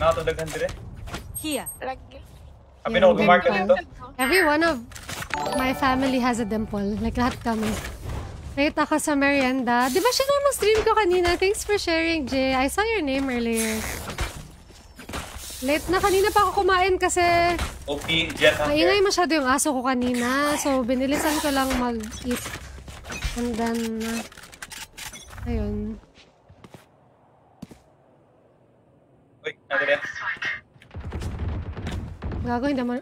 Nakatulaghan dire. Here. Lagi. Abi na ka dito. Every one of my family has a dimple. Like, lahat kami. Nakita ko sa merienda. Di ba siya naman stream ko kanina? Thanks for sharing, Jay. I saw your name earlier. Late na kanina pa ako kumain kasi OP, Jet maingay Hunter. masyado yung aso ko kanina. So, binilisan ko lang mag-eat. And then, uh, ayun. Uy, nadire. Gago, hindi naman...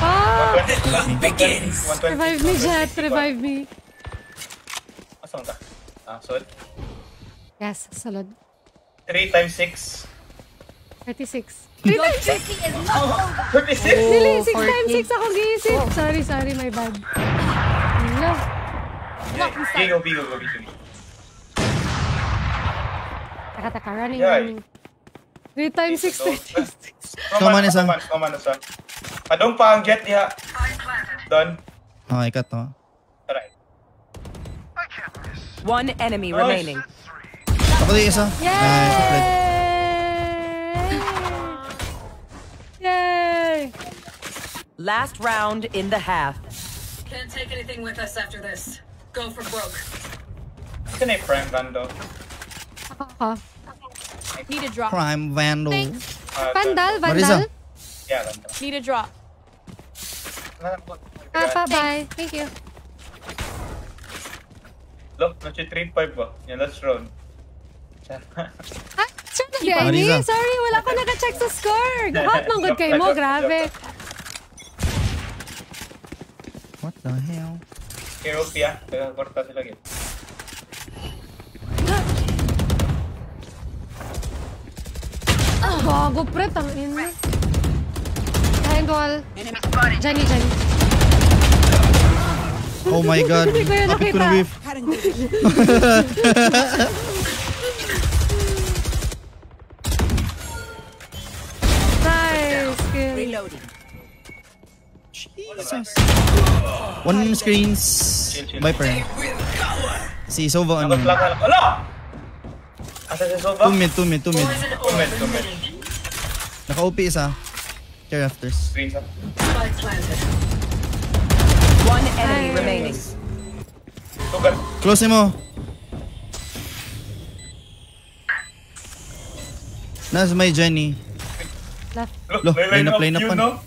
Ah! 120. Begins. 120. Revive me, Jet. Revive me. Asan ka? Ah, solid. Yes, solid. 3 times 6. 36. 3 Your times 6! duty is not over. 36! Dili, Oh, 6 times 14. 6 ako giisip. Sorry, sorry, my bad. Bigo, bigo, bigo, bigo. Taka, taka, running, Yeah. running. 3 times 6, 3 times 6. Snowman isa. Snowman, snowman isa. Padong pa ang jet diha. Done. Okay, cut to. Tara. One enemy Nice. remaining. Ako di isa. Nice. Fled. Yay! Yay! Last round in the half. Can't take anything with us after this. Go for broke. Can I prime Vando? Ako, ako. Need a drop. Prime Vandal. Thanks. Ah, Vandal, Marisa. Vandal. Yeah, Vando. Need a drop. Papa, bye. Thank you. Look, nasi 3-5 ba? Yan, last round. Ah, sure na di, Marisa. Amy. Sorry, wala ko naka-check sa score. (laughs) Hot nang good kay mo, grabe. What the hell? Hero Pia, kaya korta sila gid. Gago, pre, tang ina. Triangle. Jenny, Jenny. Oh my god. Hindi ko yun Bakit ko nakita. na whiff? (laughs) Nice. Kill. Reloading. Jesus. One screens. Viper. Si Sova ano. Nakot lang lang. Ala! Asa si Soba? Two mid, two mid, two mid. Comment, comment. Naka-OP isa. Care afters. One enemy remaining. Close mo. Nasa may Jenny. Left. Lo, line up, line up you pa. know?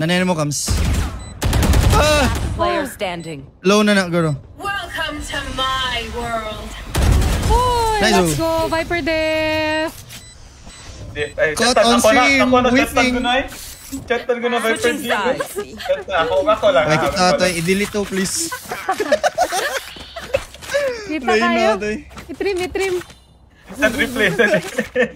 (laughs) Nanayan mo, Kams. Ah! Player standing. Low na na, guro. Welcome to my world. Nice, let's go. Viper. Di, ay, Caught on na, stream, na, whiffing. ko na eh. Chatan ko na, Viper G. sides. Chatan, ako, ako lang. Ako ito. lang. I-delete to, please. Kita kayo. na. Itrim, itrim. Send replay, send replay.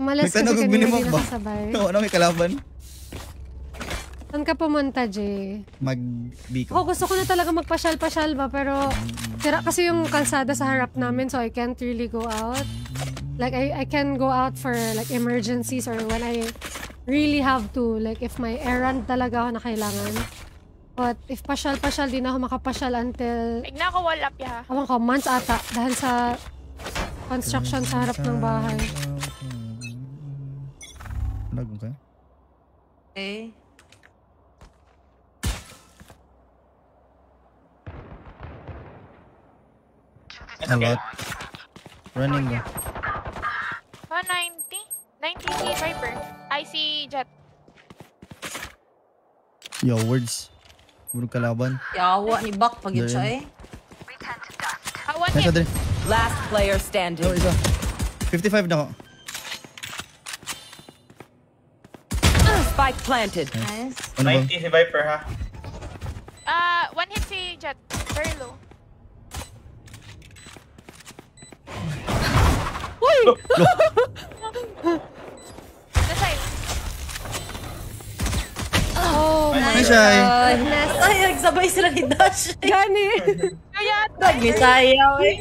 Malas kasi kanina minimum di ba? nakasabay. Oo, (laughs) ano may kalaban? Saan ka pumunta, Jay? Mag-biko. Ako gusto ko na talaga magpasyal-pasyal ba, pero tira kasi yung kalsada sa harap namin, so I can't really go out. Like, I, I can go out for like emergencies or when I really have to. Like, if may errand talaga ako na kailangan. But if pasyal-pasyal, di na ako makapasyal until, Tignan ko wala ya. awang ko, months ata. Dahil sa construction sa harap ng bahay. Lag ka? Okay. A lot. Running ba? 190? 90k Viper. I see Jet. Yo, words. Puro kalaban. Yawa ni Bak pag yun siya eh. Ah, hit. dali. Last player standing. Yo, isa. 55 na ako. Spike planted. Nice. Ano ba? 90 si Viper ha. Ah, one hit si Jet. Very low. Uy! The side. Oh my Nice eye. goodness. Ay, nagsabay sila ni Dash. Gani. Kaya, Nagmisayaw eh.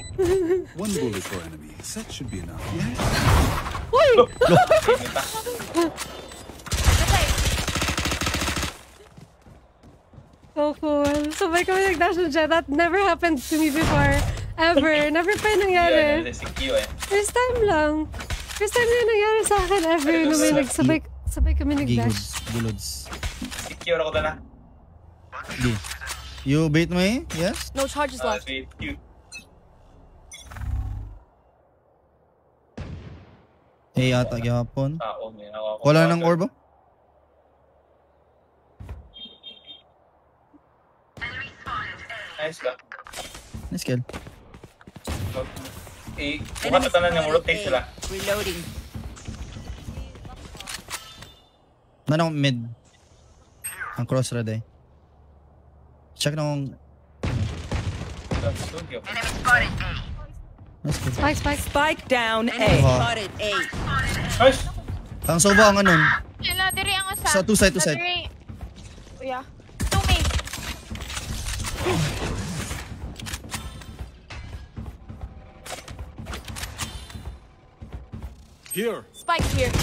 One bullet per enemy. That should be enough, yeah? Uy! the side. So cool. Sabay kami nag-dash ng jet. That never happened to me before. Ever. Never pa yung nangyari. Yan, si Q eh. First time lang. First time yung nangyari sa akin ever. Na may nagsabay, sabay kami nag-dash. Gigods. Gulods. Si Q na ko na. Di. You bait mo eh? Yes? No charges left. si Q. Eh, ata gihapon. Ah, oh, may ako. Wala nang orb oh? Nice ka. Nice kill. Eh, buka na tanan yung rotate sila. Reloading. Nanong mid. Ang cross red eh. Check na kung... Spike, spike. Spike down A. Spotted A. Nice. Ang soba ang anon. Sila, diri ang usa. Sa two side, two Sa side. Kuya. Two main. (laughs) Here. Spike here.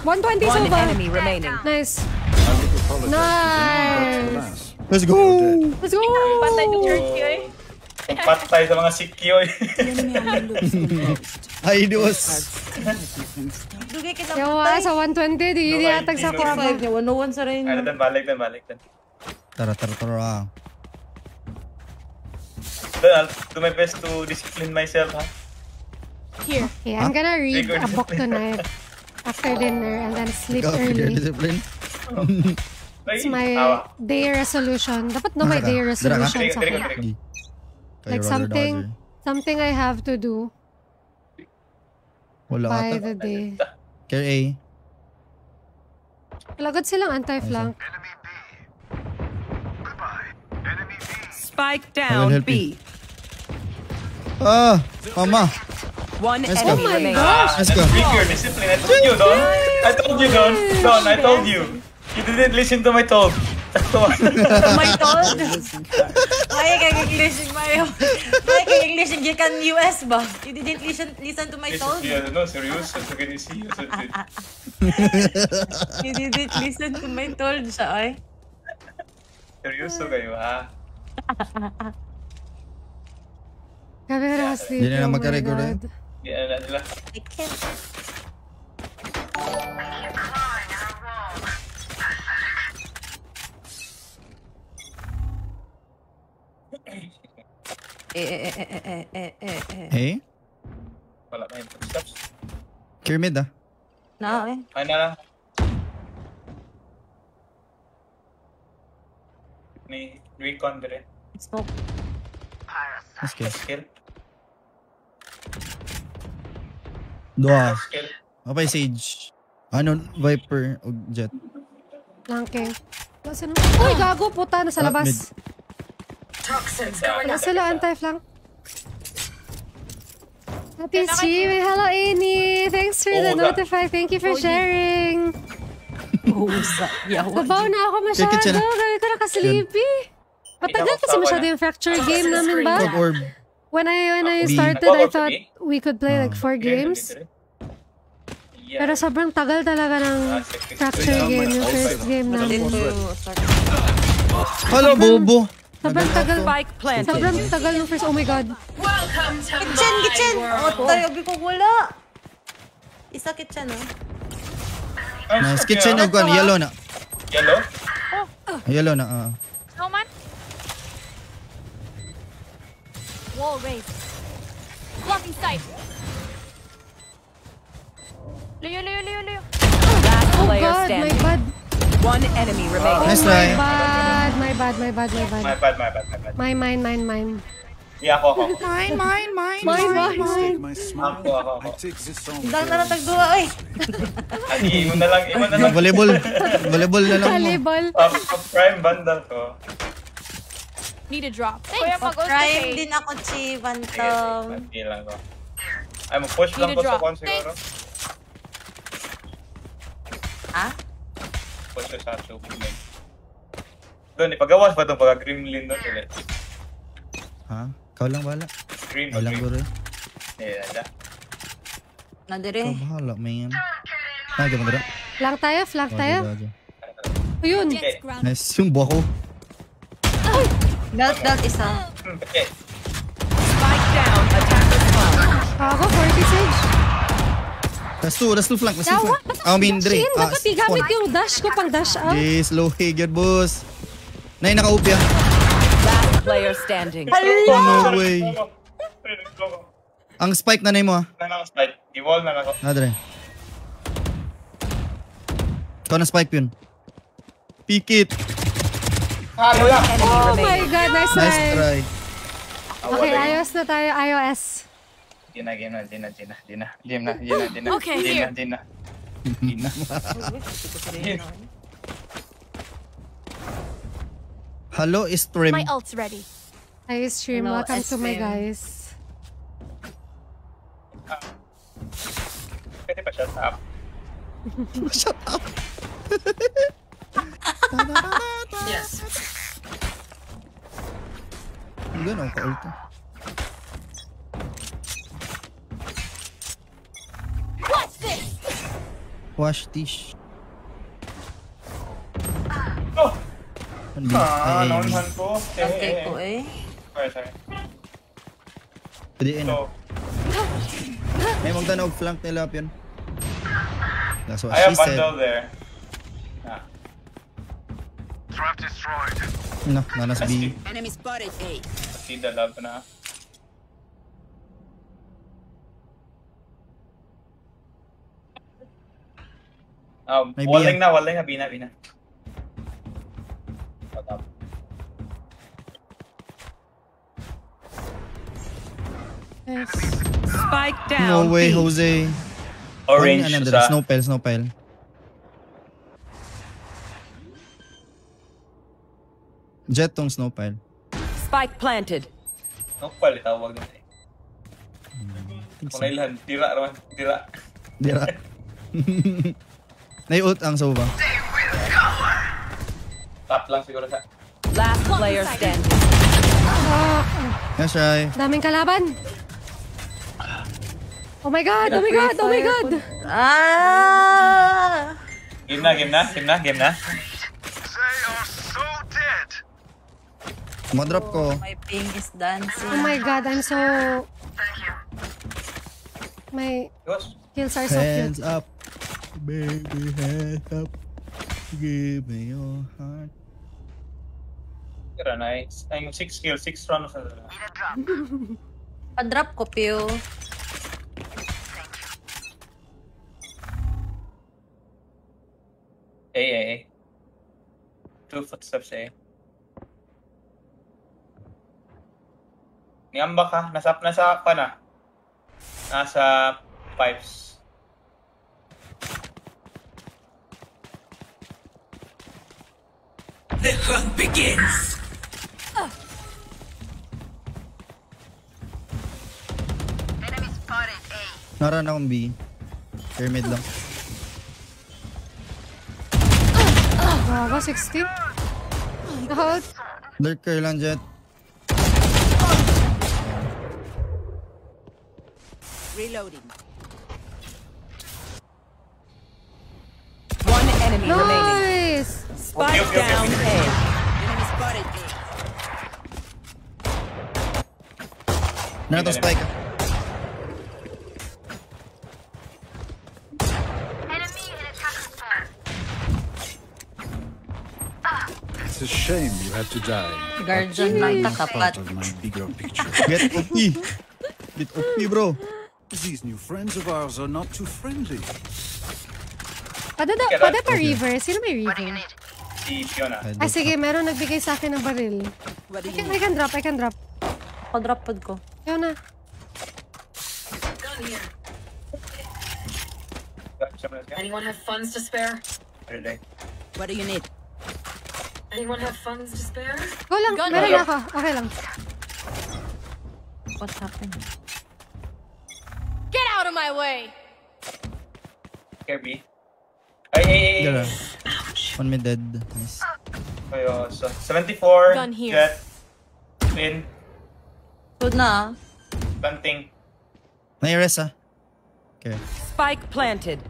120 One soba. enemy remaining. Nice. Nice. Let's go! Let's go! Patay ni Jersey eh. Patay sa mga sikyo eh. (laughs) Ay, Diyos! Dugay kita Yawa, sa 120, di di atag sa No, kuha ba? Five niya, 101 sa rin. Ano balik dan, balik dan. Tara, tara, tara. Then I'll do my best to discipline myself, ha? Here. Okay, I'm gonna read a book tonight after dinner and then sleep Ikaw, figure early. discipline. It's my day resolution. Dapat no may Dara ka. day resolution Dali, sa akin. dali. Gi. Kay Like something, something I have to do Wala by the day. Care A. Lagod silang anti-flank. Spike I will down B. Ah! Mama! One Let's go. enemy Oh my remaining. gosh! Let's go. Vigor, discipline. I told you, Don. I told you, Don. Don, I told you. You didn't listen to my talk. My told. May kay English in my May kay English in gikan US ba? You didn't listen listen to my told. Listen, no, seryoso. So, can you see? (laughs) You didn't listen to my told siya ay. seryoso kayo, ha? Na sleep. Hindi na oh eh. Di na nila. I can't. Eh, eh, eh, eh, eh, eh, eh, eh. Hey? Wala pa yung footsteps. Care mid ah. Na, eh. Ay na lang. Ni recon dire. Smoke. Let's go. Skill. Dua. Skill. Apay Sage. Ano? Viper o Jet. Nasa na? Uy, gago, puta, nasa Ah, labas. Up. sila anti-flank. Happy streaming. Hello, Amy. Thanks for the Oh, notify. Thank you for sharing. (laughs) Yawa. Sabaw na ako masyado. Na. Gawin ko nakasleepy. Matagal kasi masyado yung fracture game namin ba? Orb. When I when I B. started, I thought we could play like four games. Yeah. Pero sobrang tagal talaga ng Ah, fracture game yung first game namin. Halo, bobo! Sobrang tagal. Spike planted. Sobrang tagal ng first. Oh my god. Welcome to Kitchen, my kitchen! world. Oh, tayo, ko wala. Isa kitchen, oh. Nice. Kitchen kan yellow na. Yellow? Yellow na. ah. Snowman? Wall raised. Blocking sight. Layo, layo, layo, layo. Last oh, oh player god, my standing. bad. One enemy oh, remaining. Oh, nice My bad, my bad, my bad, my bad. My bad. bad, my bad, my bad. My mine, mine, mine. Yeah, ako, ako. ako. Mine, mine, Please mine, don't mistake mine. my smile. Ako, ako, ako. I take this song Dang na natag duwa, oy. (laughs) Ay, imo na lang, imo na lang. Volleyball. Volleyball na lang (laughs) mo. Volleyball. Pag pag prime bandal ko. Need a drop. Kuya, mag-ult Prime ka, din ako, Chi, Bantam. sige, lang ko. Ay, mag-push lang ko sa con siguro. Ha? Push ko sa super lane. Doon, ipagawas pa itong pagka-gremlin doon ulit. Ha? Ikaw lang bahala. Green Ikaw lang guro. Yeah. Ikaw Nadire. bahala, man. Ay, ganda dira. Flank tayo, flank Oh, tayo. Ayun. Nice. Yung buha ko. Belt, belt, isa. Okay. Spike down. Attacker spawn. Ako, 40 sage. That's two. That's two flank. That's two flank. I mean, Dre. Shin, Ah, dapat igamit yung dash ko pang dash out. Yes, low good boss. Nay, naka-upya. Last player standing. Oh, no way. Ang spike na nay mo ah. Nanaka-spike. I-wall na ako. Ah, Dre. Ikaw na spike yun. Peek it. Kaya lang. Oh my God, nice try. Nice try. Okay, ayos na tayo, iOS. Di na, game na, di na, di na, di na, game na, di na, di na, okay, di na, di na. Di na. Hello, stream. My ult's ready. Hi, stream. Hello, Welcome stream. to my guys. Pwede ba (laughs) shut up? shut (laughs) up? Yes. Ang gano'n ka-ulto. What's this? Wash dish. Oh! Hindi. Ah, Ay, naunhan ko. Eh, Okay eh, ko eh. eh. Sorry, sorry. Pwede yun. May magtanog flank nila up yun. That's what I she have bundle said. there. Trap destroyed. No, nanas B. Enemy spotted A. See the love na. Um, May walling biya. na, walling na, bina, bina. Shut up. Yes. Spike No way, B. Jose. Orange Ano, ano, sa... Snow pile, snow pile. Jet tong snow pile. Spike planted. No, pali, tawag din eh. Kung nailan, tira naman, tira. Dira. (laughs) Nai-ult ang Sova. Top lang siguro sa... Last player standing. Yes, Shy. Daming kalaban. Oh my god, oh my god, oh my god. Ah! Game na, game na, game na, game na. They are so dead. Madrop ko. My ping is dancing. Oh my god, I'm so... My Yos. kills are so Hands cute. up. Baby, hands up. Give me your heart. Tira, nice. Ay, yung 6 kills, 6 rounds na dala. Pa-drop ko, Pew. A, A, A. Two footsteps A. Niamba ka, nasa, nasa pa na. Nasa pipes. The hunt begins. Enemy spotted A. Naran akong B. Pyramid lang. Gago, 60. Hold. Lurker lang, Jet. Reloading. One enemy remaining. Nice! Spike Okay, okay, okay, down okay. A. Enemy spotted A. Naran spike. Enemy in. It's a shame you had to die. Guardian lang Being part of my bigger picture. Get OP. Get OP, bro. These new friends of ours are not too friendly. Pwede, da, Kaya- pwede pa river. Sino may river? Si Fiona. Ay, sige. Meron nagbigay sa akin ng baril. I can, I can drop, I can drop. Pa-drop pod ko. Yun na. Gun here. Siya muna siya. Anyone have funds to spare? What do you need? Anyone have funds to spare? Go lang. Meron ako. Okay lang. What happened? Get out of my way! Kirby. Ay, ay, ay, Dira. ay. One mid dead. Nice. Ayo, so 74, Gun here. Jet, Finn, Good na. Planting. Nai-res ah. Okay. Spike planted.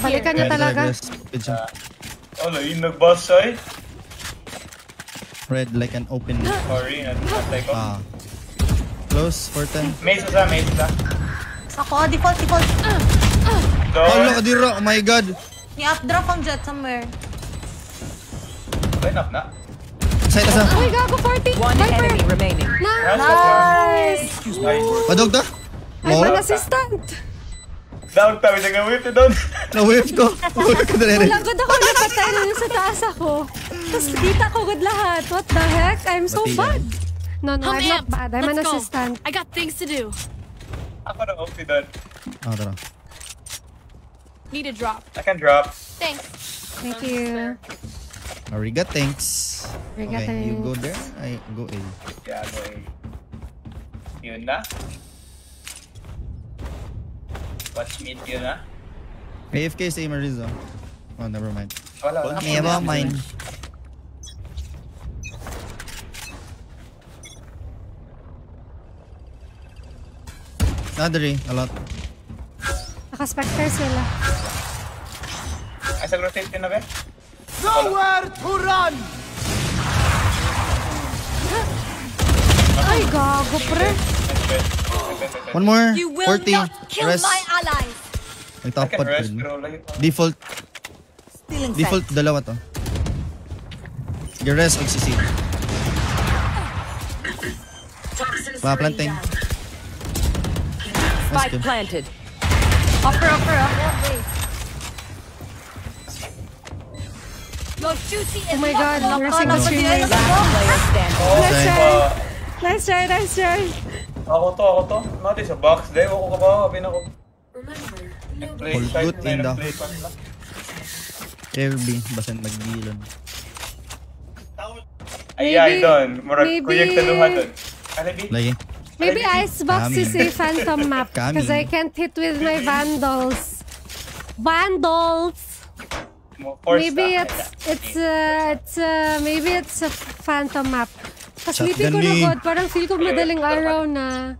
Ibalikan niya Red, talaga. red, res. Good siya. Oh, lain nag-boss ay. Red like an open. Sorry, natay ko. Ah. Close for 10. Maze isa, maze isa. Ako, default, default. Door. Hala ka dira. Oh my god. Ni-updraft ang jet somewhere. Line up na. Side asa. Uy, gago, 40. One Viper. enemy remaining. Nice! Ay, Padog ta. I'm Lol. an assistant. down tayo, taga whip it down. (laughs) Na-whip ko. Na-whip ko na rin. Ako napatay na sa taas ako. Tapos kita ko good lahat. What the heck? I'm so bad. No, no, I'm I'm not bad. I'm an Let's go. assistant. I got things to do. Ako na OP doon. Ah, tara. Need a drop. I can drop. Thanks. Thank you. Ariga, thanks. Ariga, okay, you go there. I go A. Yeah, go A. Yun na. Watch mid yun ah. AFK si Marizo. Oh, never mind. Wala, wala. Never mind. Another a lot. Naka-spectre sila. Ay, sa rotate yun na ba? Nowhere to run! Ay, gago, pre. One more. You will 40. not kill Rest. my allies. May top pod rest, din. Default. Stealing Default, dalawa to. Sige, rest. OCC. Wow, planting. Spike planted. Upper, upper, upper. Your duty is Oh my god, to nursing the. Oh, Nice try. Nice try, nice try. Ako to, ako to. Natin sa box. Dahil ako ka ba? Abin ako. Play Hold side good na in yun, the- play side lang. RB. Basan magbilon. Ay, ay, doon. Murag kuyag sa luha doon. B? Lagi. Maybe Icebox Kami. is a phantom map (laughs) because I can't hit with my vandals. Vandals! Maybe it's it's uh, it's uh, maybe it's a phantom map. Sleepy ko na god, parang feel ko madaling araw na.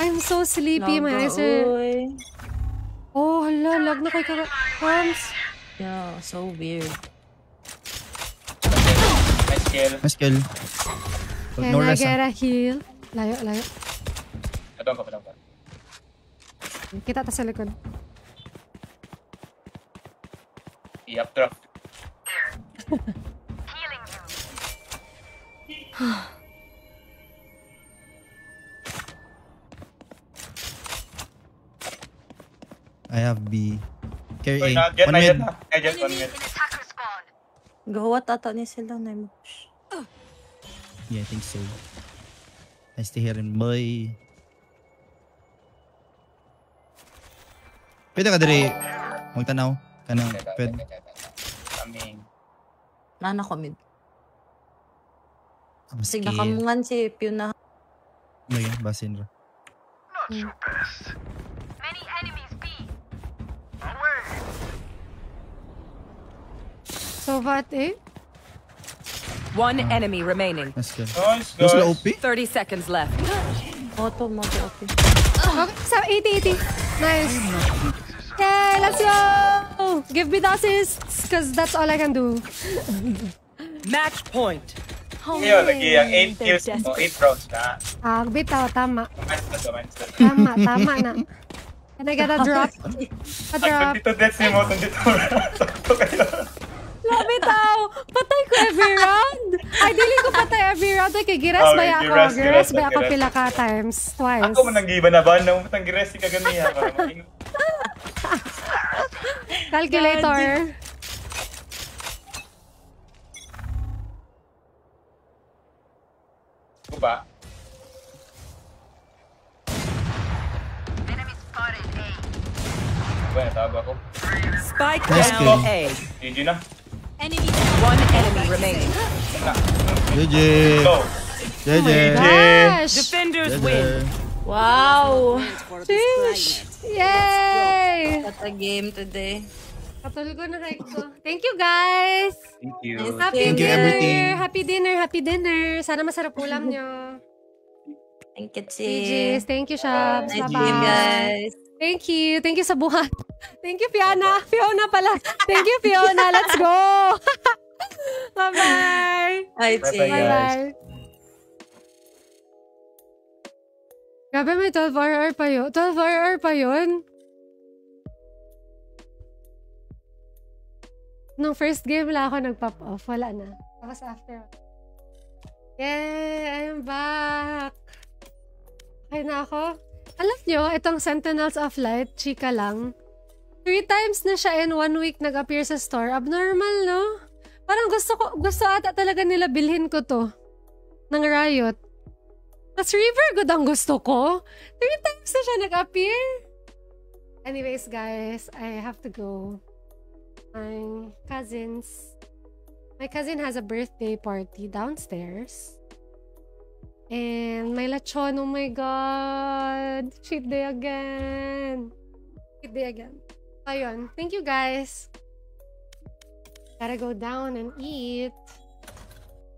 I'm so sleepy, my eyes are... Oh, hala, lag na kay kara... Arms. Yeah, so weird. Nice kill. Nice kill. Can No I rest. get ah. a heal? Layo, layo. Adon ka, adon ka. Kita ta sa likod. I-up drop. (sighs) I have B. Carry Uy, A. jet One mid. jet, one mid. Gawa tata ni sila na mo. Yeah, I think so. Nice to hear him, boy. Pwede ka diri magtanaw kanang pwede. Coming. Nana ko mid. I'm Sig scared. nakamungan si Pew na. Lagi, basin ra. Many enemies B. So what eh? One enemy remaining. That's good. Nice, guys. OP? 30 seconds left. Moto, moto. Okay, sa 80, 80. Nice. Yay, let's go! Give me the assists, because that's all I can do. Match point. Iyo, lagi ang 8 kills mo, 8 rounds na. Ah, bitaw, tama. Tama, tama na. Can I get a drop? (laughs) A drop. Ang 22 deaths ni mo, 22 rounds. Sakto kayo. Labi tao! Patay ko every (laughs) round! Ay, dili ko patay every round. Ay, kay Giras ba ako? giras, Giras giras, ba ako giras. pila ka times? Twice. Ako mo nang giba na ba? Nang matang gires ka ganiya. Para (laughs) maging Calculator. ko ba? Bueno, tawag ako. Spike Nice down kill. A. GG na. Enemy One enemy remaining. GG. Go. GG. Gosh! Defenders GG. win. Wow! Sheesh! Yay! What a game today. Katulgo na ko. Thank you, guys! Thank you. Happy Thank you, dinner! everything. Happy dinner! Happy dinner! Sana masarap ulam nyo. Thank you, Chi. Thank you, Shabs. Bye-bye. guys. Thank you. Thank you sa buhat. (laughs) Thank you, Fiona. Fiona pala. Thank you, Fiona. Let's go! (laughs) Bye-bye! Hi, Bye-bye. Bye-bye! Grabe, may 12 hour pa yun. 12 hour pa yun. Nung first game lang ako nag-pop off. Wala na. Tapos after. Yay! I'm back! Okay na ako. Alam nyo, itong Sentinels of Light, chika lang. Three times na siya in one week nag-appear sa store. Abnormal, no? Parang gusto ko, gusto ata talaga nila bilhin ko to. Ng Riot. Tapos River Good ang gusto ko. Three times na siya nag-appear. Anyways, guys, I have to go. My cousins. My cousin has a birthday party downstairs. And my lechon, oh my god. Cheat day again. Good day again. Ayun. Thank you guys. Gotta go down and eat.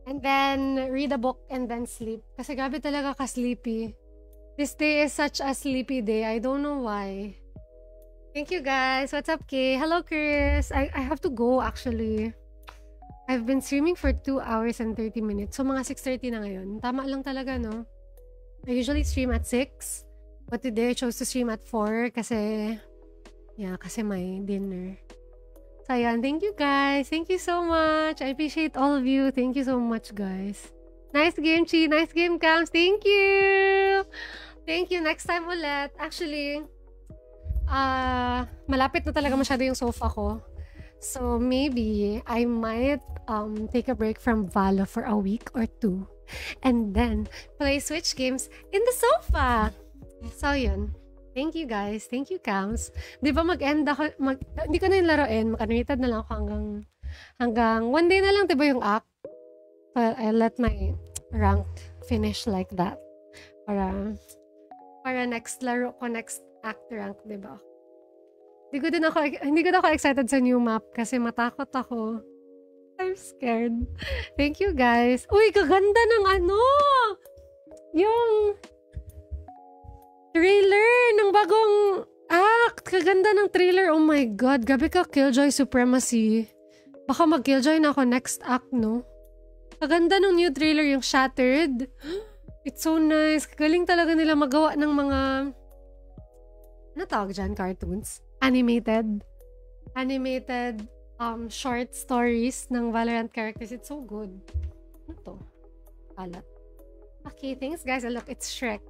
And then, read a book and then sleep. Kasi grabe talaga ka-sleepy. This day is such a sleepy day. I don't know why. Thank you guys. What's up, Kay? Hello, Chris. I, I have to go, actually. I've been streaming for 2 hours and 30 minutes. So, mga 6.30 na ngayon. Tama lang talaga, no? I usually stream at 6. But today, I chose to stream at 4 kasi... Yeah, kasi may dinner. So, ayan. Thank you, guys. Thank you so much. I appreciate all of you. Thank you so much, guys. Nice game, Chi. Nice game, Cams. Thank you! Thank you. Next time ulit. Actually, uh, malapit na talaga masyado yung sofa ko. So maybe I might um, take a break from Valo for a week or two and then play Switch games in the sofa. So yun. Thank you guys. Thank you, Cams. Di ba mag-end ako, mag, hindi ko na yung laruin. Mag-unrated na lang ako hanggang, hanggang one day na lang, di ba yung act? But I let my rank finish like that. Para, para next laro ko, next act rank, di ba? Hindi ko din ako, hindi ko din ako excited sa new map kasi matakot ako. I'm scared. Thank you guys. Uy, kaganda ng ano! Yung trailer ng bagong act. Kaganda ng trailer. Oh my God. Gabi ka, Killjoy Supremacy. Baka mag-Killjoy na ako next act, no? Kaganda ng new trailer, yung Shattered. (gasps) It's so nice. Galing talaga nila magawa ng mga ano tawag dyan? Cartoons? Animated. Animated um, short stories ng Valorant characters. It's so good. Ano to? Alat. Okay, thanks guys. Look, it's Shrek.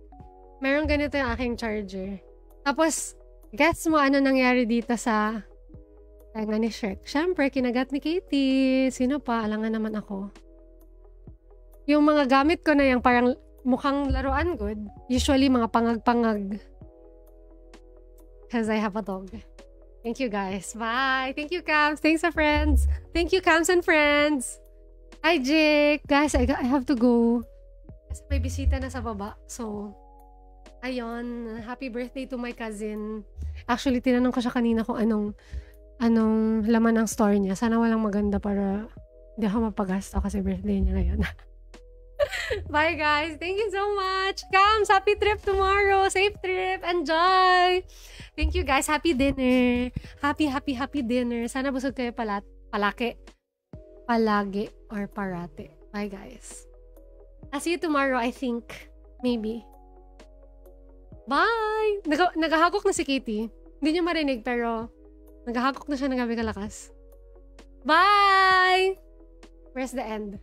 Meron ganito yung aking charger. Tapos, guess mo ano nangyari dito sa tenga ni Shrek. Siyempre, kinagat ni Katie. Sino pa? Alangan naman ako. Yung mga gamit ko na yung parang mukhang laruan good. Usually, mga pangag-pangag because I have a dog. Thank you guys. Bye. Thank you, Cams. Thanks, our friends. Thank you, Cams and friends. Hi, Jake. Guys, I, I have to go. Kasi may bisita na sa baba. So, ayun. Happy birthday to my cousin. Actually, tinanong ko siya kanina kung anong anong laman ng store niya. Sana walang maganda para hindi ako mapagasto kasi birthday niya ngayon. (laughs) Bye, guys. Thank you so much. Cams, happy trip tomorrow. Safe trip. Enjoy. Thank you guys. Happy dinner. Happy, happy, happy dinner. Sana busog kayo palat palaki. Palagi or parate. Bye guys. I'll see you tomorrow, I think. Maybe. Bye! Nag naghahagok na si Katie. Hindi niyo marinig pero naghahagok na siya ng gabi kalakas. Bye! Where's the end?